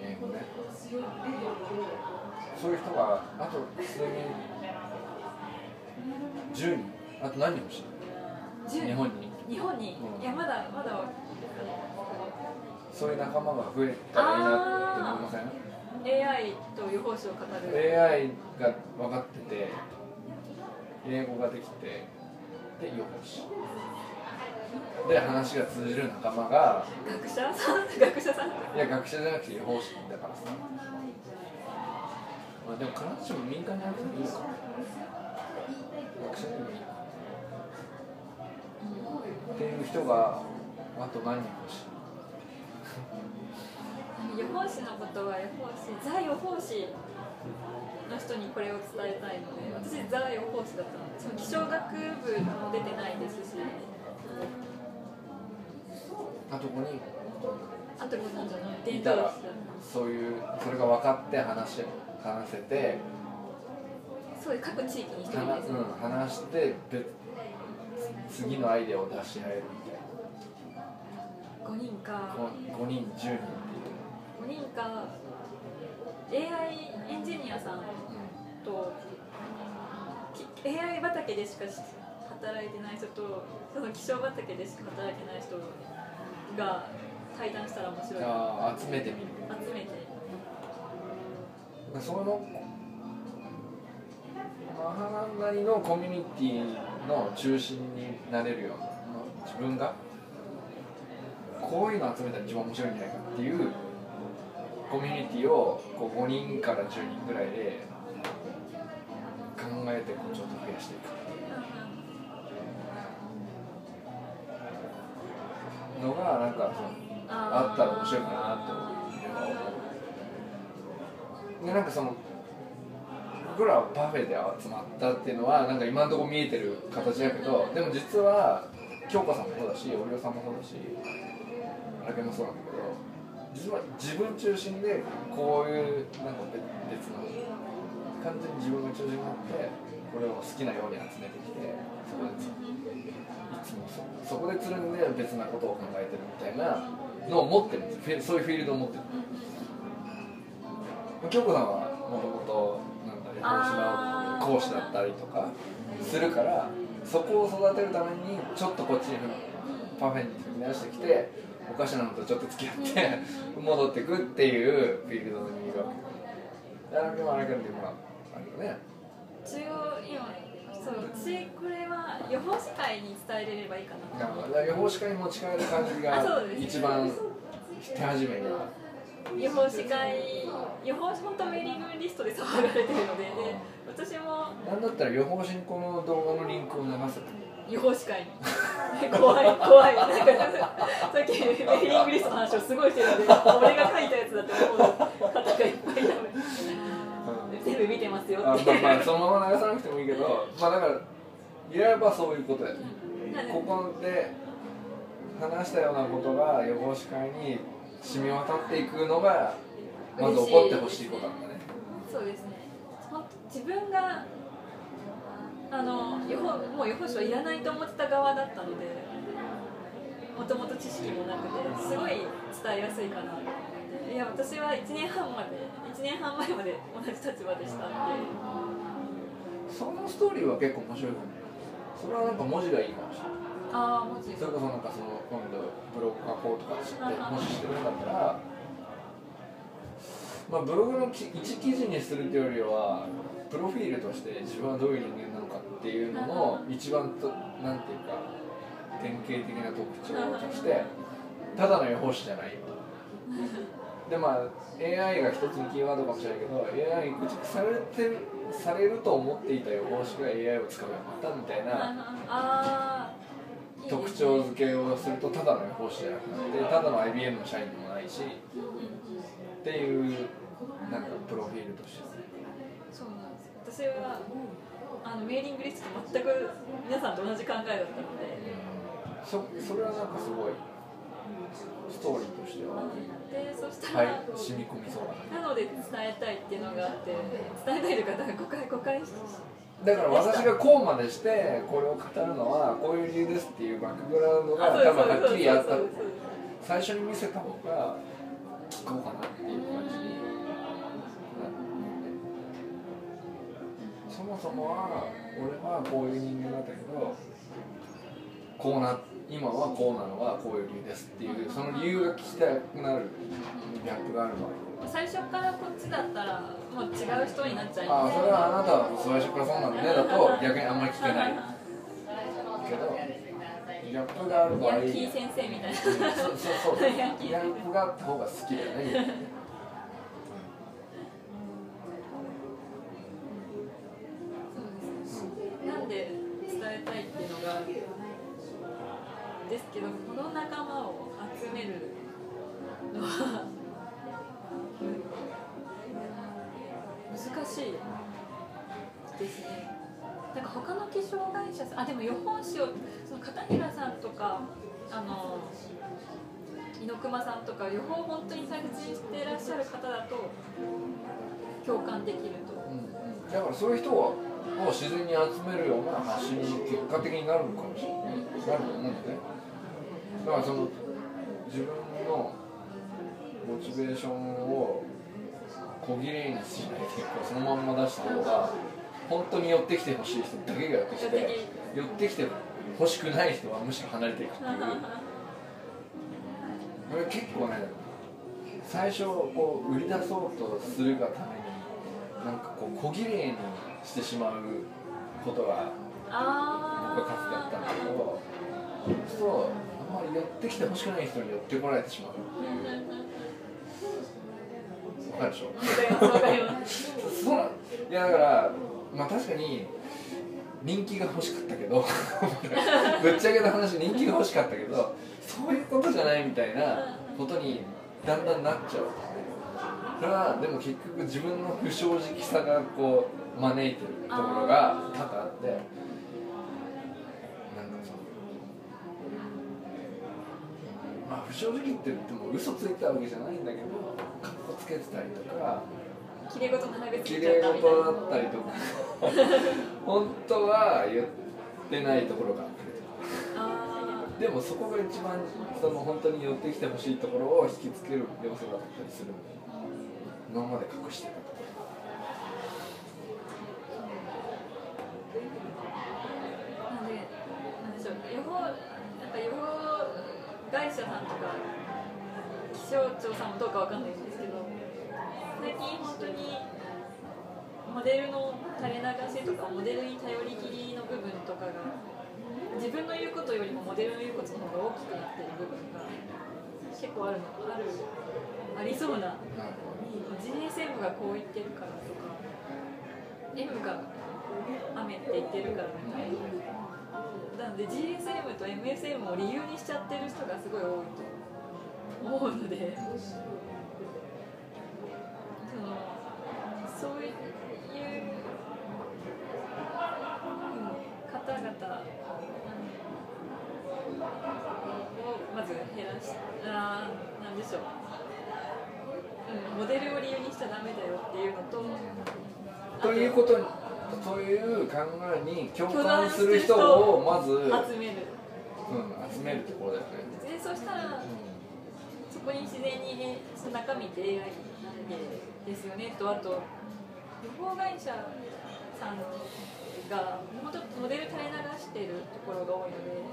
英語ねそういう人があと数人10人あと何人欲しい。10日本に。日本に、うんいやまだまだそういう仲間が増えたらいいなって思いません？AI と予報士を語る。AI が分かってて英語ができてで予報士で話が通じる仲間が学者さん？学者さん？いや学者じゃなくて予報士だからさ。まあでも必ずしも民間にあってもいいのか。学者でもいいか。っていう人があと何人欲しい。予報士のことは予報士ザ予報士の人にこれを伝えたいので私ザ予報士だったのでその気象学部も出てないですしあと5人。あと5人じゃない。伝いたら統そういうそれが分かって話し話せてそういう各地域に一人話うん、話して別次のアイデアを出し合えるみたい5人か。な 5, 人10人っていう、5人か。AI エンジニアさんとき AI 畑でしか働いてない人とその気象畑でしか働いてない人が対談したら面白い。ああ集めて。みる集めて。そのマハランなりのコミュニティの中心になれるような自分がこういうの集めたら一番面白いんじゃないかっていうコミュニティをこう5人から10人ぐらいで考えてこうちょっと増やしていくのがなんかそのあったら面白いかなって思うでなんかその僕らはパフェで集まったっていうのはなんか今のところ見えてる形だけどでも実は京子さんもそうだし織尾さんもそうだし荒木もそうなんだけど実は自分中心でこういうなんか別の完全に自分が中心になってこれを好きなように集めてきてそこでそこでつるんで別なことを考えてるみたいなのを持ってるんですそういうフィールドを持ってる京子さんはもともとなんだ講師だったりとかするからそこを育てるためにちょっとこっちにパフェに踏み出してきてお菓子なのとちょっと付き合って 戻ってくっていうフィールドにいるわけ。あれもあれからってほらあるよね。一応今そううちこれは予報士会に伝えれればいいかな。予報士会に持ち帰る感じが一番手始めには。予報士会予報士本当メーリングリストで騒がれてるのでで私もなんだったら予報士にこの動画のリンクを流せた予報士会に。怖 い怖い。なんかさっきメーリングリストの話をすごいしてるので俺が書いたやつだって思う方がいっぱいいたので全部見てますよ。あってまあまあそのまま流さなくてもいいけどまあだから言えばそういうことや。ね。ここで話したようなことが予報士会に染み渡っていくのがまず起こってほしいことなんだね。そうですね。自分があの予報もう予報士はいらないと思ってた側だったのでもともと知識もなくてすごい伝えやすいかなと思って。いや私は1年半まで1年半前まで同じ立場でしたってそのストーリーは結構面白いかもそれはなんか文字がいいかもしれないああ文字それこそなんかその今度ブログ書こうとかしてもししてるんだったらまあブログの一記事にするというよりはプロフィールとして自分はどういう人間なのかっていうのの一番となんていうか典型的な特徴としてただの予報士じゃない。よでまあ AI が一つのキーワードかもしれないけど AI に駆逐されてされると思っていた予報士が AI を使うようになったみたいな 特徴付けをするとただの予報士じゃなくなってただの IBM の社員でもないしっていうなんかプロフィールとして。そうなんですよ。私はあのメーリングリストと全く皆さんと同じ考えだったので。そそれはなんかすごいストーリーとしてはでそしたはいら、染み込みそうなので伝えたいっていうのがあって伝えたいという方が誤解誤解して。だから私がこうまでしてこれを語るのはこういう理由ですっていうバックグラウンドが多分はっきりやった。最初に見せた方が聞こうかなっていう感じになるそもそもは俺はこういう人間だったけどこうな今はこうなのはこういう理由ですっていうその理由が聞きたくなるギャップがあるのは。最初からこっちだったらもう違う人になっちゃいああますそれはあなたは最初からそうなんだねだと逆にあんまり聞けない。けどギャップがある場合ヤンキー先生みたいな。そうそうそう。ヤンキーヤンキーがあった方が好きだよね。そうですなんで伝えたいっていうのがですけどこの仲間を集めるのは難しいですね。なんか他の気象会社さんあでも予報士をその片平さんとかあの猪熊さんとか予報本当に大切にしてらっしゃる方だと共感できると。だからそういう人を自然に集めるような発信に結果的になるのかもしれない。なると思うんだねだからその自分のモチベーションを小切れにしないでこうそのまんま出した方が本当に寄ってきてほしい人だけが寄ってきて寄ってきて欲しくない人はむしろ離れていくっていう。これ結構ね最初こう売り出そうとするがためになんかこう小綺麗にしてしまうことがあ僕はかつてあったんだけどそうまり寄ってきてほしくない人に寄ってこられてしまう。わかるでしょ？わかりますわかりますそう。なんいやだからまあ確かに人気が欲しかったけど ぶっちゃけた話人気が欲しかったけどそういうことじゃないみたいなことにだんだんなっちゃう。それはでも結局自分の不正直さがこう招いてるところが多々あってなんかそのまあ不正直って言っても嘘ついたわけじゃないんだけどかっこつけてたりとか綺麗事の長くつ綺いちゃっ麗たみたいな。事だったりとか本当は言ってないところがあるあでもそこが一番その本当に寄ってきてほしいところを引きつける要素だったりする今まで隠してたとこーなんでなんでしょう予報なんか予報会社さんとか気象庁さんもどうかわかんないんですけど最近本当にモデルの垂れ流しとかモデルに頼りきりの部分とかが自分の言うことよりもモデルの言うことの方が大きくなってる部分が結構あるのあるありそうな GSM がこう言ってるからとか M が雨って言ってるからみたいな。なので GSM と MSM を理由にしちゃってる人がすごい多いと思うので。そのそういううん方々をまず減らしあーなんでしょう、うん、モデルを理由にしちゃダメだよっていうのとということにそういう考えに共感する人をまず、うん、集める。集めるところだよね。でそしたらそこに自然に、ね、その中身って AI ですよね。とあと旅行会社さんがもうちょっとモデル垂れ流してるところが多いので。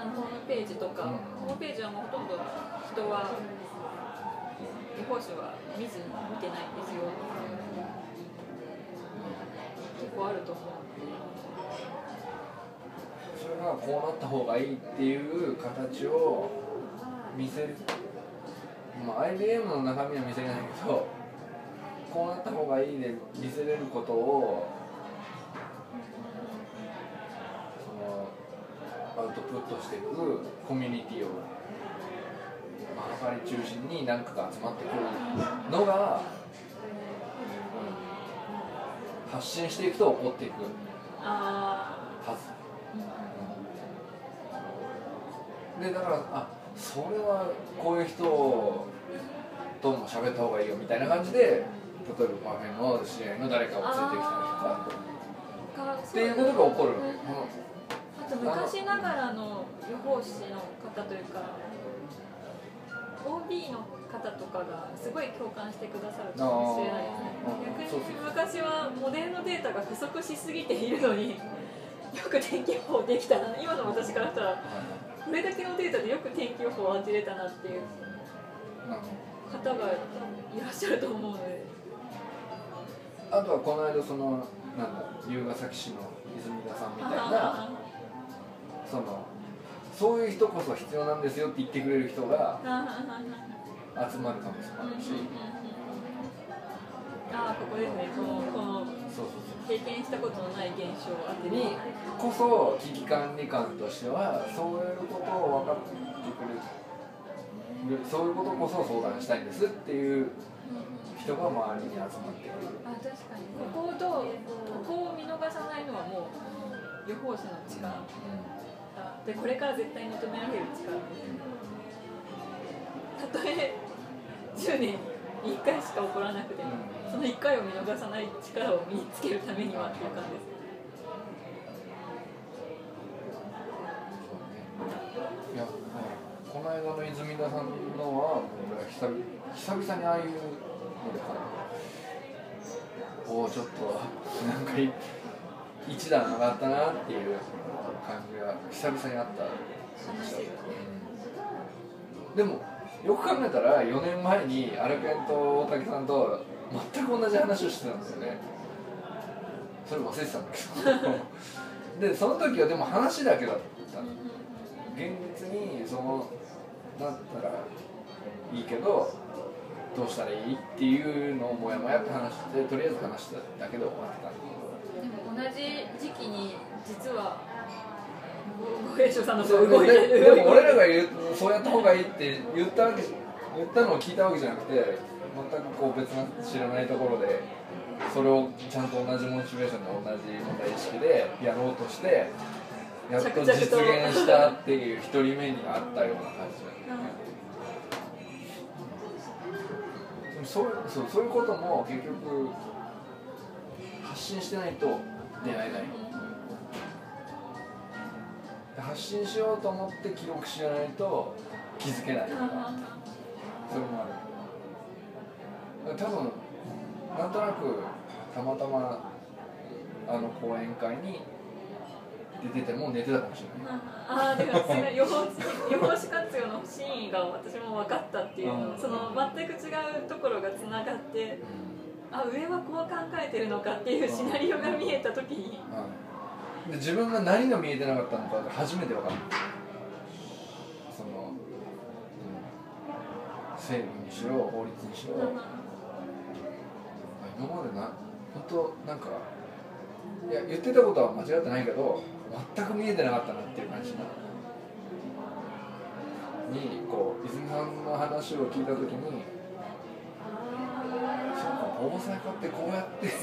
あのホームページとか、うん。ホームページはもうほとんど人は旅行誌は見ずに見てないんですよ。結構あると思う。それがこうなった方がいいっていう形を見せる、まあ、IBM の中身は見せれないけどこうなった方がいいで見せれることをそのアウトプットしていくコミュニティをまあり中心に何かが集まってくるのが発信していくと起こっていく。あでだからあそれはこういう人とも喋った方がいいよみたいな感じで例えばパフェの知り合いの誰かを連れてきたりとか。っていうことが起こる、うん。あと昔ながらの予報士の方というか OB の方とかがすごい共感してくださるかもしれないですね。逆に昔はモデルのデータが不足しすぎているのによく天気予報できたな。今の私からしたらこれだけのデータでよく天気予報を当てれたなっていう方がいらっしゃると思うので。あとはこの間そのなんだ龍ヶ崎市の泉田さんみたいなそのそういう人こそ必要なんですよって言ってくれる人が集まるかもしれないし、ああここですね。このこの経験したことのない現象を当てにこそ危機管理官としてはそういうことを分かってくれるそういうことこそ相談したいんですっていう人が周りに集まってくる。あ確かに。ここをどうここを見逃さないのはもう予報士の力。でこれから絶対求められる力。たとえ10年に1回しか起こらなくてもその1回を見逃さない力を身につけるためにはっていう感じです。いやこの間の泉田さんのは俺は久々久々にああいうのでおおちょっとなんかい一段上がったなっていう感じが久々にあった。うん。でもよく考えたら4年前にアルケンと大竹さんと全く同じ話をしてたんですよね。それ忘れてたんだけど。でその時はでも話だけだった。現実にそのなったらいいけどどうしたらいいっていうのをもやもやって話してとりあえず話しただけで終わったでも同じ時期に実はご平所さんのそう動いてでる。でも俺らが言うそうやった方がいいって言ったわけ言ったのを聞いたわけじゃなくて全くこう別な知らないところでそれをちゃんと同じモチベーションで同じ問題意識でやろうとしてやっと実現したっていう一人目にあったような感じだよねでもそうそうそういうことも結局発信してないと出会えない。発信しようと思って記録しないと気づけないとかそれもある多分なんとなくたまたまあの講演会に出てても寝てたかもしれない。ああでもそれ予報士予報士活用の真意が私も分かったっていうの、うん。その全く違うところがつながってあ上はこう考えてるのかっていうシナリオが見えた時に。で自分が何が見えてなかったのかが初めて分かったその、うん、制度にしろ法律にしろ、今までな本当なんかいや言ってたことは間違ってないけど全く見えてなかったなっていう感じな。にこう泉さんの話を聞いた時にそうか防災課ってこうやって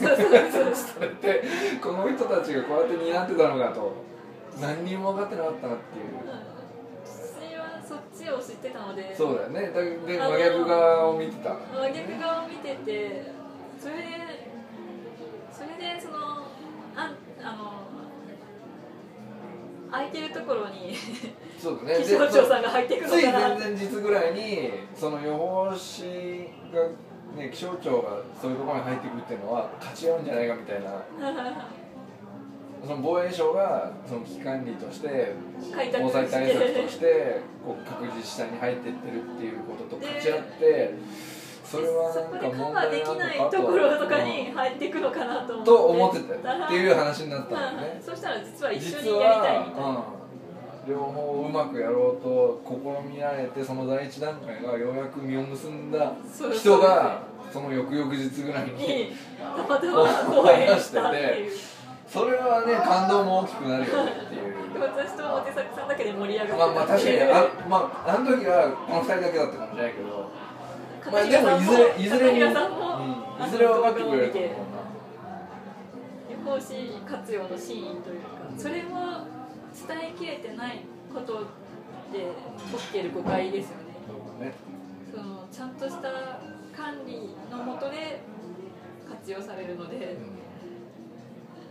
それってこの人たちがこうやって担ってたのかと何にも分かってなかったなっていう。私はそっちを知ってたので。そうだよね。だで真逆側を見てた。真逆側を見ててそれでそれでそのああの空いてるところにそうだね。気象庁さんが入ってくるついのかな。前々日ぐらいにその予報士が、ね、気象庁がそういうところに入ってくるっていうのは勝ち合うんじゃないかみたいな。その防衛省がその危機管理として防災対策としてこう各自治体に入っていってるっていうことと勝ち合ってそれはそなんかこでカバー問題なのできないかところとかにうん入っていくのかなと思って。と思ってたよっていう話になったん。だよねそしたら実は一緒実にやりたいみたいな。は、うん、両方うまくやろうと試みられてその第一段階がようやく実を結んだ人がその翌々日ぐらいに にたまたま公演したっていう。それはね感動も大きくなるよねっていう。私と表作さんだけで盛り上がってまあまあ確かにあ,、まあ、あの時はこの2人だけだったかもしれないけどまあでもいずれいずれに、うん、いずれ分かってくれると思う予報士活用の真意というかそれも伝えきれてないことで起きてる誤解ですよね。なね。そのちゃんとした管理のもとで活用されるので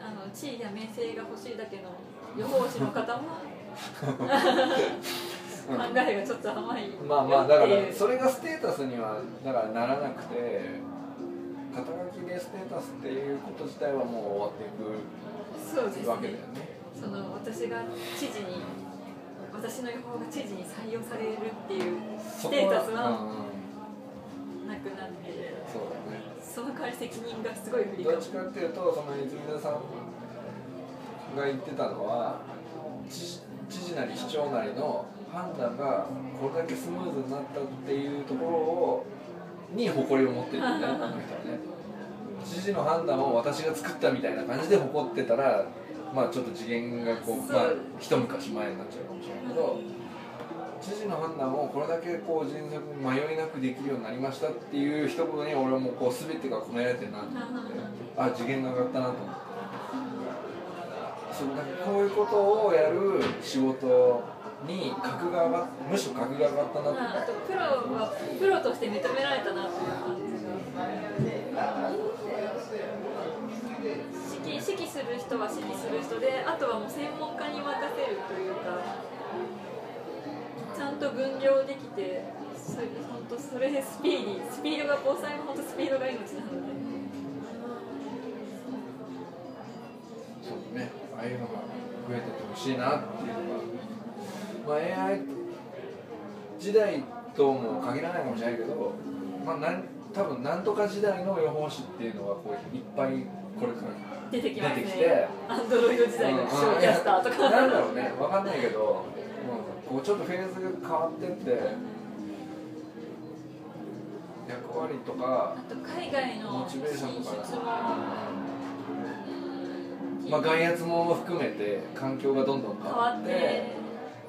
あの地位や名声が欲しいだけの予報士の方も 考えがちょっと甘い。まあまあだからそれがステータスにはだからならなくて肩書きでステータスっていうこと自体はもう終わっていくわけだよね。ねその私が知事に私の予報が知事に採用されるっていうステータスはうんうん。なくなってそうだね。その代わり責任がすごい振りどっちかっていうとその泉田さんが言ってたのは知知事なり市長なりの判断がこれだけスムーズになったっていうところをに誇りを持ってるんだよねあの人はね。知事の判断を私が作ったみたいな感じで誇ってたらまあちょっと次元がこう、まあ一昔前になっちゃうかもしれないけど知事の判断をこれだけこう迅速に迷いなくできるようになりましたっていう一言に俺はもうこう全てが込められてるなと思って あ次元が上がったなと思って。そうだからこういうことをやる仕事に格が上がっむしろ格が上がったなと思まあ、あとプロはプロとして認められたなという感じが指揮指揮する人は指揮する人であとはもう専門家に任せるというかちゃんと分業できてそれ本当それでスピーディースピードが防災は本当スピードが命なので。そうね。ああいうのが増えてってほしいなっていうのが、まあ、AI 時代とも限らないかもしれないけど、まあ、なん多分なんとか時代の予報士っていうのがこういっぱいこれから出てきます出てねアンドロイド時代の気象キャスターとか、うんなんだろうねわかんないけど、うん、こうちょっとフェーズが変わってって役割とかあと海外のモチベーション進とかまあ、外圧も含めて環境がどんどん変変わって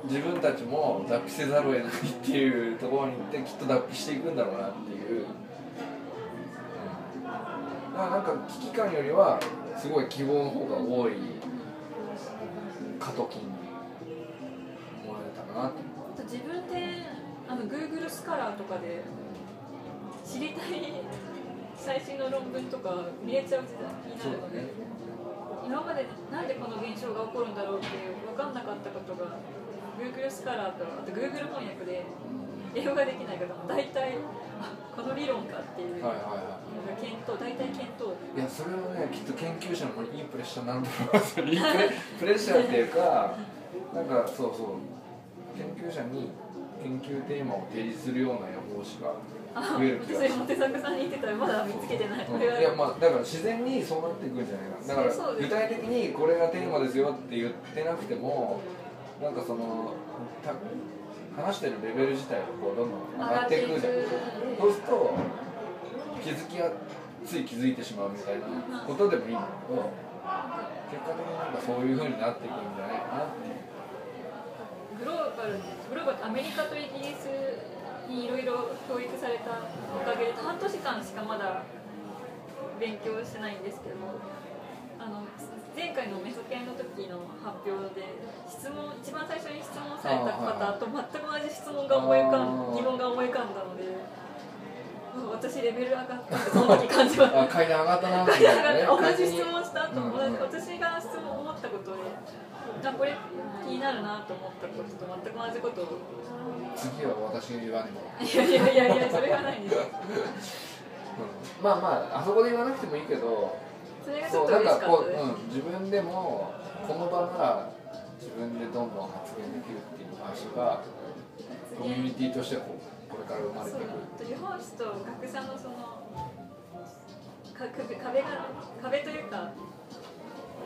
自分たちも脱皮せざるを得ないっていうところに行ってきっと脱皮していくんだろうなっていう、うん、だからなんか危機感よりはすごい希望の方が多い過渡期に思われたなって。あと自分であの Google スカラーとかで知りたい最新の論文とか見れちゃう時代になるので、今までなんでこの現象が起こるんだろうっていう分かんなかったことが Google スカラーとあと Google 翻訳で英語ができない方も大体あこの理論かっていうのがはいはい。は検討大体検討。いいやそれはねきっと研究者のいいプレッシャーになると思いますよいいプレッシャーっていうかなんかそうそう。研究者に研究テーマを提示するような予報士があ増える気がする私モテ作さんに言ってたらまだ見つけてない。こうん。いやまあだから自然にそうなっていくんじゃないかな。だから具体的にこれがテーマですよって言ってなくてもなんかそのた話してるレベル自体がこうどんどん上がっていくじゃん。そうすると気づきがつい気づいてしまうみたいなことでもいいんだけど結果的になんかそういう風になっていくんじゃないかなってグローバルグローバルアメリカとイギリスにいろいろ教育されたおかげで半年間しかまだ勉強してないんですけど前回のメソ研の時の発表で質問一番最初に質問された方と全く同じ質問が思い浮かあんー疑問が思い浮かんだので私レベル上がったってその時感じましたあ階段上がったなみたいなね。同感じ質問した後、うん同じ私が質問思ったことであこれ気になるなと思ったことと全く同じことを。次は私が言わねば。いやいやいやいやそれはないんです。ようん。まあまああそこで言わなくてもいいけどそうなんかこう、うん、自分でもこの場なら自分でどんどん発言できるっていう話がコミュニティとしてこうこれから生まれてそうくる。予報士と学者のそのか壁壁が壁というか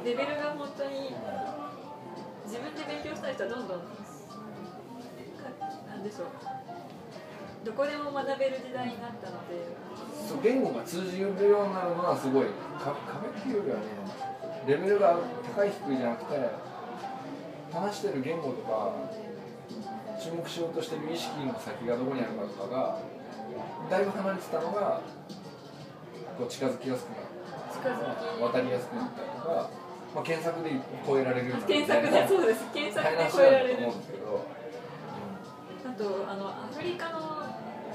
レベルが本当に自分で勉強したい人はどんどんかなんでしょうどこでも学べる時代になったので。そう言語が通じるようになるのはすごいか壁っていうよりはねレベルが高い低いじゃなくて話してる言語とか注目しようとしてる意識の先がどこにあるかとかがだいぶ離れてたのがこう近づきやすくなる近づき渡りやすくなったりとか、まあ、検索で超えられるようになる検索でそうです。検索で超えられる。だと思うんですけど、あとあのアフリカの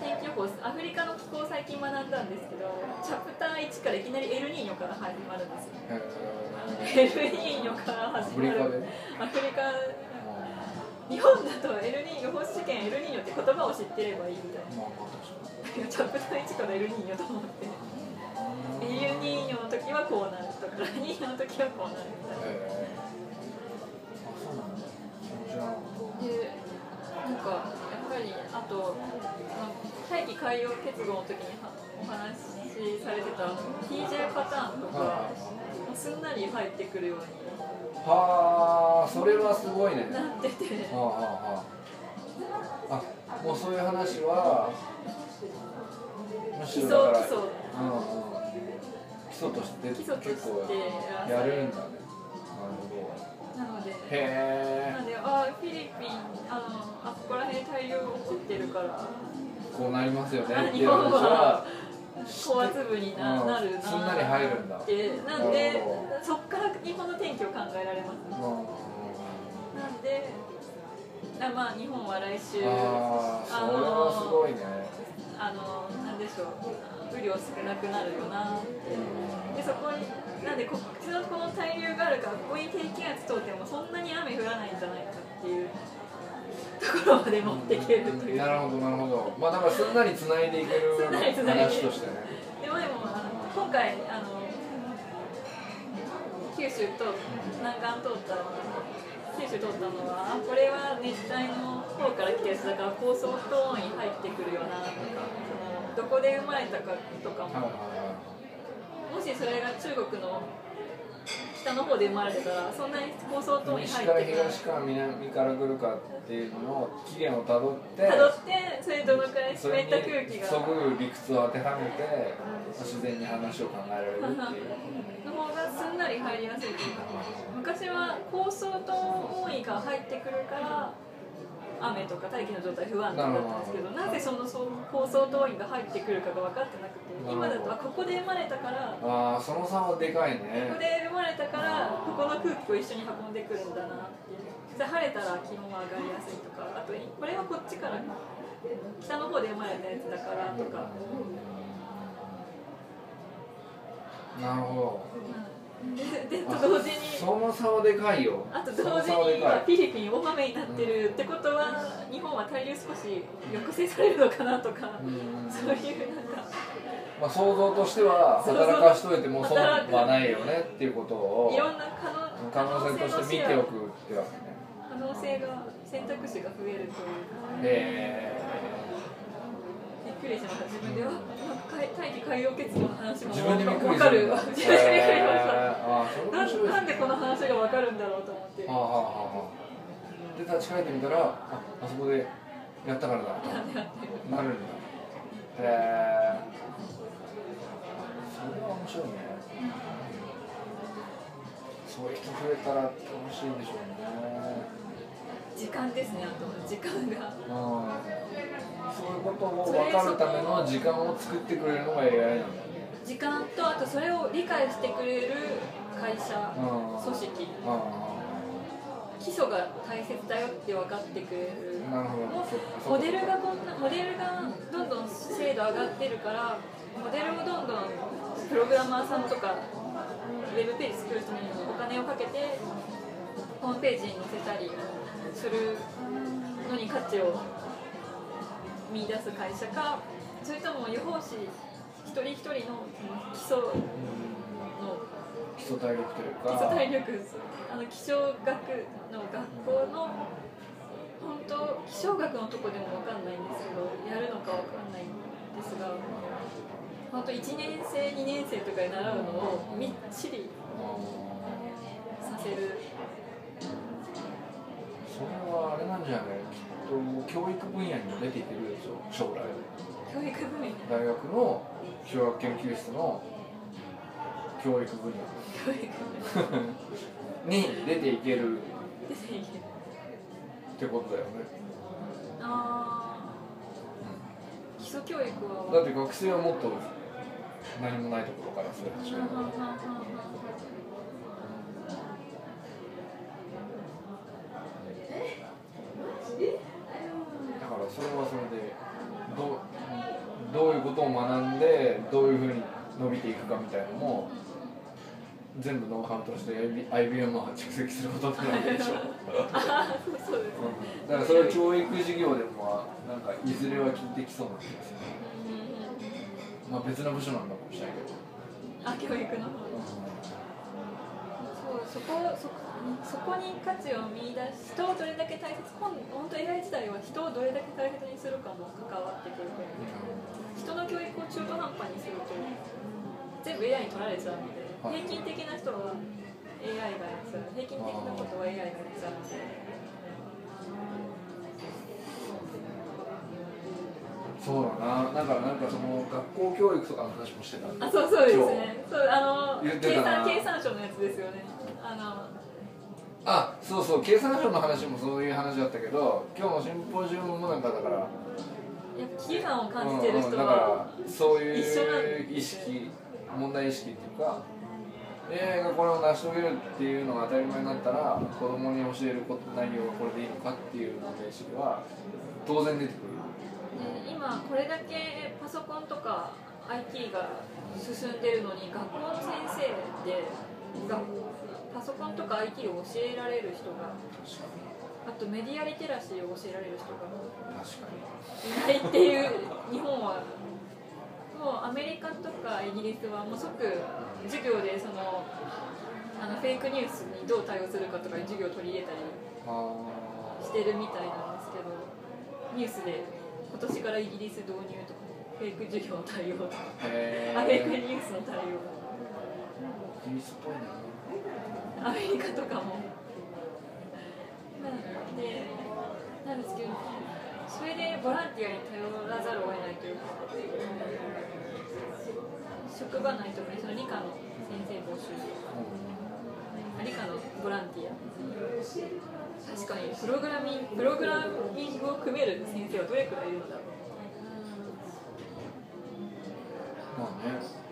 天気予報アフリカの気候を最近学んだんですけどチャプター1からいきなりエルニーニョから始まるんですよ。えエルニーニョから始まる。フリカで、アフリカ日本だとエルニー予報士試験エルニーニョって言葉を知ってればいいみたいな。チャプター1からエルニーニョと思って。エルニーニョの時はこうなるとかラニーニョの時はこうなるみたいな。でなんかやっぱりあと大気海洋結合の時にはお話しされてた TJ パターンとかもうすんなり入ってくるように。はあそれはすごいねなってて。はあはあはあ。あもうそういう話はむしろだから基礎基礎うんうん、基礎として結構やるんだね。なるほど。なのでへえ。なのであフィリピンあのあここら辺大量起こってるからこうなりますよねってい日本う話は圧部にな,、るなすんなり入るんだ。ってなんでそっから日本の天気を考えられます。うん。なんであまあ日本は来週ああそれはすごいね。あのなんでしょう雨量少なくなるよなって。でそこになんでこっちのこの対流があるからここに低気圧通ってもそんなに雨降らないんじゃないかっていうところまで持っていけるという。なるほどなるほど。まあだからすんなりつないでいける。話としてね。でもでもあの今回あの九州と南岸通った九州通ったのはあこれは熱帯の方から来たやつだから高速トーンに入ってくるよなとかそのどこで生まれたかとかももしそれが中国の北の方で生まれてたらそんなに高層トーンに西から入ってくる東から南から来るかっていうのの起源をたどってたどってそれどのくらい湿った空気が。そぐ理屈を当てはめて自然に話を考えられるっていう。の方がすんなり入りやすいというか。昔は高層と多いが入ってくるから雨とか大気の状態不安定だったんですけどなぜそのそう高層動員が入ってくるかが分かってなくて今だとあここで生まれたからこああその差はでかいこねで生まれたからここの空気を一緒に運んでくるんだなっていう。で晴れたら気温が上がりやすいとかあとこれはこっちから北の方で生まれたやつだからとか、なるほど。うん でと同時に。その差はでかいよ。あと同時に今フィリピン大雨になってるってことは日本は滞留少し抑制されるのかなとかうん。そういうなんか。まあ、想像としては働かしといても損はないよねっていうことをいろんな可能可能性として見ておくってわけね。可能性が選択肢が増えるというか。え。びっくりしました自分では大気海洋結合の話も自分でびっくり分かる。自分でびっくりしましたななんでこの話が分かるんだろうと思って。で立ち返ってみたらああそこでやったからだと。なるんだ。へえそれは面白いね。そういう人増えたら楽しいんでしょうね時間ですねあと時間が。うんそういうことを分かるための時間を作ってくれるのが AI なんだよね時間とあとそれを理解してくれる会社うん。組織。あ基礎が大切だよって分かってくれる。モデルがこんなモデルがどんどん精度上がってるからモデルをどんどんプログラマーさんとかウェブページ作る人にお金をかけてホームページに載せたりするのに価値を見出す会社かそれとも予報士一人一人の基礎の基礎体力というか。基礎体力あの気象学の学校の本当気象学のとこでも分かんないんですけどやるのか分かんないんですが本当1年生2年生とかで習うのをみっちりさせるそれはあれなんじゃない？きっと教育分野にも出ていけるでしょ？将来。教育分野？大学の小学研究室の教育分教育分野。野に出ていける。出ていける。ってことだよね。あー。基礎教育は。だって学生はもっと何もないところからそれ始めるはんはんはんはんだからそれはそれでどうどういうことを学んでどういうふうに伸びていくかみたいなのも全部ノウハウとして IBM は蓄積することってないでしょそうそうですだからそれは教育事業でもなんかいずれは効いてきそうな気がする。うんうんまあ別の部署なんだかもしれないけど。あ教育の方。そうそこそそこに価値を見出し人をどれだけ大切本本当 AI 時代は人をどれだけ大切にするかも関わってくる人の教育を中途半端にすると全部 AI に取られちゃうのではい。平均的な人は AI がやっちゃう平均的なことは AI がやっちゃうのでそうだな。だからなんかその学校教育とかの話もしてたあそうそうですね。そうあの計算計算書のやつですよね。あのあそうそう経産省の話もそういう話だったけど今日のシンポジウムもなんかだから。やっぱ危機感を感じてる人うんだからはそういう意識問題意識っていうか。AI がこれを成し遂げるっていうのが当たり前になったら子供に教えること内容はこれでいいのかっていう問題意識は当然出てくる。で今これだけパソコンとか IT が進んでるのに学校の先生でがパソコンとか IT を教えられる人があとメディアリテラシーを教えられる人がいないっていう日本はもうアメリカとかイギリスはもう即授業でそのあのフェイクニュースにどう対応するかとか授業を取り入れたりあしてるみたいなんですけどニュースで今年からイギリス導入とかフェイク授業の対応とかーへあフェイクえニュースの対応。イギリスっぽいなアメリカとかも。なんでなんですけどそれでボランティアに頼らざるを得ないというか職場内とかにその理科の先生募集。あ理科のボランティア。確かにプログラミングプログラミングを組める先生はどれくらいいるのだろう。まあね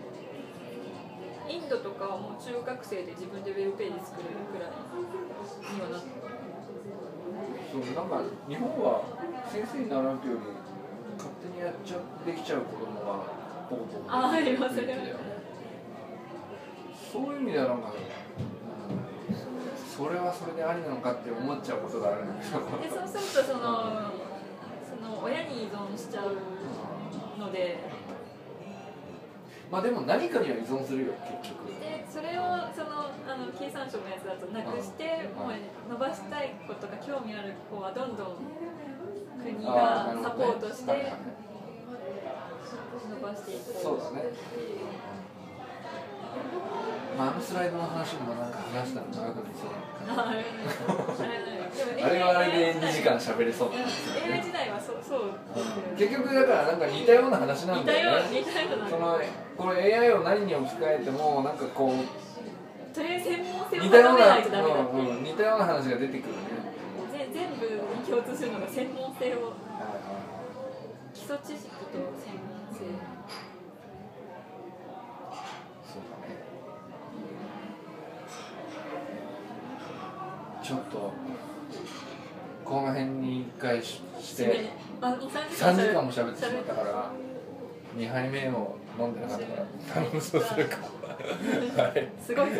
インドとかはもう中学生で自分でウェブページ作れるくらいにはなってそうなんか日本は先生に習うというより勝手にやっちゃできちゃう子供がポコポコあありますねそういう意味ではなんか、うんそれはそれでありなのかって思っちゃうことがあるんだけどでそうするとそのその親に依存しちゃうのでまあでも何かには依存するよ結局。でそれをそのあの経産省のやつだとなくしてうん。もう伸ばしたいことが興味ある子はどんどん国がサポートして伸ばしていこうそうだね。まあ、あのスライドの話もなんか話したら長くなりそうだああれねあれはあれで2時間喋れそううんなんですよ AI ね時代はそうそう結局だからなんか似たような話なん似たようだよね似たようなそのこれ AI を何に置き換えてもなんかこうとりあえず専門性を似たような、高めないとダメだっていう。似たような話が出てくるね。ぜ全部に共通するのが専門性を。基礎知識と専門性。いそうだね。ちょっとこの辺に一回ししてあもう3時間も喋ってしまったから2杯目を飲んでなかったから するかはい。すごい。3時